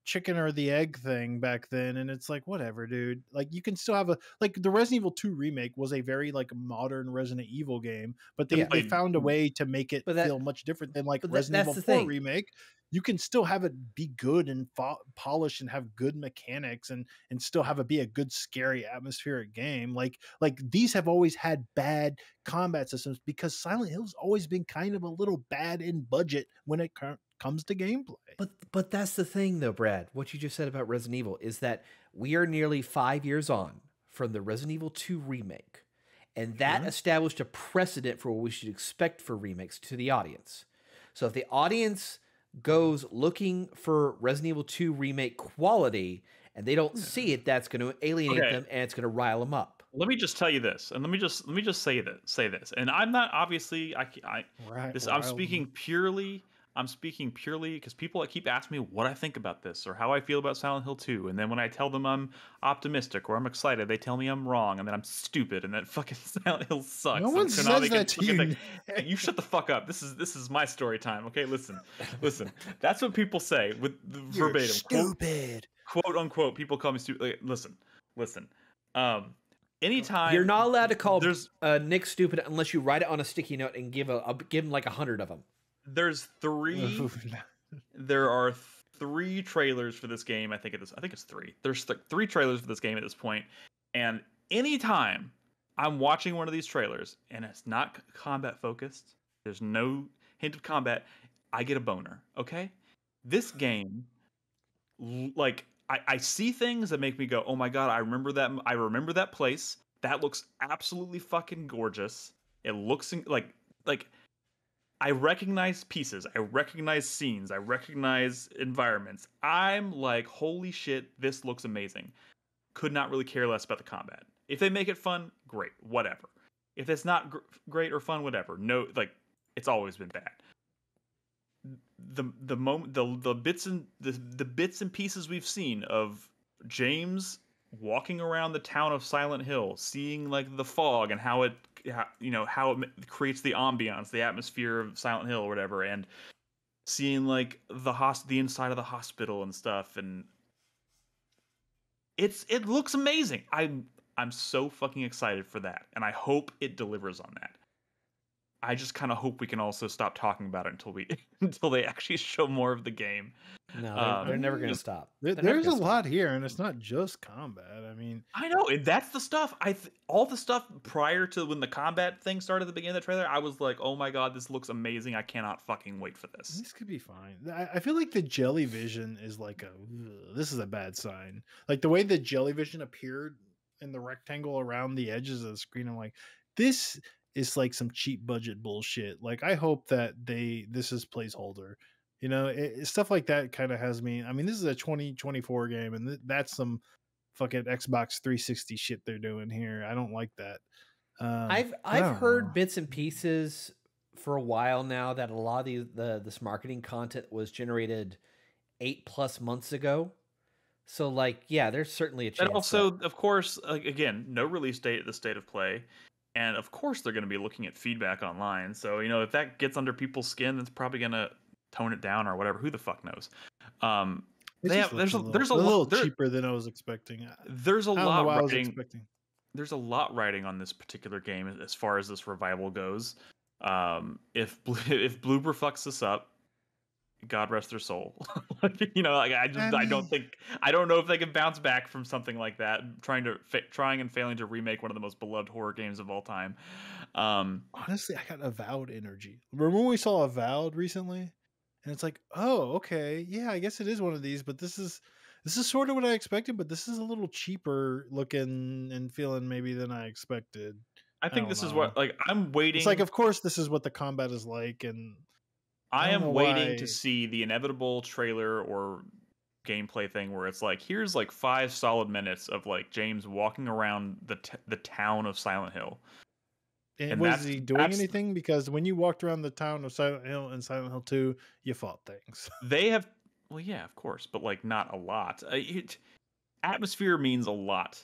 S2: chicken or the egg thing back then and it's like whatever dude like you can still have a like the resident evil 2 remake was a very like modern resident evil game but they,
S4: Yeah.
S2: they found a mm-hmm. way to make it
S4: But that-
S2: feel much different than like
S4: but that-
S2: resident evil 4
S4: thing.
S2: remake you can still have it be good and fo- polished and have good mechanics and and still have it be a good scary atmospheric game like like these have always had bad combat systems because silent hill's always been kind of a little bad in budget when it co- comes to gameplay
S4: But but that's the thing though, Brad. What you just said about Resident Evil is that we are nearly five years on from the Resident Evil 2 remake. And that
S2: Mhm.
S4: established a precedent for what we should expect for remakes to the audience. So if the audience goes looking for Resident Evil 2 remake quality and they don't see hmm. it, that's going to alienate
S1: Okay.
S4: them and it's going to rile them up.
S1: Let me just tell you this, and let me just let me just say that say this, and I'm not obviously I I
S2: right
S1: this I'm speaking purely I'm speaking purely because people keep asking me what I think about this or how I feel about Silent Hill 2, and then when I tell them I'm optimistic or I'm excited, they tell me I'm wrong, and then I'm stupid, and that fucking Silent Hill sucks.
S2: no
S1: and
S2: one
S1: so now
S2: says that to you
S1: the- Hey, you shut the fuck up. This is this is my story time. Okay, listen, listen. That's what people say with the
S2: You're
S1: verbatim. Quote,
S2: stupid
S1: quote unquote. People call me stupid. Like, listen, listen. Um, anytime
S4: You're not allowed to call
S1: there's
S4: uh, Nick stupid unless you write it on a sticky note and give a, a give him like a hundred of them.
S1: There's three there are three trailers for this game. I think it is. I think it's three. There's th- three trailers for this game at this point. point, and anytime I'm watching one of these trailers and it's not combat focused, there's no hint of combat, I get a boner. Okay, this game, like I, I see things that make me go, oh my god, I remember that. I remember that place. That looks absolutely fucking gorgeous. It looks like like I recognize pieces, I recognize scenes, I recognize environments. I'm like, holy shit, this looks amazing. Could not really care less about the combat. If they make it fun, great, whatever. If it's not gr- great or fun, whatever. No, like it's always been bad. The the moment the the bits and the the bits and pieces we've seen of James walking around the town of Silent Hill, seeing like the fog and how it, you know, how it creates the ambiance, the atmosphere of Silent Hill or whatever, and seeing like the hos- the inside of the hospital and stuff, and it's it looks amazing. I'm I'm so fucking excited for that, and I hope it delivers on that. I just kind of hope we can also stop talking about it until we until they actually show more of the game.
S4: No, they're,
S1: Um,
S4: they're never going to stop.
S2: There,
S4: They're
S2: there's a
S4: stop.
S2: lot here, and it's not just combat. I mean,
S1: I know that's the stuff. I th- all the stuff prior to when the combat thing started at the beginning of the trailer. I was like, oh my god, this looks amazing. I cannot fucking wait for this.
S2: this could be fine. I, I feel like the jelly vision is like a this is a bad sign. Like the way the jelly vision appeared in the rectangle around the edges of the screen. I'm like, this is like some cheap budget bullshit. Like I hope that they this is placeholder. You know, it, it- stuff like that kind of has me. I mean, this is a 2024 game, and th- that's some fucking Xbox 360 shit they're doing here. I don't like that. Um,
S4: I've
S2: I
S4: I've heard
S2: know.
S4: bits and pieces for a while now that a lot of the, the this marketing content was generated eight plus months ago. So like, yeah, there's certainly a chance.
S1: And also, of course, like again, no release date at the state of play. And of course, they're going to be looking at feedback online. So you know, if that gets under people's skin, that's probably going to tone it down or whatever. Who the fuck knows? Um,
S2: It
S1: they have- there's
S2: looks
S1: a- there's a
S2: little,
S1: lot-
S2: little
S1: there-
S2: cheaper than I was expecting.
S1: There's a lot
S2: what I was
S1: writing. There's a lot writing on this particular game as far as this revival goes. Um, if if Bloober fucks this up, God rest their soul. Like, you know, like I just I don't think I don't know if they can bounce back from something like that. Trying to fa- trying and failing to remake one of the most beloved horror games of all time. Um,
S2: Honestly, I got avowed energy. Remember when we saw avowed recently? And it's like, oh, okay, yeah, I guess it is one of these, but this is this is sort of what I expected, but this is a little cheaper looking and feeling maybe than I expected.
S1: I think
S2: don't
S1: this is what like I'm waiting.
S2: It's like, of course, this is what the combat is like, and
S1: I
S2: I
S1: am waiting
S2: why-
S1: to see the inevitable trailer or gameplay thing where it's like here's like five solid minutes of like James walking around the t- the town of Silent Hill.
S2: and,
S1: And
S2: was he doing anything? Because when you walked around the town of Silent Hill and Silent Hill Two, you fought things.
S1: They have well yeah, of course, but like not a lot. Uh, it, atmosphere means a lot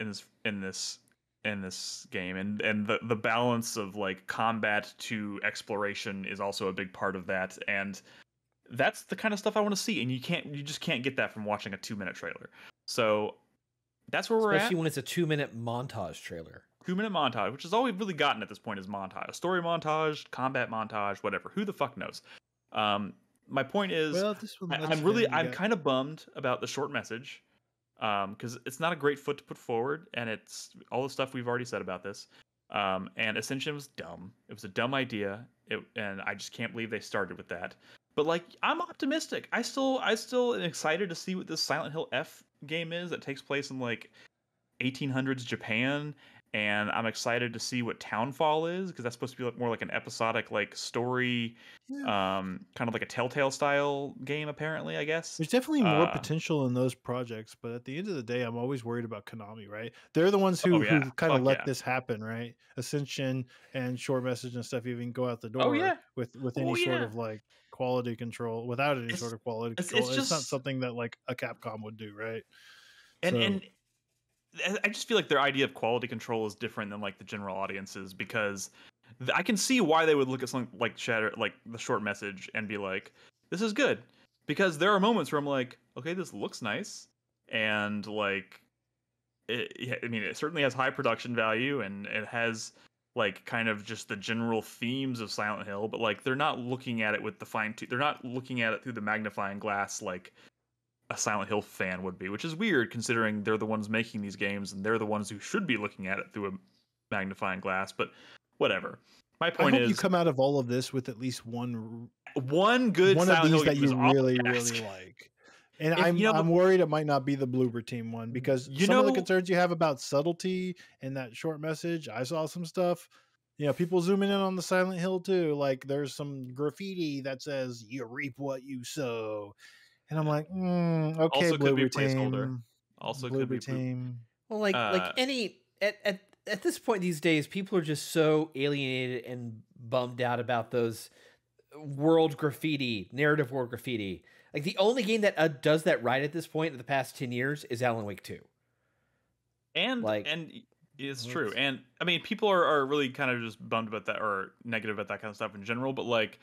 S1: in this in this in this game and and the the balance of like combat to exploration is also a big part of that and that's the kind of stuff I want to see and you can't you just can't get that from watching a 2 minute trailer. So that's where we're at.
S4: especially when it's a two minute montage trailer.
S1: two minute montage, which is all we've really gotten at this point is montage, story montage, combat montage, whatever. Who the fuck knows? Um, my point is,
S2: Well, this one,
S1: I, I'm really, I'm kind of bummed about the short message, um, because it's not a great foot to put forward, and it's all the stuff we've already said about this. Um, and Ascension was dumb. It was a dumb idea, it, and I just can't believe they started with that. But like, I'm optimistic. I still, I still am excited to see what this Silent Hill F game is that takes place in like 1800s Japan, and I'm excited to see what Townfall is because that's supposed to be like more like an episodic like story,
S2: Yeah.
S1: um, kind of like a Telltale style game. Apparently, I guess.
S2: There's definitely more
S1: Uh,
S2: potential in those projects, but at the end of the day, I'm always worried about Konami, right? They're the ones who,
S1: Oh, yeah.
S2: who kind of let
S1: yeah.
S2: this happen, right? Ascension and short message and stuff even go out the door
S1: Oh, yeah.
S2: with with
S1: Oh,
S2: any sort
S1: yeah.
S2: of like quality control without any
S1: It's-
S2: sort of quality
S1: it's-
S2: control.
S1: it's
S2: It's, not
S1: just-
S2: something that like a Capcom would do, right?
S1: and
S2: So-
S1: and I- just feel like their idea of quality control is different than like the general audiences because I can see why they would look at something like Shatter, like the short message, and be like, "This is good," because there are moments where I'm like, "Okay, this looks nice," and like, it, I mean, it certainly has high production value and it has like kind of just the general themes of Silent Hill, but like they're not looking at it with the fine tooth. They're not looking at it through the magnifying glass like a Silent Hill fan would be, which is weird considering they're the ones making these games and they're the ones who should be looking at it through a magnifying glass. But whatever. My
S2: I
S1: point
S2: hope
S1: is,
S2: you come out of all of this with at least one
S1: one good
S2: one
S1: Silent
S2: of these
S1: Hill
S2: that you really really like. And
S1: If-
S2: I'm
S1: you know,
S2: I'm worried it might not be the Bloober team one because
S1: You
S2: some of the concerns you have about subtlety in that short message, I saw some stuff. You know, people zooming in on the Silent Hill too. Like there's some graffiti that says "You reap what you sow," and I'm like, mm, okay,
S1: Also could be a placeholder.
S2: team.
S1: Also could be
S2: Bloober team.
S4: Well, like
S1: Uh,
S4: like any at, at at this point these days, people are just so alienated and bummed out about those world graffiti, narrative world graffiti. Like the only game that uh, does that right at this point in the past ten years is Alan Wake Two.
S1: and
S4: Like-
S1: and it's
S2: Well,
S1: true and i mean people are, are really kind of just bummed about that or negative about that kind of stuff in general but like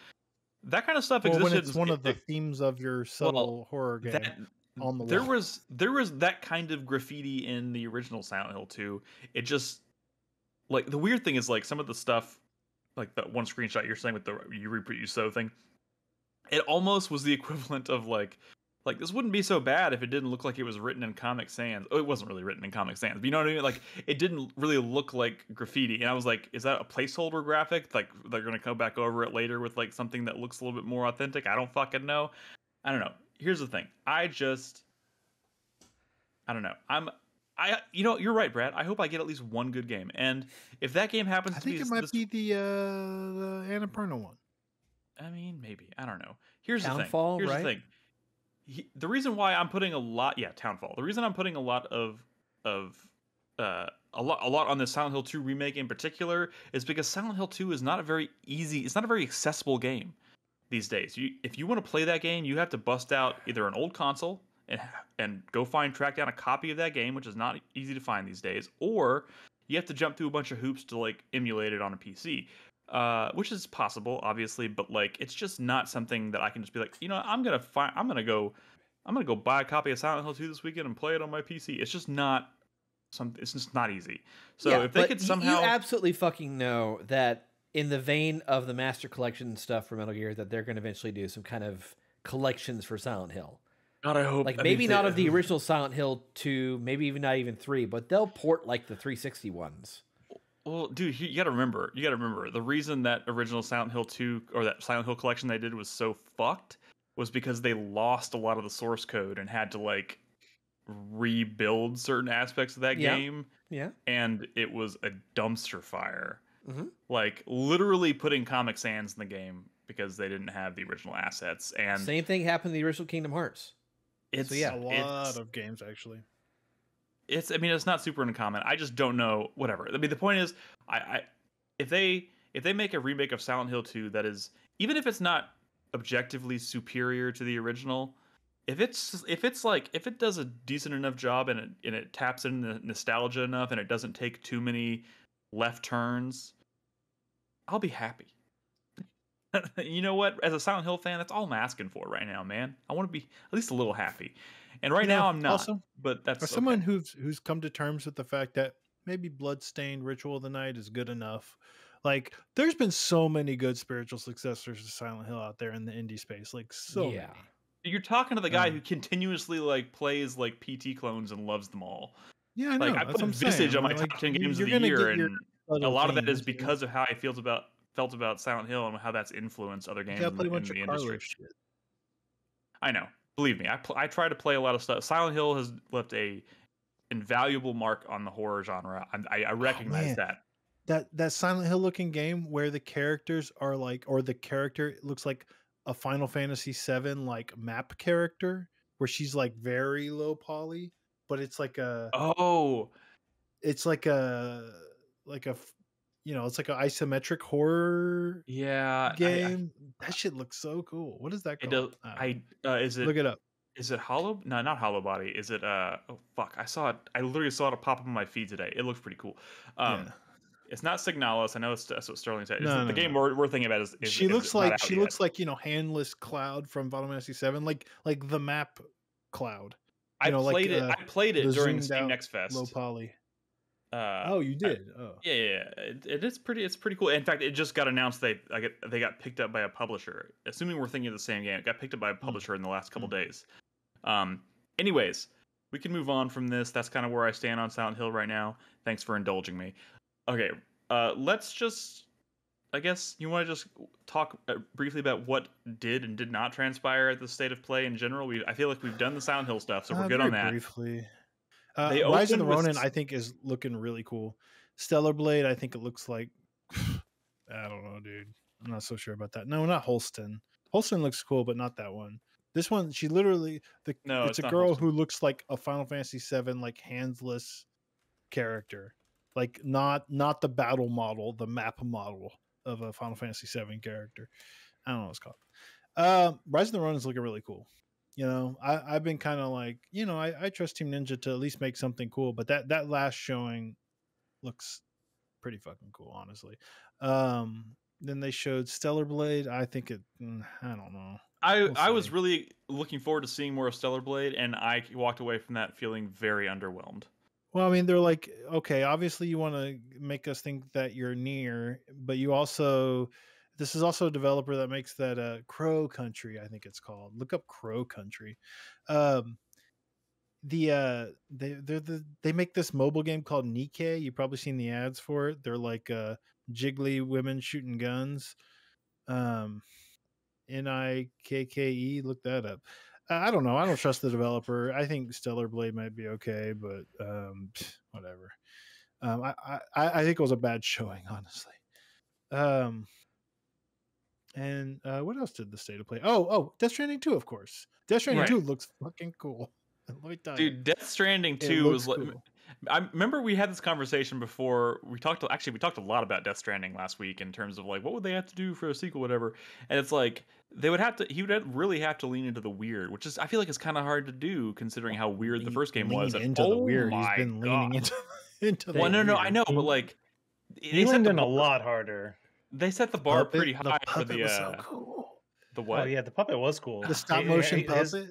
S1: that kind of stuff
S2: Well, when
S1: existed
S2: it's one of the
S1: it-
S2: themes of your subtle horror game.
S1: that,
S2: on the
S1: there
S2: wall.
S1: was there was that kind of graffiti in the original Silent Hill 2. It just like the weird thing is like some of the stuff like that one screenshot you're saying with the you reap what you sow thing. It almost was the equivalent of like like this wouldn't be so bad if it didn't look like it was written in Comic Sans. Oh, it wasn't really written in Comic Sans, but you know what I mean? Like it didn't really look like graffiti. And I was like, is that a placeholder graphic? Like they're gonna come back over it later with like something that looks a little bit more authentic. I don't fucking know. I don't know. Here's the thing. I just I don't know. I'm I you know, you're right, Brad. I hope I get at least one good game. And if that game happens
S2: I
S1: to
S2: think
S1: be
S2: it might
S1: this-
S2: be the uh the Annapurna one.
S1: I mean, maybe. I don't know. Here's
S4: Townfall,
S1: the thing. Here's
S4: right?
S1: the thing. He, the reason why I'm putting a lot, yeah, Townfall. The reason I'm putting a lot of of uh, a lot a lot on the Silent Hill 2 remake in particular is because Silent Hill 2 is not a very easy, it's not a very accessible game these days. You if you want to play that game, you have to bust out either an old console and and go find track down a copy of that game, which is not easy to find these days, or you have to jump through a bunch of hoops to like emulate it on a PC uh, which is possible, obviously, but like it's just not something that I can just be like, you know, I'm gonna find, I'm gonna go, I'm gonna go buy a copy of Silent Hill 2 this weekend and play it on my PC. It's just not something. It's just not easy. So
S4: Yeah,
S1: if they could somehow,
S4: you absolutely fucking know that in the vein of the Master Collection stuff for Metal Gear, that they're going to eventually do some kind of collections for Silent Hill.
S1: God, I hope,
S4: Like maybe
S1: if they-
S4: not of the original Silent Hill two, maybe even not even three, but they'll port like the 360 ones.
S1: Well, dude, you, you got to remember. You got to remember the reason that original Silent Hill 2 or that Silent Hill collection they did was so fucked was because they lost a lot of the source code and had to like rebuild certain aspects of that
S4: Yeah.
S1: game
S4: Yeah.
S1: and it was a dumpster fire.
S4: Mhm.
S1: Like literally putting Comic Sans in the game because they didn't have the original assets, and
S4: Same thing happened to the original Kingdom Hearts.
S1: it's
S4: yeah,
S2: a lot
S1: it's,
S2: of games actually.
S1: It's. I mean, it's not super uncommon. I just don't know. Whatever. I mean, the point is, I, I if they if they make a remake of Silent Hill 2 that is even if it's not objectively superior to the original, if it's if it's like if it does a decent enough job and it and it taps in the nostalgia enough and it doesn't take too many left turns, I'll be happy. you know what? As a Silent Hill fan, that's all I'm asking for right now, man. I want to be at least a little happy. And right
S2: You know,
S1: now I'm not.
S2: also,
S1: but that's
S2: As
S1: okay.
S2: someone who's who's come to terms with the fact that maybe Bloodstained Ritual of the Night is good enough. Like, there's been so many good spiritual successors to Silent Hill out there in the indie space. Like, so
S4: Yeah.
S2: many.
S1: You're talking to the guy
S2: Um,
S1: who continuously like plays like PT clones and loves them all.
S2: Yeah, I know.
S1: Like I
S2: that's
S1: put
S2: what
S1: Visage
S2: saying.
S1: on my
S2: Like,
S1: top ten games of the year, and a lot of that is
S2: games, you
S1: because of how I felt about felt about Silent Hill and how that's influenced other games
S2: gotta
S1: in, in the industry.
S2: Shit.
S1: I know. Believe me, I pl- I try to play a lot of stuff. Silent Hill has left a invaluable mark on the horror genre. I, I, I recognize
S2: Oh,
S1: that.
S2: That that Silent Hill looking game where the characters are like, or the character looks like a Final Fantasy VII like map character, where she's like very low poly, but it's like a
S1: Oh,
S2: it's like a like a you know it's like an isometric horror
S1: yeah. I- I-
S2: game. that shit looks so cool. What is that called? Uh,
S1: I uh, is it
S2: look it up.
S1: Is it Hollow? No, not Hollow Body. Is it? Uh oh fuck! I saw it. I literally saw it pop up on my feed today. It looks pretty cool. Um,
S2: Yeah.
S1: it's not Signalis. I know it's, that's what Sterling said. It's
S2: No,
S1: the,
S2: no,
S1: game
S2: no.
S1: we're, we're thinking about is, is
S2: she
S1: is
S2: looks like she
S1: yet.
S2: looks like you know handless cloud from Final Fantasy VII, like like the map cloud,
S1: I
S2: you know, like,
S1: played it.
S2: uh,
S1: I played it
S2: the
S1: during Steam Next Fest.
S2: low poly.
S1: Uh,
S2: oh, you did. oh,
S1: Yeah, yeah. It, it is pretty. It's pretty cool. In fact, it just got announced they I get, they got picked up by a publisher. Assuming we're thinking of the same game, it got picked up by a
S2: Hmm.
S1: publisher in the last couple days. Um. Anyways, we can move on from this. That's kind of where I stand on Silent Hill right now. Thanks for indulging me. Okay. Uh. Let's just. I guess you want to just talk uh, briefly about what did and did not transpire at the state of play in general. We I feel like we've done the Silent Hill stuff, so we're
S2: Uh,
S1: good on that.
S2: Briefly, uh, Rise of the Ronin, I think, is looking really cool. Stellar Blade, I think it looks like. I don't know, dude. I'm not so sure about that. No, not Holston. Holston looks cool, but not that one. This one, she literally the
S1: No,
S2: it's,
S1: it's
S2: a girl
S1: Holston.
S2: who looks like a Final Fantasy VII like handsless character, like not not the battle model, the map model of a Final Fantasy VII character. I don't know what it's called. Um, Rise of the Ronin is looking really cool. You know, I, I've been kind of like, you know, I, I trust Team Ninja to at least make something cool, but that that last showing looks pretty fucking cool, honestly. Um, then they showed Stellar Blade. I think it, mm, I don't know.
S1: I
S2: We'll
S1: I was really looking forward to seeing more of Stellar Blade, and I walked away from that feeling very underwhelmed.
S2: Well, I mean, they're like, okay, obviously you want to make us think that you're near, but you also, this is also a developer that makes that uh, Crow Country, I think it's called. Look up Crow Country. Um, the uh, they they're the they make this mobile game called Nikke. You've probably seen the ads for it. They're like uh, jiggly women shooting guns. Um, N I K K E. Look that up. I don't know. I don't trust the developer. I think Stellar Blade might be okay, but um, whatever. Um, I, I I think it was a bad showing, honestly. Um, and uh, what else did the state of play? Oh, oh, Death Stranding two, of course. Death Stranding
S1: Right.
S2: two looks fucking cool. Let me tell you,
S1: Dude, Death Stranding two
S2: looks
S1: was like.
S2: cool.
S1: I remember we had this conversation before. We talked actually we talked a lot about Death Stranding last week in terms of like what would they have to do for a sequel, whatever. And it's like they would have to. He would have- really have to lean into the weird, which is I feel like it's kind of hard to do considering how weird the first game
S2: lean
S1: was. and
S2: into the
S1: oh
S2: weird. He's
S1: my
S2: been
S1: God.
S2: leaning into into the
S1: Well, no, no, I know, but like
S3: He
S1: they set
S3: leaned in a lot harder.
S1: They set the bar
S2: Puppet-
S1: pretty
S2: the
S1: high for the
S2: was
S1: uh,
S2: so cool.
S1: the what?
S3: Oh yeah, the puppet was cool.
S2: The stop
S3: He-
S2: motion
S3: he- his-
S2: puppet.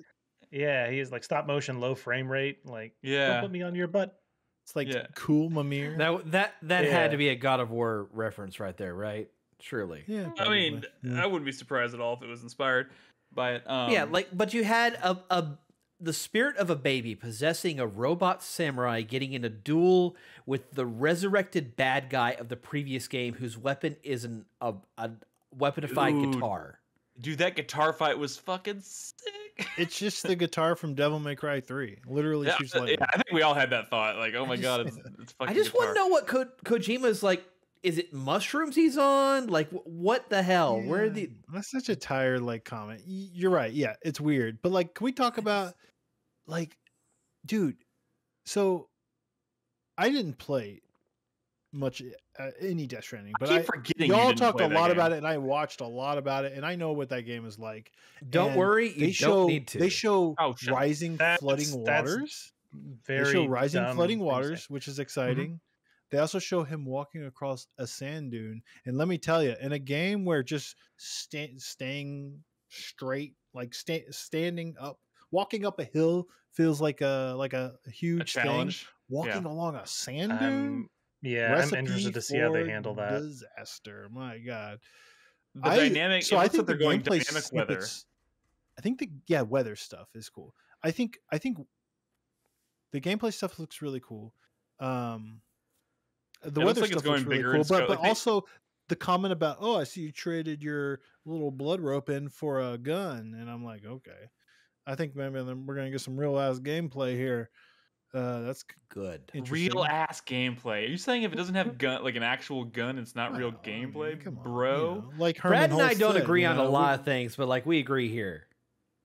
S3: Yeah, he is like stop motion, low frame rate. Like, don't
S1: Yeah.
S3: put me on your butt.
S2: It's like
S1: Yeah.
S2: cool Mimir.
S4: That that that
S3: Yeah.
S4: had to be a God of War reference right there, right? Surely.
S2: yeah,
S1: I mean.
S2: Yeah.
S1: I wouldn't be surprised at all if it was inspired by it. Um,
S4: yeah, like but you had a, a the spirit of a baby possessing a robot samurai getting in a duel with the resurrected bad guy of the previous game whose weapon is an a, a weaponified
S1: Dude.
S4: guitar.
S1: dude, that guitar fight was fucking sick.
S2: it's just the guitar from Devil May Cry three. Literally
S1: yeah,
S2: shoots
S1: yeah, I think we all had that thought. Like, oh my
S4: just-
S1: god, it's, it's fucking.
S4: I just want to know what Ko- Kojima's like is it mushrooms he's on? Like what the hell? Where are the
S2: That's such a tired like comment. You're right. Yeah, it's weird. But like, can we talk about like, dude? So, I didn't play much uh, any Death Stranding, but
S1: I
S2: but
S1: keep
S2: I,
S1: forgetting. you
S2: y'all
S1: didn't
S2: talked
S1: play
S2: a lot
S1: game.
S2: about it, and I watched a lot about it, and I know what that game is like.
S4: Don't
S2: And
S4: worry, you
S2: they
S4: don't
S2: show
S4: need to.
S2: they show
S1: Oh,
S2: rising
S3: That's-
S2: flooding
S3: that's
S2: waters.
S3: Very
S2: they show rising
S3: dumb
S2: flooding
S3: thing
S2: waters, which is exciting. They also show him walking across a sand dune, and let me tell you, in a game where just sta- staying straight, like sta- standing up, walking up a hill feels like a like a
S1: a
S2: huge thing.
S1: challenge.
S2: Walking along a sand dune,
S3: Um, yeah, I'm interested to see how they handle that.
S2: Disaster, my god.
S1: The
S2: I-
S1: dynamic.
S2: So I think
S1: they're
S2: the
S1: going dynamic weather.
S2: I think the yeah weather stuff is cool. I think I think the gameplay stuff looks really cool. Um, the
S1: It
S2: weather
S1: like
S2: stuff looks
S1: going
S2: really
S1: bigger
S2: cool, but but
S1: Like
S2: also the comment about oh I see you traded your little blood rope in for a gun, and I'm like okay, I think maybe then we're gonna get some real ass gameplay here. Uh, that's
S4: good.
S1: Real ass gameplay. Are you saying if it doesn't have gun, like an actual gun, it's not real
S2: Well, I mean,
S1: gameplay,
S2: come on, you
S1: bro?
S2: know, like Herman
S4: Brad and I
S2: Hulst
S4: don't
S2: said,
S4: agree
S2: you
S4: on
S2: know,
S4: a
S2: we-
S4: lot of things, but like we agree here.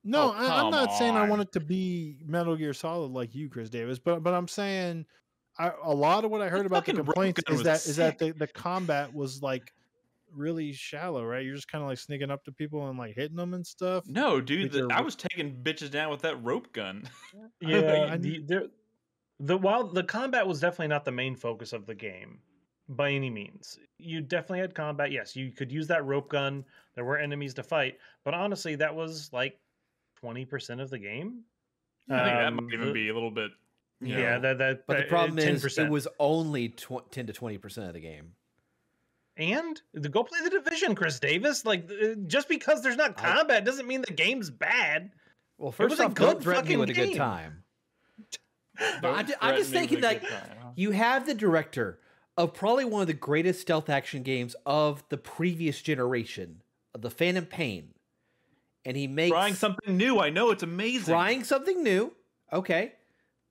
S2: No,
S1: Oh,
S2: I, I'm
S1: come
S2: not saying I want it to be Metal Gear Solid like you, Chris Davis, but but I'm saying I, a lot of what I heard about the
S1: fucking rope
S2: complaints
S1: gun
S2: is that is that the, the combat was like really shallow, right? You're just kind of like sneaking up to people and like hitting them and stuff.
S1: No, dude, the, I was taking bitches down with that rope gun.
S3: Yeah,
S2: I
S3: the, there, the while the combat was definitely not the main focus of the game by any means. You definitely had combat. Yes, you could use that rope gun. There were enemies to fight, but honestly, that was like twenty percent of the game.
S1: I think that
S3: Um,
S1: might even
S3: the-
S1: be a little bit. you
S3: Yeah,
S1: know,
S3: that that.
S4: But the
S3: uh,
S4: problem is,
S3: 10%.
S4: it was only tw- ten to twenty percent of the game.
S3: And go play the division, Chris Davis. Like uh, just because there's not
S4: I-
S3: combat doesn't mean the game's bad.
S4: Well,
S3: was
S4: first
S3: a
S4: off, don't
S3: good
S4: threaten me
S3: fucking
S4: with a good
S3: game.
S4: time. I, i'm just thinking
S1: that
S4: like
S1: time, huh?
S4: you have the director of probably one of the greatest stealth action games of the previous generation, of the Phantom Pain, and he makes
S1: trying something new. I know it's amazing.
S4: trying something new. Okay,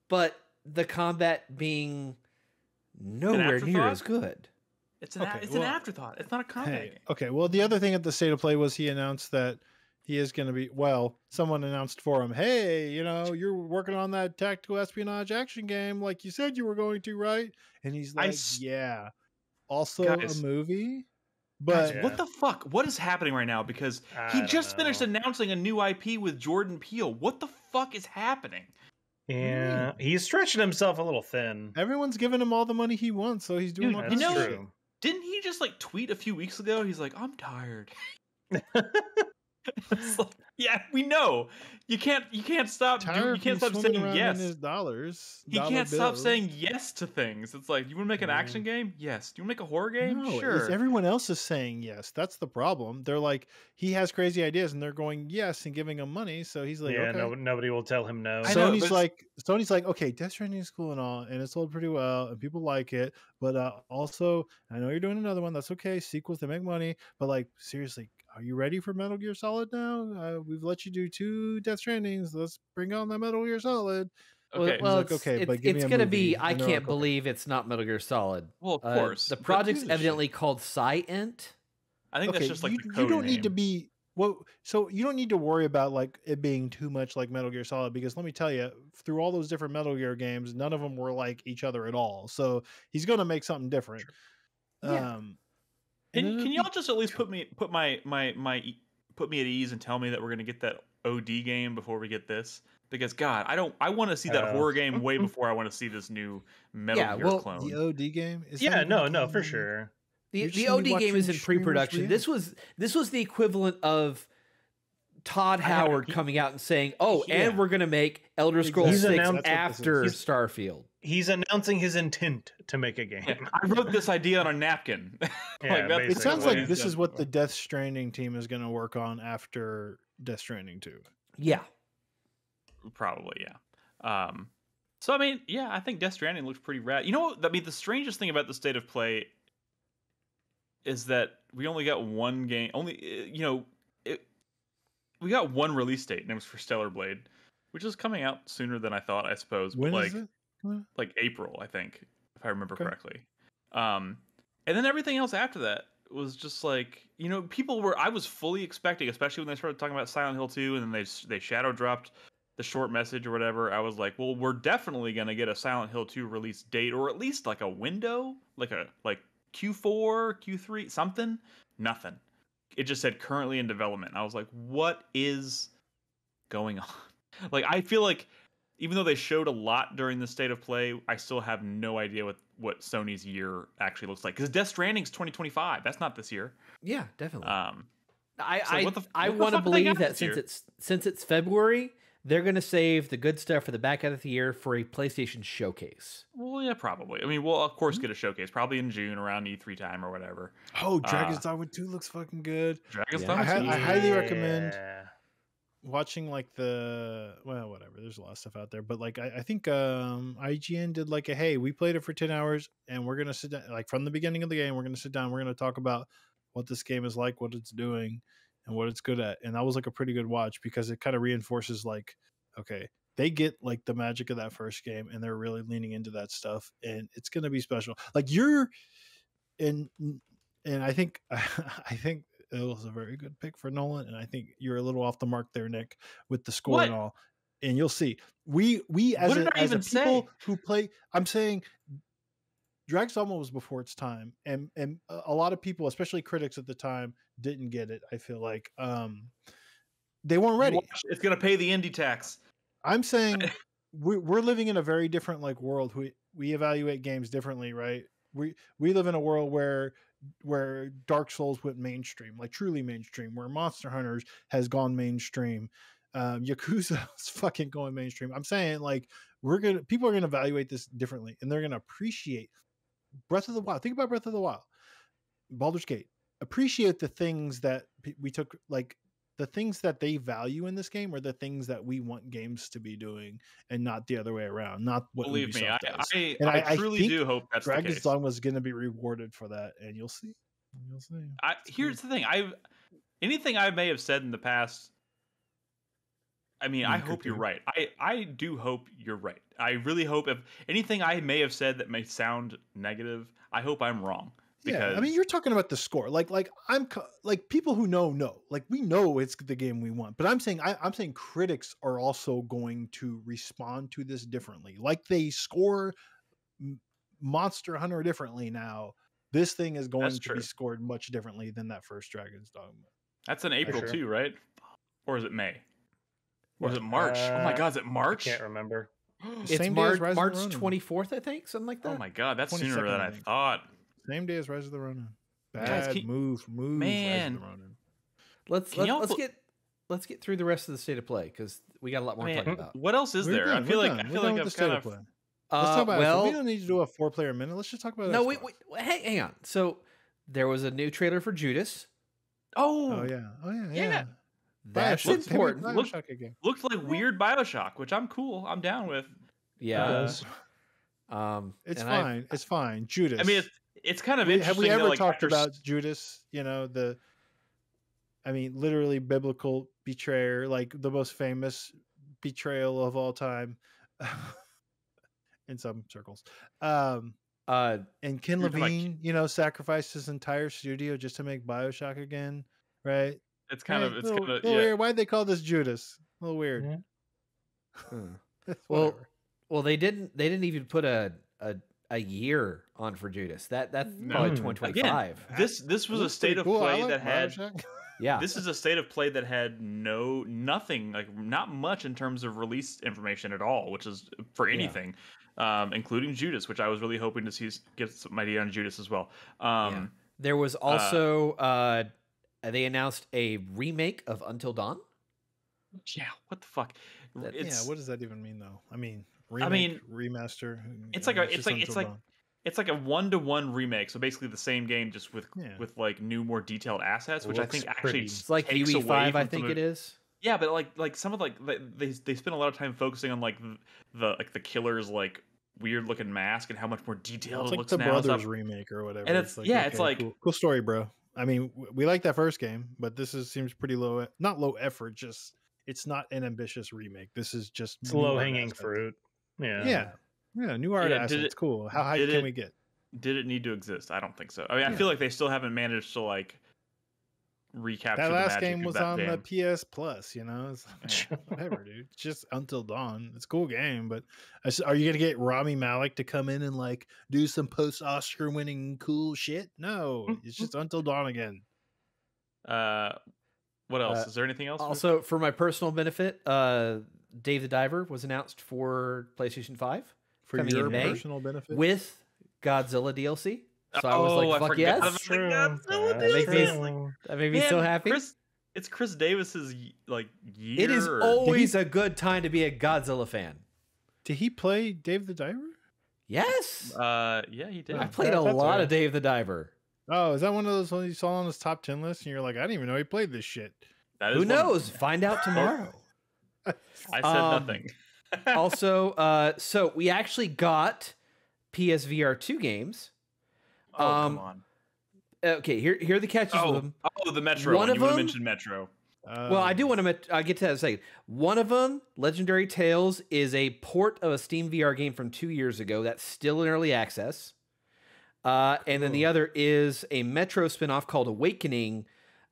S4: but the combat being nowhere near as good.
S1: It's an, a- it's
S2: well,
S1: an afterthought. It's not a combat
S2: Hey,
S1: game.
S2: okay. Well, the other thing at the state of play was he announced that he is going to be. Well, someone announced for him, "Hey, you know, you're working on that tactical espionage action game, like you said you were going to, right?" And he's like,
S1: s-
S2: "Yeah." Also,
S1: Guys.
S2: a movie,
S1: Guys,
S2: but
S3: Yeah.
S1: what the fuck? What is happening right now? Because
S3: I
S1: he
S3: don't
S1: just finished announcing a new IP with Jordan Peele. What the fuck is happening?
S3: Yeah, he's stretching himself a little thin.
S2: everyone's giving him all the money he wants, so he's doing
S1: Dude,
S2: all
S1: you know-
S2: shit.
S3: true.
S1: Didn't he just like tweet a few weeks ago? He's like, I'm tired. Like- Yeah, we know. You can't. You can't stop. do- you can't stop
S2: swimming
S1: saying yes.
S2: his dollars.
S1: He
S2: dollar
S1: can't stop saying yes to things. It's like, you want to make an action game? Yes. Do you want to make a horror game?
S2: No,
S1: sure.
S2: everyone else is saying yes. That's the problem. They're like, he has crazy ideas, and they're going yes and giving him money. So he's like,
S3: yeah,
S2: okay.
S3: no, nobody will tell him no.
S1: I know,
S2: Sony's like, Sony's like, okay, Death Stranding is cool and all, and it's sold pretty well, and people like it. But uh, also, I know you're doing another one. That's okay. Sequels they make money, but like, seriously, are you ready for Metal Gear Solid now? Uh, we've let you do two Death Strandings. Let's bring on the Metal Gear Solid.
S1: Okay.
S4: well,
S2: like,
S4: it's,
S2: "Okay,
S4: it's,
S2: but give me
S4: it's
S2: a
S4: gonna be. I can't
S2: like, "Okay."
S4: believe it's not Metal Gear Solid.
S1: well, of
S4: Uh,
S1: course.
S4: the project's
S2: gives a shit?
S4: evidently called Physint.
S1: I think
S2: okay,
S1: that's just like
S2: you,
S1: the
S2: you don't need to be well. So you don't need to worry about like it being too much like Metal Gear Solid because let me tell you, through all those different Metal Gear games, none of them were like each other at all. So he's gonna make something different.
S4: Yeah.
S2: Um, and
S1: Can, can y'all just at least put me put my my my e- put me at ease and tell me that we're gonna get that OD game before we get this? Because God, I don't. I want to see that
S3: Uh,
S1: horror game way before I want to see this new Metal
S4: Yeah,
S1: Gear
S4: well,
S1: clone.
S2: the OD game? Is
S3: yeah, no,
S2: a
S3: no, for sure.
S4: The, the OD game is in pre-production. This was this was the equivalent of Todd
S1: I haven't-
S4: Howard
S1: he-
S4: coming out and saying, "Oh,
S2: Yeah.
S4: and we're going to make Elder Scrolls
S3: He's
S4: 6 after Starfield."
S3: He's announcing his intent to make a game.
S1: Yeah, I wrote this idea on a napkin.
S3: Yeah,
S1: that's
S2: It sounds like this is what the. Death Stranding team is going to work on after Death Stranding 2.
S4: Yeah.
S1: Probably, yeah. Um, so I mean, yeah, I think Death Stranding looks pretty rad. You know what? I mean, the strangest thing about the state of play is that we only got one game. Only, uh, you know, it, we got one release date, and it was for Stellar Blade, which is coming out sooner than I thought. I suppose,
S2: When
S1: but
S2: is
S1: like
S2: it?
S1: Like April, I think, if I remember
S2: Okay.
S1: correctly. Um, and then everything else after that was just like you know people were I was fully expecting, especially when they started talking about Silent Hill 2, and then they they shadow dropped the short message or whatever. I was like, well, we're definitely gonna get a Silent Hill 2 release date, or at least like a window, like a like Q4, Q3, something. Nothing. It just said currently in development. I was like, what is going on? Like I feel like even though they showed a lot during the state of play, I still have no idea what what Sony's year actually looks like. Because Death Stranding's 2025. That's not this year.
S4: Yeah, definitely.
S1: Um,
S4: I
S1: so
S4: I,
S1: the-
S4: I want to
S1: fuck have they
S4: believe that since
S1: year?
S4: it's since it's February, they're going to save the good stuff for the back end of the year for a PlayStation showcase.
S1: well, yeah, probably. I mean, we'll of course get a showcase probably in June around E3 time or whatever.
S2: Oh, Dragon's
S1: Uh,
S2: Dogma 2 looks fucking good.
S1: Dragon's
S4: Yeah.
S1: Dogma 2.
S2: I highly recommend-
S3: Yeah.
S2: Watching like the well whatever there's a lot of stuff out there but like i, I think um ign did like a hey we played it for 10 hours and we're gonna sit down like from the beginning of the game we're gonna sit down we're gonna talk about what this game is like what it's doing and what it's good at and that was like a pretty good watch because it kind of reinforces like okay they get like the magic of that first game and they're really leaning into that stuff and it's gonna be special. Like you're and and i think i think it was a very good pick for Nolan, and I think you're a little off the mark there, Nick, with the score
S1: What?
S2: and all. And you'll see. We we as a, as
S1: even say?
S2: people who play, I'm saying, Dragon's Dogma was before its time, and and a lot of people, especially critics at the time, didn't get it. I feel like um, they weren't ready.
S1: It's gonna pay the indie tax.
S2: I'm saying we, we're living in a very different like world. We we evaluate games differently, right? We we live in a world where where Dark Souls went mainstream, like truly mainstream, where Monster Hunters has gone mainstream. Um, Yakuza is fucking going mainstream. I'm saying like we're gonna people are gonna evaluate this differently, and they're gonna appreciate Breath of the Wild. Think about Breath of the Wild, Baldur's Gate. Appreciate the things that we took like the things that they value in this game are the things that we want games to be doing and not the other way around not what
S1: Believe me, I. I,
S2: And
S1: I,
S2: I- I
S1: truly do hope that's
S2: Dragon's. Dogma was going to be rewarded for that and you'll see you'll see
S1: I, here's the thing. I've anything I may have said in the past. I mean, I
S2: You could
S1: hope you're right. I I do hope you're right. I really hope if anything I may have said that may sound negative, I hope I'm wrong. Because
S2: yeah i mean you're talking about the score like like i'm like people who know know like we know it's the game we want but i'm saying I, i'm saying critics are also going to respond to this differently like they score monster hunter differently now this thing is going
S1: That's
S2: to
S1: true.
S2: be scored much differently than that first dragon's dogma
S1: that's in April
S3: sure.
S1: too, right? Or is it May? Or is it March? oh my
S3: Uh,
S1: God, is it March?
S3: I
S1: March?
S3: can't remember.
S4: It's
S2: Same
S4: March
S2: Rise of the
S4: March twenty fourth, I think, something like that.
S1: oh my God, that's
S2: 22nd,
S1: sooner than
S2: I
S1: I
S2: think.
S1: thought.
S2: Same day as Rise of the Ronin. Bad
S1: Guys, can-
S2: move, move, Rise of the Ronin.
S4: Let's let, let's
S1: put-
S4: get let's get through the rest of the state of play because we got a lot more to talk about.
S1: what else is
S2: We're
S1: there?
S2: done,
S1: I feel
S2: we're
S1: like
S2: done,
S1: I
S2: we're
S1: feel like
S2: with
S1: I've
S2: the
S1: kind of
S2: play. Let's
S4: Uh,
S2: talk about
S4: well.
S2: We don't need to do a four player minute. Let's just talk about
S4: no, wait, wait, wait, hang, hang on. So there was a new trailer for Judas.
S1: oh,
S2: Oh yeah. Oh yeah.
S1: Yeah.
S2: Yeah.
S4: That's
S2: Bioshock. Maybe
S4: important.
S2: Bioshock again.
S1: looked like weird Bioshock, which I'm cool. I'm down with.
S4: Yeah.
S1: Uh,
S4: um,
S2: It's
S4: and I-
S2: fine. It's fine. Judas.
S1: I mean, it's it's kind of
S2: We-
S1: interesting.
S2: have we ever
S1: that, like,
S2: talked
S1: after
S2: about Judas? You know the. I mean, literally biblical betrayer, like the most famous betrayal of all time, in some circles. Um,
S4: uh,
S2: and Ken
S1: You're talking about
S2: Levine, you know, sacrificed his entire studio just to make Bioshock again, right?
S1: It's kind
S2: Right?
S1: of it's
S2: little,
S1: kind of yeah.
S2: weird. Why'd they call this Judas? A little weird.
S3: Yeah.
S4: hmm. Well, well, they didn't. They didn't even put a a, a year on for Judas. That that's
S1: No.
S4: probably
S3: Hmm.
S4: twenty twenty five.
S1: This this was a state of
S2: cool.
S1: Play
S2: like
S1: that had
S4: Yeah.
S1: this is a state of play that had no nothing like not much in terms of release information at all which is for
S4: Yeah.
S1: anything um including judas which i was really hoping to see get some idea on judas as well um
S4: There was also uh, they announced a remake of Until Dawn.
S1: yeah what the fuck
S4: That-
S2: yeah, what does that even mean though? I mean,
S1: I mean,
S2: remaster.
S1: it's like
S2: mean,
S1: a- it's
S2: just
S1: like- it's like-
S2: Dawn.
S1: it's like a one-to-one remake so basically the same game just with
S2: Yeah.
S1: with like new more detailed assets which i
S3: Looks
S1: think actually.
S4: It's like
S1: takes
S4: UE
S1: away
S4: five, I think
S1: some
S4: it
S1: of-
S4: is.
S1: Yeah, but like like some of like they they spend a lot of time focusing on like the, the like the killer's like weird looking mask and how much more detailed
S2: It's
S1: it
S2: like
S1: looks
S2: the
S1: now. and stuff.
S2: Brothers remake or whatever.
S1: And it's- like yeah, it's like-
S2: cool, cool story, bro. I mean, we like that first game, but this is seems pretty low, not low effort. Just it's not an ambitious remake. This is just
S3: It's
S2: new art
S3: low hanging fruit. Yeah.
S2: Yeah, yeah, new art
S1: Yeah,
S2: assets.
S1: it-
S2: cool. How high can
S1: it-
S2: we get?
S1: Did it need to exist? I don't think so. I mean, I feel like they still haven't managed to like recapture
S2: That
S1: the
S2: last
S1: magic
S2: game was on
S1: game.
S2: the PS Plus. You know, it's
S1: Yeah.
S2: whatever, dude. It's just Until Dawn. It's a cool game, but are you gonna get Rami Malek to come in and like do some post Oscar winning cool shit? No, it's just Until Dawn again.
S1: Uh, what else?
S4: Uh,
S1: Is there anything else?
S4: Also, for my personal benefit, uh, Dave the Diver was announced for PlayStation Five
S2: For
S4: Coming in May
S2: personal benefit.
S4: with Godzilla DLC. So I was
S1: Oh,
S4: like,
S1: I
S4: "Fuck yes!"
S1: about
S3: True.
S1: Godzilla
S4: That makes me-
S3: true.
S4: That made me so happy.
S1: Chris, it's Chris Davis's like year.
S4: it is
S1: or-
S4: always a good time to be a Godzilla fan.
S2: Did he play Dave the Diver?
S4: Yes,
S1: Uh, yeah, he did.
S4: I played
S3: that-
S4: a lot
S3: alright.
S4: of Dave the Diver.
S2: Oh, is that one of those ones you saw on his top ten list? And you're like, I didn't even know he played this shit.
S1: That is
S4: Who
S1: one-
S4: knows? Find out tomorrow.
S1: I said
S4: Um,
S1: nothing.
S4: also, uh, so we actually got PSVR two games.
S1: oh
S4: um,
S1: come on.
S4: Okay, here here are the catches
S1: Oh,
S4: with them.
S1: oh, the Metro.
S4: one
S1: One
S4: of
S1: you would have
S4: them-
S1: mentioned Metro.
S4: Well, I do
S2: Um,
S4: want to met- I get to that in a second. One of them, Legendary Tales, is a port of a Steam VR game from two years ago that's still in early access. Uh, and then the other is a Metro spinoff called Awakening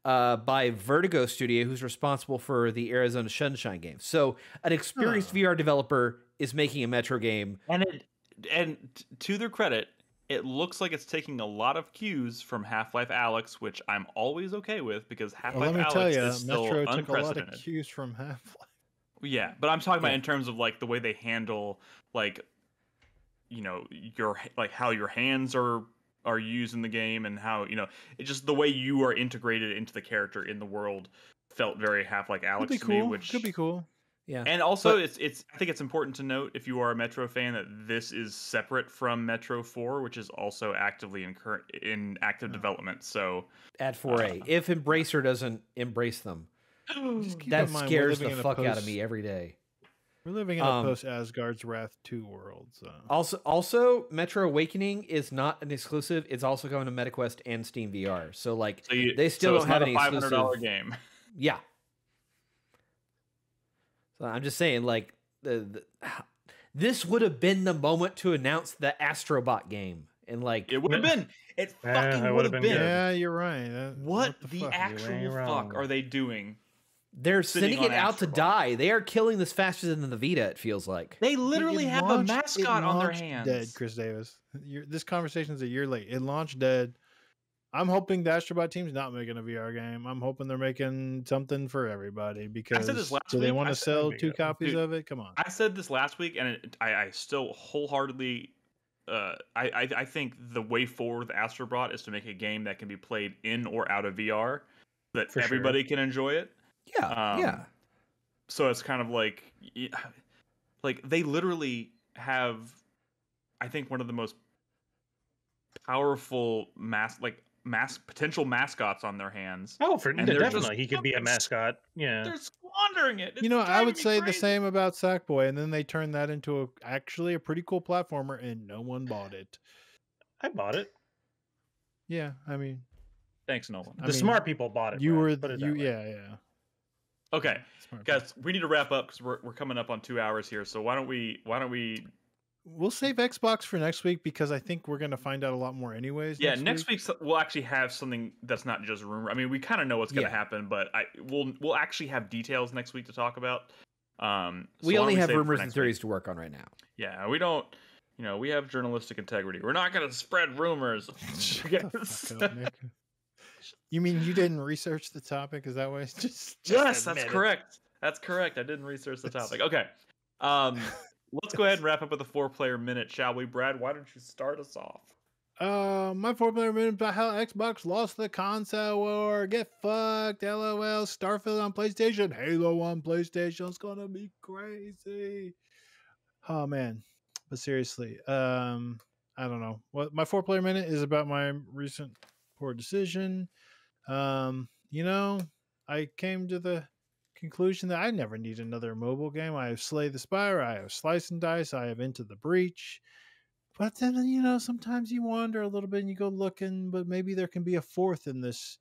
S4: uh, by Vertigo Studio, who's responsible for the Arizona Sunshine game. So, an experienced
S2: Huh.
S4: VR developer is making a Metro game.
S1: And it and to their credit, it looks like it's taking a lot of cues from Half-Life Alyx, which I'm always okay with because Half-Life
S2: let me
S1: Alyx
S2: tell you,
S1: is still
S2: Metro took a lot of
S1: unprecedented.
S2: cues from Half Life.
S1: Yeah, but I'm talking about in terms of like the way they handle like you know your like how your hands are are used in the game and how you know it just the way you are integrated into the character in the world felt very half like
S2: Could
S1: Alyx
S2: be
S1: to
S2: cool.
S1: me, which
S2: Could be cool.
S4: Yeah.
S1: and also
S4: But-
S1: it's it's I think it's important to note if you are a Metro fan that this is separate from Metro 4, which is also actively in current in active
S2: Oh.
S1: development. So
S4: at 4A. Uh, if Embracer doesn't embrace them, that
S2: mind,
S4: scares the
S2: living in a
S4: fuck out of me every day.
S2: We're living in a
S4: Um,
S2: post Asgard's Wrath 2 world. So
S4: Also, also, Metro Awakening is not an exclusive. It's also going to MetaQuest and Steam VR. So, like,
S1: so you,
S4: They still
S1: so
S4: don't have
S1: not
S4: any
S1: a five hundred dollar
S4: exclusive-
S1: game.
S4: yeah. So I'm just saying, like, the, the this would have been the moment to announce the Astrobot game, and like,
S1: It would have been. It fucking
S3: it
S1: would
S3: would've been
S1: been.
S2: yeah, you're right. That-
S1: What,
S2: the
S1: the,
S2: fuck?
S1: actual
S3: ain't
S1: fuck
S3: wrong.
S1: are they doing?
S4: They're
S1: sitting
S4: sending it
S1: on
S4: out to die. They are killing this faster than the Vita. It feels like.
S1: They literally have
S2: launched-
S1: a mascot on their
S2: launched
S1: hands.
S2: Dead, Chris Davis. You're, this conversation's a year late. It launched dead. I'm hoping the Astrobot team's not making a VR game. I'm hoping they're making something for everybody because
S1: this last
S2: do they want to sell two copies
S1: Dude,
S2: of it? Come on.
S1: I said this last week, and it, I, I still wholeheartedly. Uh, I, I I think the way forward with Astrobot is to make a game that can be played in or out of VR, that
S3: For sure.
S1: everybody can enjoy it.
S4: Yeah,
S1: Um,
S4: yeah.
S1: so it's kind of like like they literally have i think one of the most powerful mass like mass potential mascots on their hands
S3: Oh, for
S1: And they're just
S3: definitely, he could be a mascot. Yeah.
S1: they're squandering it
S2: you know, I would
S1: me
S2: say the same about Sackboy, and then they turned that into a actually a pretty cool platformer, and no one bought it.
S3: I bought it.
S2: Yeah, I mean,
S1: thanks nolan
S3: The
S2: I mean,
S3: smart people bought it.
S2: you
S3: Brad,
S2: were
S3: put it
S2: you,
S3: that way.
S2: yeah, yeah.
S1: Okay
S2: Smart
S1: guys we need to wrap up because we're, we're coming up on two hours here so why don't we why don't we
S2: We'll save Xbox for next week because I think we're gonna find out a lot more anyways.
S1: yeah next week we'll actually have something that's not just rumor i mean we kind of know what's going to
S4: Yeah.
S1: happen but i we'll we'll actually have details next week to talk about um so
S4: we
S1: why don't
S4: only have
S1: save it for
S4: rumors and
S1: next week?
S4: theories to work on right now.
S1: Yeah, we don't. You know, we have journalistic integrity. We're not going to spread rumors.
S2: Shut the fuck up, Nick. You mean you didn't research the topic? Is that why? Just, just
S1: yes, that's
S2: it.
S1: correct. That's correct. I didn't research the topic. Okay. Um, let's go ahead and wrap up with a four-player minute, shall we, Brad? Why don't you start us off?
S2: Uh, my four player minute about how Xbox lost the console war. Get fucked. LOL. Starfield on PlayStation. Halo on PlayStation. It's gonna be crazy. Oh man, but seriously, um, I don't know. What my four player minute is about my recent poor decision. Um, you know, I came to the conclusion that I never need another mobile game. I have Slay the Spire. I have Slice and Dice. I have Into the Breach. But then you know, sometimes you wander a little bit and you go looking, but maybe there can be a fourth in this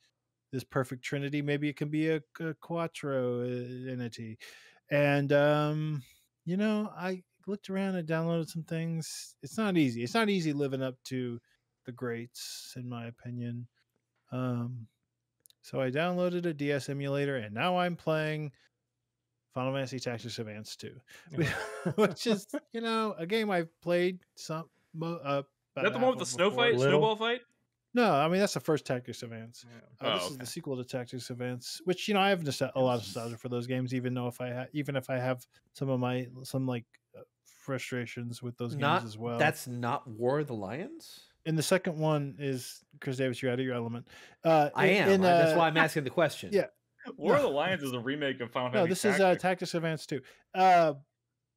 S2: this perfect trinity. Maybe it can be a, a quattro uh, entity. And um, you know, I looked around and downloaded some things. It's not easy. It's not easy living up to the greats, in my opinion. Um, so I downloaded a DS emulator, and now I'm playing Final Fantasy Tactics Advance 2, which is you know a game I've played some. Uh,
S1: Is that the
S2: half
S1: one with the
S2: of
S1: snow
S2: before.
S1: fight,
S3: Little.
S1: snowball fight?
S2: No, I mean that's the first Tactics Advance. Uh,
S1: Oh,
S2: this is the sequel to Tactics Advance, which you know I have nostal- a lot of nostalgia for those games, even though if I ha- even if I have some of my some like uh, frustrations with those
S4: Not
S2: games as well.
S4: That's not War of the Lions.
S2: And the second one is Chris Davis. You're out of your element. Uh,
S4: I am.
S2: in,
S4: I- that's
S2: uh,
S4: why I'm asking the question.
S2: yeah.
S1: War of the Lions is a remake of Final
S2: No,
S1: Fantasy.
S2: this is uh,
S1: Tactics.
S2: Tactics Advance 2, uh,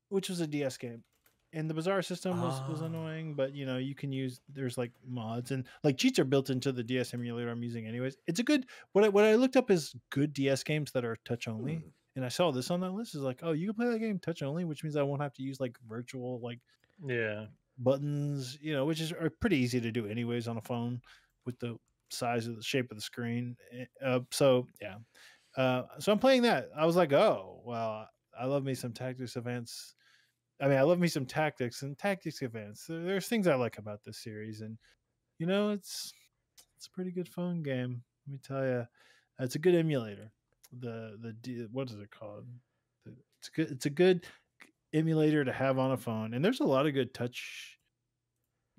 S2: which was a DS game. And the Bazaar system was, was
S4: Ah.
S2: annoying, but you know, you can use there's like mods and like cheats are built into the DS emulator I'm using anyways. It's a good what I what I looked up is good DS games that are touch only.
S4: Hmm.
S2: And I saw this on that list is like, oh, you can play that game touch only, which means I won't have to use like virtual like
S3: Yeah.
S2: Buttons, you know, which is are pretty easy to do anyways on a phone with the size of the shape of the screen. Eh, Uh, so yeah, uh, so I'm playing that. I was like, oh well, I love me some Tactics Advance. I mean, I love me some tactics and Tactics Advance. There's things I like about this series, and you know, it's it's a pretty good phone game. Let me tell you, it's a good emulator. The the what is it called? It's good. It's a good emulator to have on a phone, and there's a lot of good touch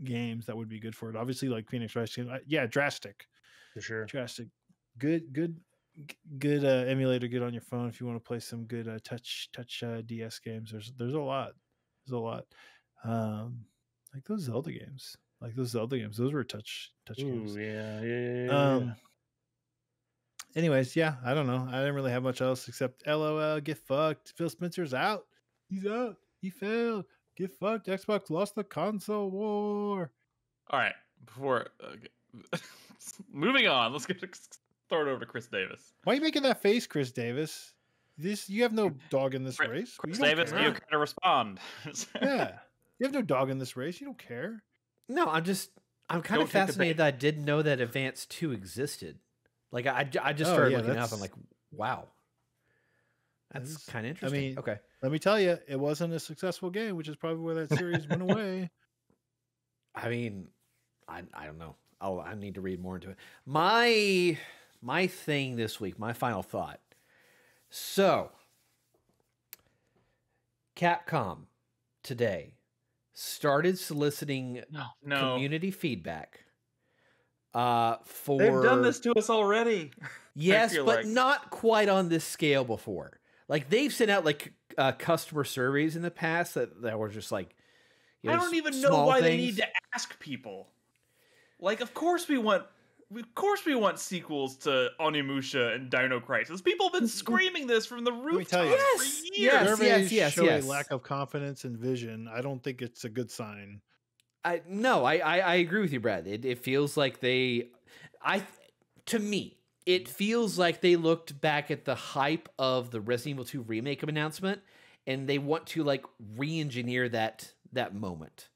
S2: games that would be good for it. Obviously, like Phoenix Rising. uh, Yeah, Drastic.
S3: For sure.
S2: Drastic. Good, good, good uh, emulator. Good on your phone if you want to play some good uh, touch touch uh, DS games. There's there's a lot. There's a lot. Um, like those Zelda games. Like those Zelda games. Those were touch touch games.
S3: Ooh, yeah, yeah, yeah, yeah,
S2: Um. Anyways, yeah, I don't know. I didn't really have much else except LOL. Get fucked. Phil Spencer's out. He's out. He failed. Get fucked. Xbox lost the console war.
S1: All right. Before uh, moving on, let's get throw it over to Chris Davis.
S2: Why are you making that face, Chris Davis? This you have no dog in this
S1: Chris,
S2: race.
S1: Chris
S2: You
S1: Davis,
S2: care.
S1: you kind of respond.
S2: yeah, you have no dog in this race. You don't care.
S4: No, I'm just I'm kind
S1: Don't
S4: of fascinated that I didn't know that Advance Two existed. Like I, I just
S2: Oh,
S4: started
S2: yeah,
S4: looking it up.
S2: that's-
S4: I'm like, wow, that's
S2: That's-
S4: kind of interesting.
S2: I mean,
S4: okay,
S2: Let me tell you, it wasn't a successful game, which is probably where that series went away.
S4: I mean, I I don't know. I'll I need to read more into it. My my thing this week, my final thought. So, Capcom today started soliciting
S1: no, no.
S4: community feedback. Uh, for
S1: They've done this to us already.
S4: Yes, but
S1: like-
S4: not quite on this scale before. Like they've sent out like uh, customer surveys in the past that, that were just like. you
S1: I don't
S4: s-
S1: even know
S4: small
S1: why they need to ask people. Like, of course we want of course we want sequels to Onimusha and Dino Crisis. People have been screaming this from the rooftops
S2: you.
S4: Yes,
S1: for years.
S4: yes.
S2: Surveys
S4: yes,
S2: show
S4: yes.
S2: a lack of confidence and vision. I don't think it's a good sign.
S4: I no, I, I I agree with you, Brad. It it feels like they, I to me, it feels like they looked back at the hype of the Resident Evil 2 remake announcement, and they want to like re-engineer that that moment,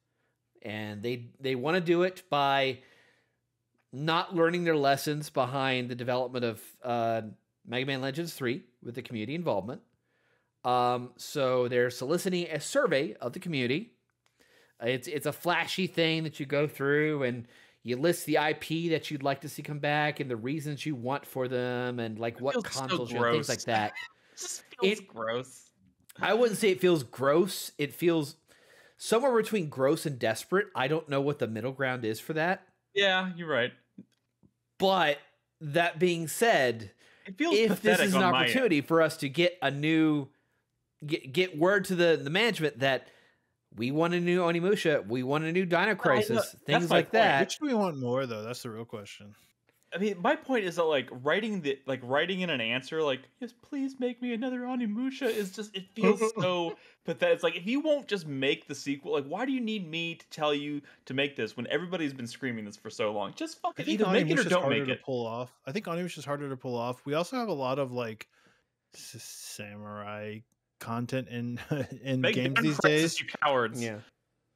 S4: and they they want to do it by not learning their lessons behind the development of uh, Mega Man Legends 3 with the community involvement. Um, so they're soliciting a survey of the community. It's it's a flashy thing that you go through and you list the IP that you'd like to see come back and the reasons you want for them and like what
S1: feels so
S4: consoles you things like that.
S1: It just feels
S4: It-
S1: gross.
S4: I wouldn't say it feels gross. It feels somewhere between gross and desperate. I don't know what the middle ground is for that.
S1: Yeah, you're right.
S4: But that being said, if this is an
S1: on my end.
S4: opportunity for us to get a new get get word to the the management that we want a new Onimusha, we want a new Dino Crisis,
S1: that's
S4: things like
S1: point.
S4: that.
S2: Which do we want more though? That's the real question.
S1: I mean, my point is that like writing the like writing in an answer like yes, please make me another Onimusha is just it feels so pathetic. It's like if you won't just make the sequel, like why do you need me to tell you to make this when everybody's been screaming this for so long? Just
S2: I
S1: fucking
S2: think
S1: either make it or don't
S2: harder
S1: make
S2: to
S1: it.
S2: pull off. I think Onimusha is harder to pull off. We also have a lot of like samurai content in in
S1: Make
S2: games these days,
S1: you cowards.
S4: yeah.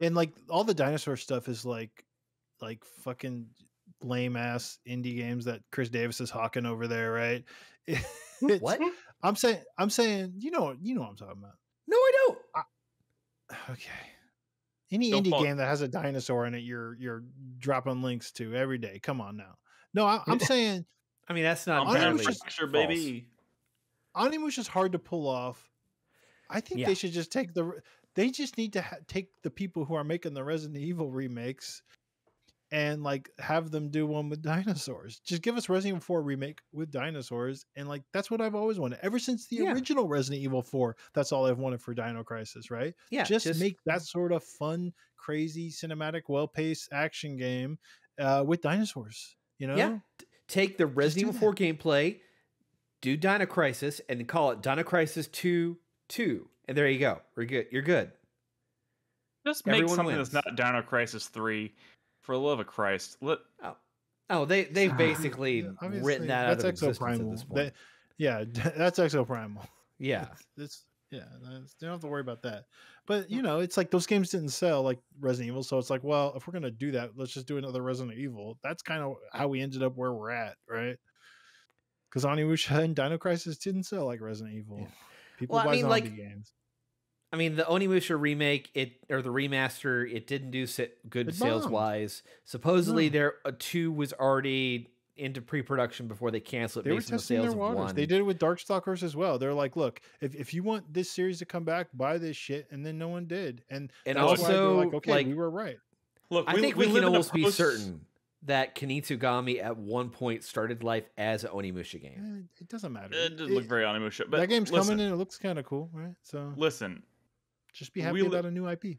S2: and like all the dinosaur stuff is like like fucking lame ass indie games that Chris Davis is hawking over there, right? It's-
S4: What?
S2: I'm saying, I'm saying, you know, you know what I'm talking about.
S4: No, I don't.
S2: Okay. Any
S1: Don't
S2: indie
S1: fall-
S2: game that has a dinosaur in it, you're you're dropping links to every day. Come on now. No, I, I'm saying
S4: I mean, that's not
S1: I'm
S2: Onimusha's
S4: entirely
S1: Manufacture,
S4: false.
S1: baby.
S2: Onimusha's hard to pull off. I think
S4: Yeah.
S2: they should just take the. They just need to ha- take the people who are making the Resident Evil remakes, and like have them do one with dinosaurs. Just give us Resident Evil 4 remake with dinosaurs, and like that's what I've always wanted ever since the
S4: Yeah.
S2: original Resident Evil 4. That's all I've wanted for Dino Crisis, right?
S4: Yeah,
S2: just, make that sort of fun, crazy, cinematic, well-paced action game uh, with dinosaurs. You know?
S4: Yeah. Take the Resident Evil 4 gameplay, do Dino Crisis, and call it Dino Crisis 2 2. And there you go. We're good. You're good.
S1: Just make
S4: Everyone
S1: something
S4: wins.
S1: that's not Dino Crisis three. For the love of Christ, let
S4: Oh, oh they they've basically
S2: yeah,
S4: written
S2: obviously,
S4: that out of
S2: that's
S4: existence at this point.
S2: That- yeah, that's exoprimal.
S4: yeah.
S2: It's, it's yeah, that's, you don't have to worry about that. But you know, it's like those games didn't sell like Resident Evil, so it's like, well, if we're gonna do that, let's just do another Resident Evil. That's kind of how we ended up where we're at, right? Because Onimusha and Dino Crisis didn't sell like Resident Evil.
S4: Yeah.
S2: People
S4: Well, I mean,
S2: zombie
S4: like,
S2: games.
S4: I mean, the Onimusha remake, it or the remaster, it didn't do sit good
S2: It
S4: sales
S2: bombed.
S4: wise. Supposedly,
S2: No.
S4: there a two was already into pre-production before they canceled it
S2: They were
S4: based on the sales
S2: their waters.
S4: one.
S2: They did it with Darkstalkers as well. They're like, look, if, if you want this series to come back, buy this shit, and then no one did. And
S4: and
S2: that's why
S4: also,
S2: like, okay,
S4: like,
S2: we were right.
S1: look.
S4: I think we,
S1: live
S4: can
S1: in a
S4: almost be certain that Kunitsu-Gami at one point started life as an Onimusha game.
S2: Eh, it doesn't matter.
S1: It
S2: doesn't
S1: look very Onimusha, but
S2: that game's
S1: listen,
S2: coming and it looks kind of cool, right? So
S1: Listen,
S2: just be happy
S1: we li-
S2: about a new IP.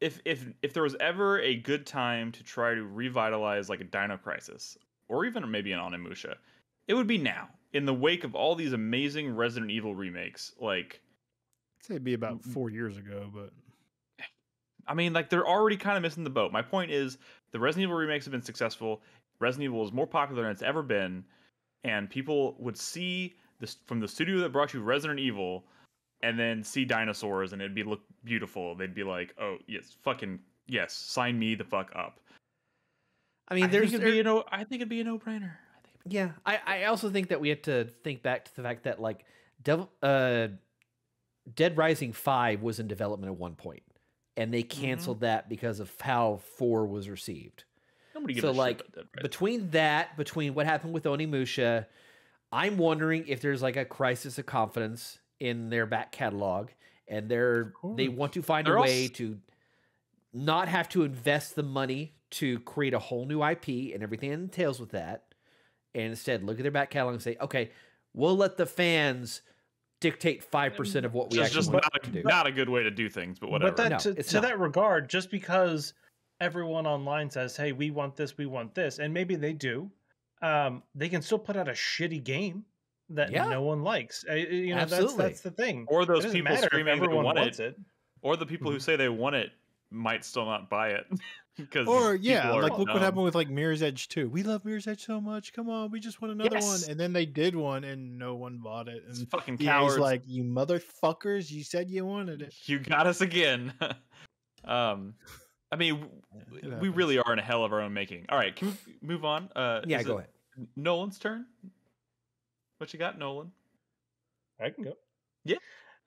S1: if if if there was ever a good time to try to revitalize like a Dino Crisis or even maybe an Onimusha, it would be now. In the wake of all these amazing Resident Evil remakes, like
S2: I'd say it'd be about four years ago, but
S1: I mean, like they're already kind of missing the boat. My point is, the Resident Evil remakes have been successful. Resident Evil is more popular than it's ever been, and people would see this from the studio that brought you Resident Evil, and then see dinosaurs, and it'd be look beautiful. They'd be like, "Oh yes, fucking yes, sign me the fuck up."
S4: I mean,
S1: I
S4: there's
S1: think it'd be a no. I think it'd be a no-brainer. I think. it'd
S4: Yeah, I, I also think that we have to think back to the fact that like Devil uh Dead Rising 5 was in development at one point and they
S1: Mm-hmm.
S4: canceled that because of how 4 was received.
S1: Nobody
S4: So, like,
S1: Dead Rising.
S4: Between that, between what happened with Onimusha, I'm wondering if there's like a crisis of confidence in their back catalog and they're they want to find
S1: They're
S4: a way to not have to invest the money to create a whole new IP and everything that entails with that. And instead look at their back catalog and say, okay, we'll let the fans dictate five percent of what we
S1: Just,
S4: actually
S1: just
S4: want
S1: not,
S4: to
S1: a,
S4: do.
S1: not a good way to do things, but whatever.
S3: But that
S4: No,
S3: to, to that regard, just because everyone online says, "Hey, we want this, we want this," and maybe they do, um, they can still put out a shitty game that
S4: Yeah.
S3: no one likes. Uh, You know,
S4: Absolutely.
S3: that's that's the thing.
S1: Or those
S3: doesn't
S1: people
S3: matter
S1: screaming they
S3: everyone
S1: want
S3: wants
S1: it,
S3: it.
S1: or the people who say they want it might still not buy it because
S2: Or yeah,
S1: are
S2: like look what happened with like Mirror's Edge 2. We love Mirror's Edge so much. Come on, we just want another
S3: Yes.
S2: one. And then they did one and no one bought it.
S1: It's
S2: And
S1: fucking
S2: EA's
S1: cowards.
S2: like, you motherfuckers, you said you wanted it.
S1: you got us again. um, I mean,
S2: Yeah,
S1: we really are in a hell of our own making. All right, can we move on? Uh,
S4: Yeah, go ahead.
S1: Nolan's turn. What you got, Nolan?
S3: I can go.
S1: Yeah.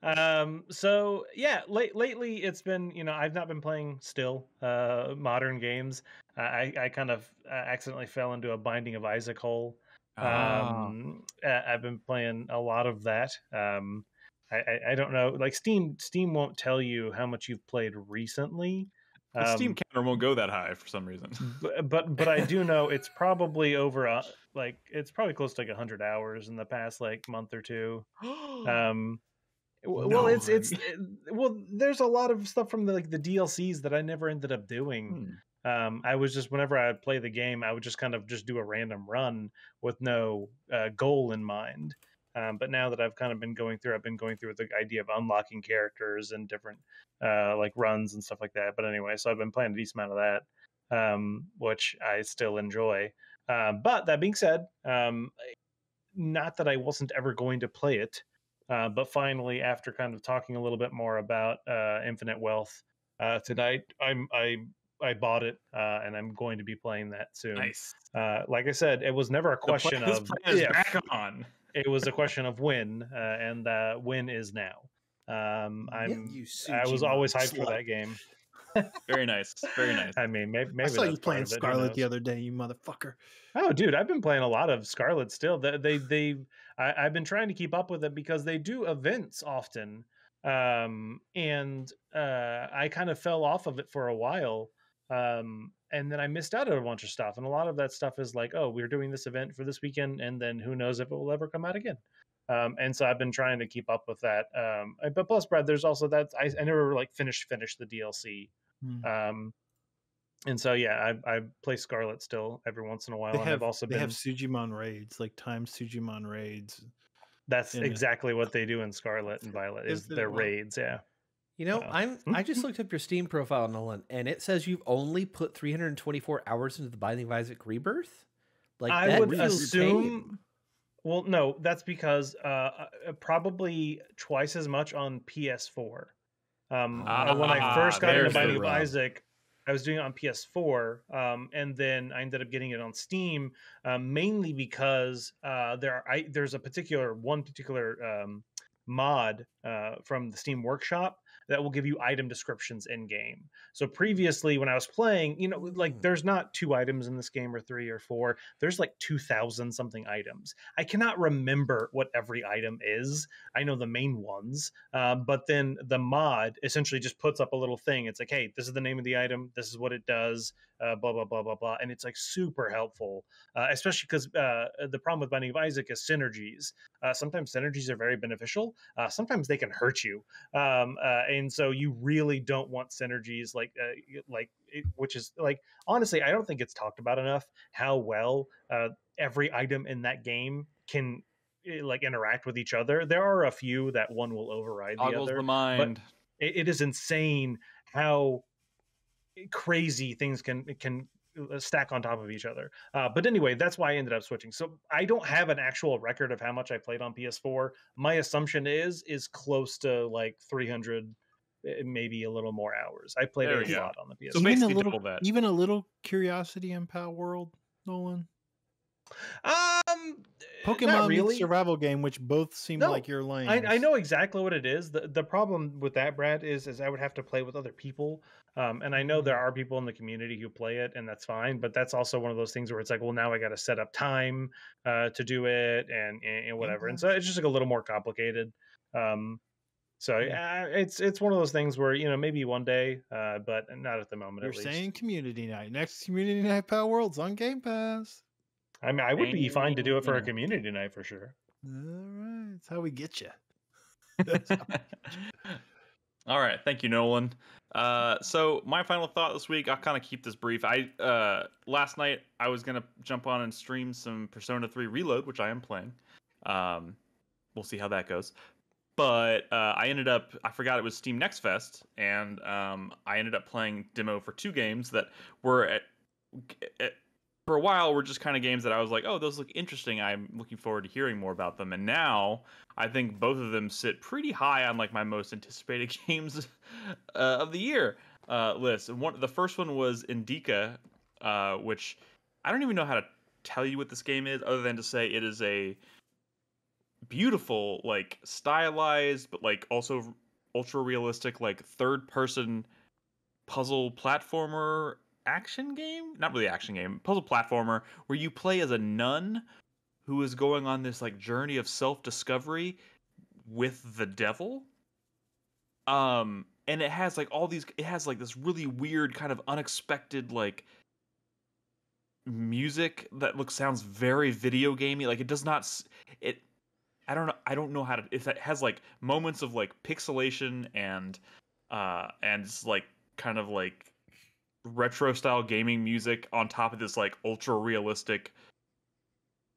S3: Um. So yeah, late lately it's been you know I've not been playing still uh modern games. I I kind of uh, accidentally fell into a Binding of Isaac hole.
S1: Ah.
S3: Um, I've been playing a lot of that. Um, I, I don't know. Like Steam Steam won't tell you how much you've played recently.
S1: the Steam
S3: Um,
S1: counter won't go that high for some reason.
S3: but but but I do know it's probably over a, like it's probably close to like hundred hours in the past like month or two. Um, well, it's it's well, there's a lot of stuff from the like the DLCs that I never ended up doing.
S1: Hmm.
S3: Um, I was just whenever I would play the game, I would just kind of just do a random run with no uh, goal in mind. Um, but now that I've kind of been going through, I've been going through with the idea of unlocking characters and different uh, like runs and stuff like that. But anyway, so I've been playing a decent amount of that, um, which I still enjoy. Uh, but that being said, um, not that I wasn't ever going to play it, uh, but finally, after kind of talking a little bit more about uh, Infinite Wealth uh, tonight, I'm I I bought it uh, and I'm going to be playing that soon.
S1: Nice.
S3: Uh, like I said, it was never a
S1: play-
S3: question
S1: this
S3: of if.
S1: back on.
S3: It was a question of when, uh, and uh, when is now. Um, I'm I was always hyped for that game.
S1: Very nice. Very nice.
S3: I mean, maybe, maybe
S2: I saw you playing
S3: of it, who
S2: Scarlet the other day, you motherfucker.
S3: Oh, dude, I've been playing a lot of Scarlet still. They, they, they I, I've been trying to keep up with it because they do events often, um, and uh, I kind of fell off of it for a while, um, and then I missed out on a bunch of stuff. And a lot of that stuff is like, oh, we're doing this event for this weekend, and then who knows if it will ever come out again. Um, and so I've been trying to keep up with that. Um, but plus, Brad, there's also that I, I never like finished finished the DLC.
S2: Hmm.
S3: Um, and so yeah, I I play Scarlet still every once in a while,
S2: They
S3: and
S2: have,
S3: I've also
S2: they
S3: been
S2: have Sujimon raids, like time Sujimon raids.
S3: that's
S2: in it.
S3: exactly what they do in Scarlet and Violet is their
S2: well-
S3: raids. Yeah,
S4: You know,
S3: Uh,
S4: I'm
S3: hmm?
S4: I just looked up your Steam profile, Nolan, and it says you've only put 324 hours into the Binding of Isaac Rebirth. Like
S3: I
S4: that
S3: would assume.
S4: tame.
S3: Well, no, that's because uh, uh, probably twice as much on PS4. Um, uh, when I
S1: Ah,
S3: first got into Binding of. Isaac, I was doing it on PS4, um, and then I ended up getting it on Steam, um, mainly because uh, there are, I, there's a particular one particular um, mod uh, from the Steam Workshop that will give you item descriptions in game. So previously, when I was playing, you know, like
S4: Mm.
S3: there's not two items in this game or three or four. There's like two thousand something items. I cannot remember what every item is. I know the main ones, uh, but then the mod essentially just puts up a little thing. It's like, hey, this is the name of the item. This is what it does. Uh, blah blah blah blah blah, and it's like super helpful, uh, especially because uh, the problem with Binding of Isaac is synergies. Uh, sometimes synergies are very beneficial. Uh, sometimes they can hurt you, um, uh, and so you really don't want synergies like uh, like it, which is like honestly, I don't think it's talked about enough how well uh, every item in that game can eh, like interact with each other. There are a few that one will override the other.
S1: the mind.
S3: It, it is insane how crazy things can can uh, stack on top of each other. Uh, but anyway, that's why I ended up switching. So I don't have an actual record of how much I played on PS4. My assumption is is close to like 300, eh, maybe a little more hours. I played
S1: There
S3: it
S1: we
S3: a
S1: go.
S3: lot on the PS4.
S1: So
S2: even a little,
S1: that.
S2: even a little curiosity in Palworld, Nolan.
S3: Um,
S2: Pokemon
S3: really.
S2: survival game, which both seem
S3: No,
S2: like your lane.
S3: I, I know exactly what it is. The the problem with that, Brad, is is I would have to play with other people. Um, and I know there are people in the community who play it, and that's fine. But that's also one of those things where it's like, well, now I got to set up time uh, to do it, and, and and whatever. And so it's just like a little more complicated. Um, so yeah, it's it's one of those things where you know maybe one day, uh, but not at the moment.
S2: You're
S3: at least.
S2: saying community night. Next community night, Palworld's on Game Pass.
S3: I mean, I would be fine to do it for a community night for sure.
S2: All right, that's how we get you.
S1: All right, thank you, Nolan. Uh, so my final thought this week, I'll kind of keep this brief. I uh, last night I was gonna jump on and stream some Persona 3 Reload, which I am playing. Um, we'll see how that goes. But uh, I ended up I forgot it was Steam Next Fest, and um, I ended up playing demo for two games that were at, at for a while were just kind of games that I was like, oh, those look interesting. I'm looking forward to hearing more about them. And now I think both of them sit pretty high on like my most anticipated games uh, of the year uh, list. And one, the first one was Indika, uh, which I don't even know how to tell you what this game is, other than to say it is a beautiful, like stylized, but like also ultra realistic, like third person puzzle platformer action game? Not really action game puzzle platformer where you play as a nun who is going on this like journey of self-discovery with the devil. Um and it has like all these it has like this really weird kind of unexpected like music that looks sounds very video gamey. Like it does not it i don't know i don't know how to if it has like moments of like pixelation and uh and it's like kind of like retro style gaming music on top of this like ultra realistic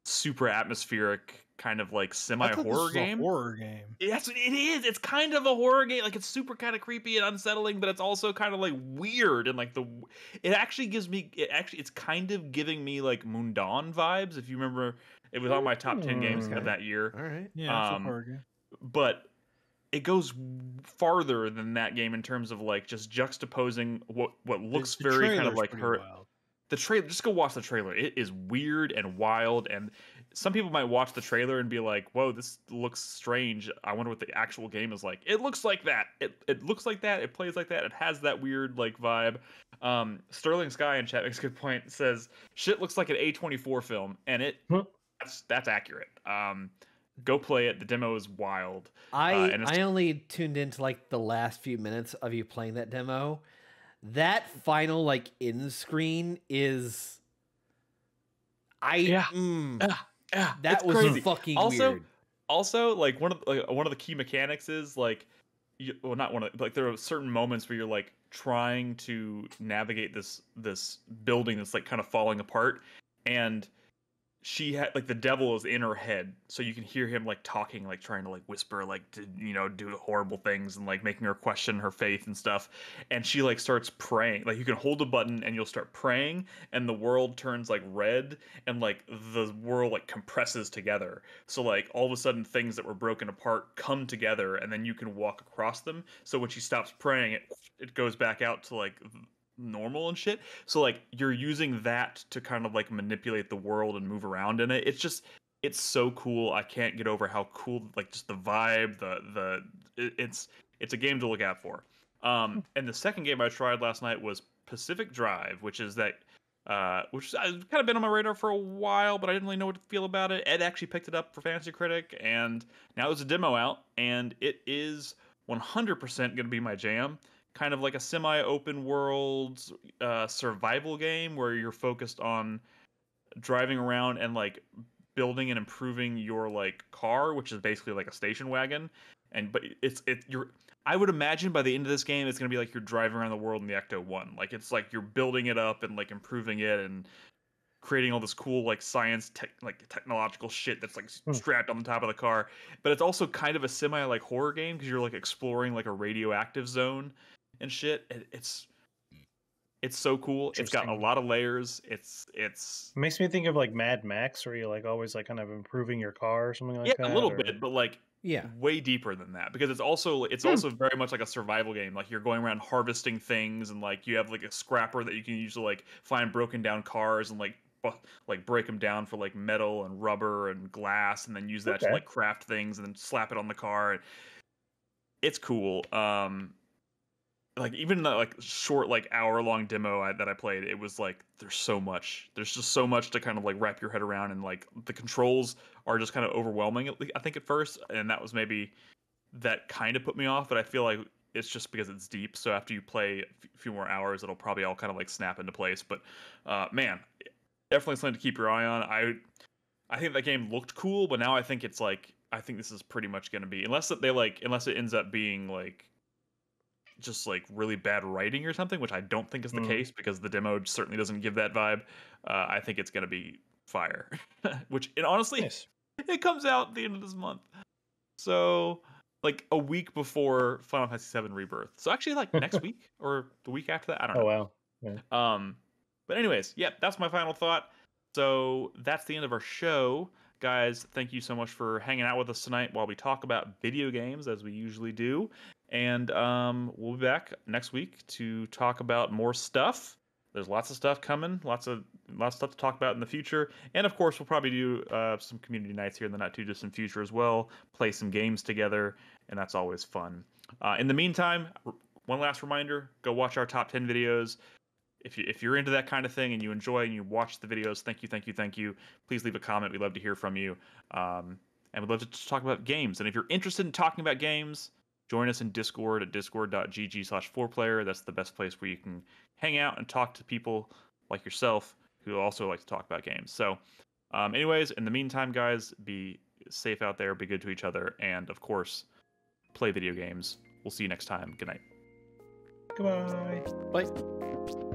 S1: super atmospheric kind of like semi horror game.
S2: horror game.
S1: Yes, it is. It's kind of a horror game. Like it's super kind of creepy and unsettling, but it's also kind of like weird and like the. It actually gives me. It actually, it's kind of giving me like Mundaun vibes. If you remember, it was on my top ten games
S4: Okay.
S1: of that year.
S4: All right.
S2: Yeah, it's a
S1: Um,
S2: horror game.
S1: But it goes farther than that game in terms of like just juxtaposing what what looks
S2: The- the
S1: very kind of like
S2: pretty
S1: her
S2: wild.
S1: the trailer just go watch the trailer. It is weird and wild and some people might watch the trailer and be like whoa this looks strange. I wonder what the actual game is like. It looks like that. It, it looks like that. It plays like that. It has that weird like vibe. Um sterling sky in chat makes a good point. Says shit looks like an a24 film and it
S3: Huh.
S1: that's that's accurate. Um go play it the demo is wild
S4: I
S1: Uh, and
S4: I only tuned into like the last few minutes of you playing that demo. That final like in screen is I
S1: Yeah.
S4: mm, that was
S1: crazy.
S4: fucking
S1: Also,
S4: weird.
S1: also like one of the, like, one of the key mechanics is like you, well not one of like there are certain moments where you're like trying to navigate this this building that's like kind of falling apart and she had like the devil is in her head so you can hear him like talking like trying to like whisper like to you know do horrible things and like making her question her faith and stuff. And she like starts praying. Like you can hold a button and you'll start praying and the world turns like red and like the world like compresses together. So like all of a sudden things that were broken apart come together and then you can walk across them. So when she stops praying it it goes back out to like normal and shit. So like you're using that to kind of like manipulate the world and move around in it. It's just it's so cool. I can't get over how cool like just the vibe the the it, it's it's a game to look out for. Um and the second game i tried last night was pacific drive which is that uh, which has kind of been on my radar for a while, but I didn't really know what to feel about it. Ed actually picked it up for Fantasy Critic, and now there's a demo out, and it is 100% going to be my jam. Kind of like a semi-open world uh, survival game where you're focused on driving around and like building and improving your like car, which is basically like a station wagon. And but it's it you're I would imagine by the end of this game it's gonna be like you're driving around the world in the Ecto One. Like it's like you're building it up and like improving it and creating all this cool like science tech like technological shit that's like
S3: Hmm.
S1: strapped on the top of the car. But it's also kind of a semi like horror game because you're like exploring like a radioactive zone and shit. It, it's it's so cool. It's got a lot of layers. It's it's
S3: It makes me think of like Mad Max, where you're like always like kind of improving your car or something like
S1: yeah,
S3: that.
S1: a little
S3: or-
S1: bit, but like
S4: Yeah.
S1: way deeper than that because it's also it's
S3: Hmm.
S1: also very much like a survival game. Like you're going around harvesting things and like you have like a scrapper that you can use to like find broken down cars and like bu- like break them down for like metal and rubber and glass and then use that to like craft things and then slap it on the car. It's cool. Um like even the like short like hour long demo I, that I played, it was like there's so much. There's just so much to kind of like wrap your head around, and like the controls are just kind of overwhelming. I think at first, and that was maybe that kind of put me off. But I feel like it's just because it's deep. So after you play a few more hours, it'll probably all kind of like snap into place. But uh, man, definitely something to keep your eye on. I I think that game looked cool, but now I think it's like I think this is pretty much going to be unless they like unless it ends up being like just like really bad writing or something, which I don't think is the
S3: Mm.
S1: case because the demo certainly doesn't give that vibe. Uh, I think it's gonna be fire, which and honestly,
S2: Nice.
S1: it comes out at the end of this month, so like a week before Final Fantasy VII Rebirth. So actually, like next week or the week after that, I don't know.
S3: Oh wow.
S1: Um, but anyways, yeah, that's my final thought. So that's the end of our show, guys. Thank you so much for hanging out with us tonight while we talk about video games as we usually do. And um, we'll be back next week to talk about more stuff. There's lots of stuff coming, lots of lots of stuff to talk about in the future, and of course, we'll probably do uh, some community nights here in the not too distant future as well. Play some games together, and that's always fun. Uh, in the meantime, one last reminder: go watch our top ten videos if you if you're into that kind of thing and you enjoy and you watch the videos, thank you, thank you, thank you. Please leave a comment. We'd love to hear from you, um, and we'd love to talk about games. And if you're interested in talking about games, join us in Discord at discord.gg/4player. That's the best place where you can hang out and talk to people like yourself who also like to talk about games. So, um, anyways, in the meantime, guys, be safe out there, be good to each other, and of course, play video games. We'll see you next time. Good night.
S3: Goodbye.
S4: Bye.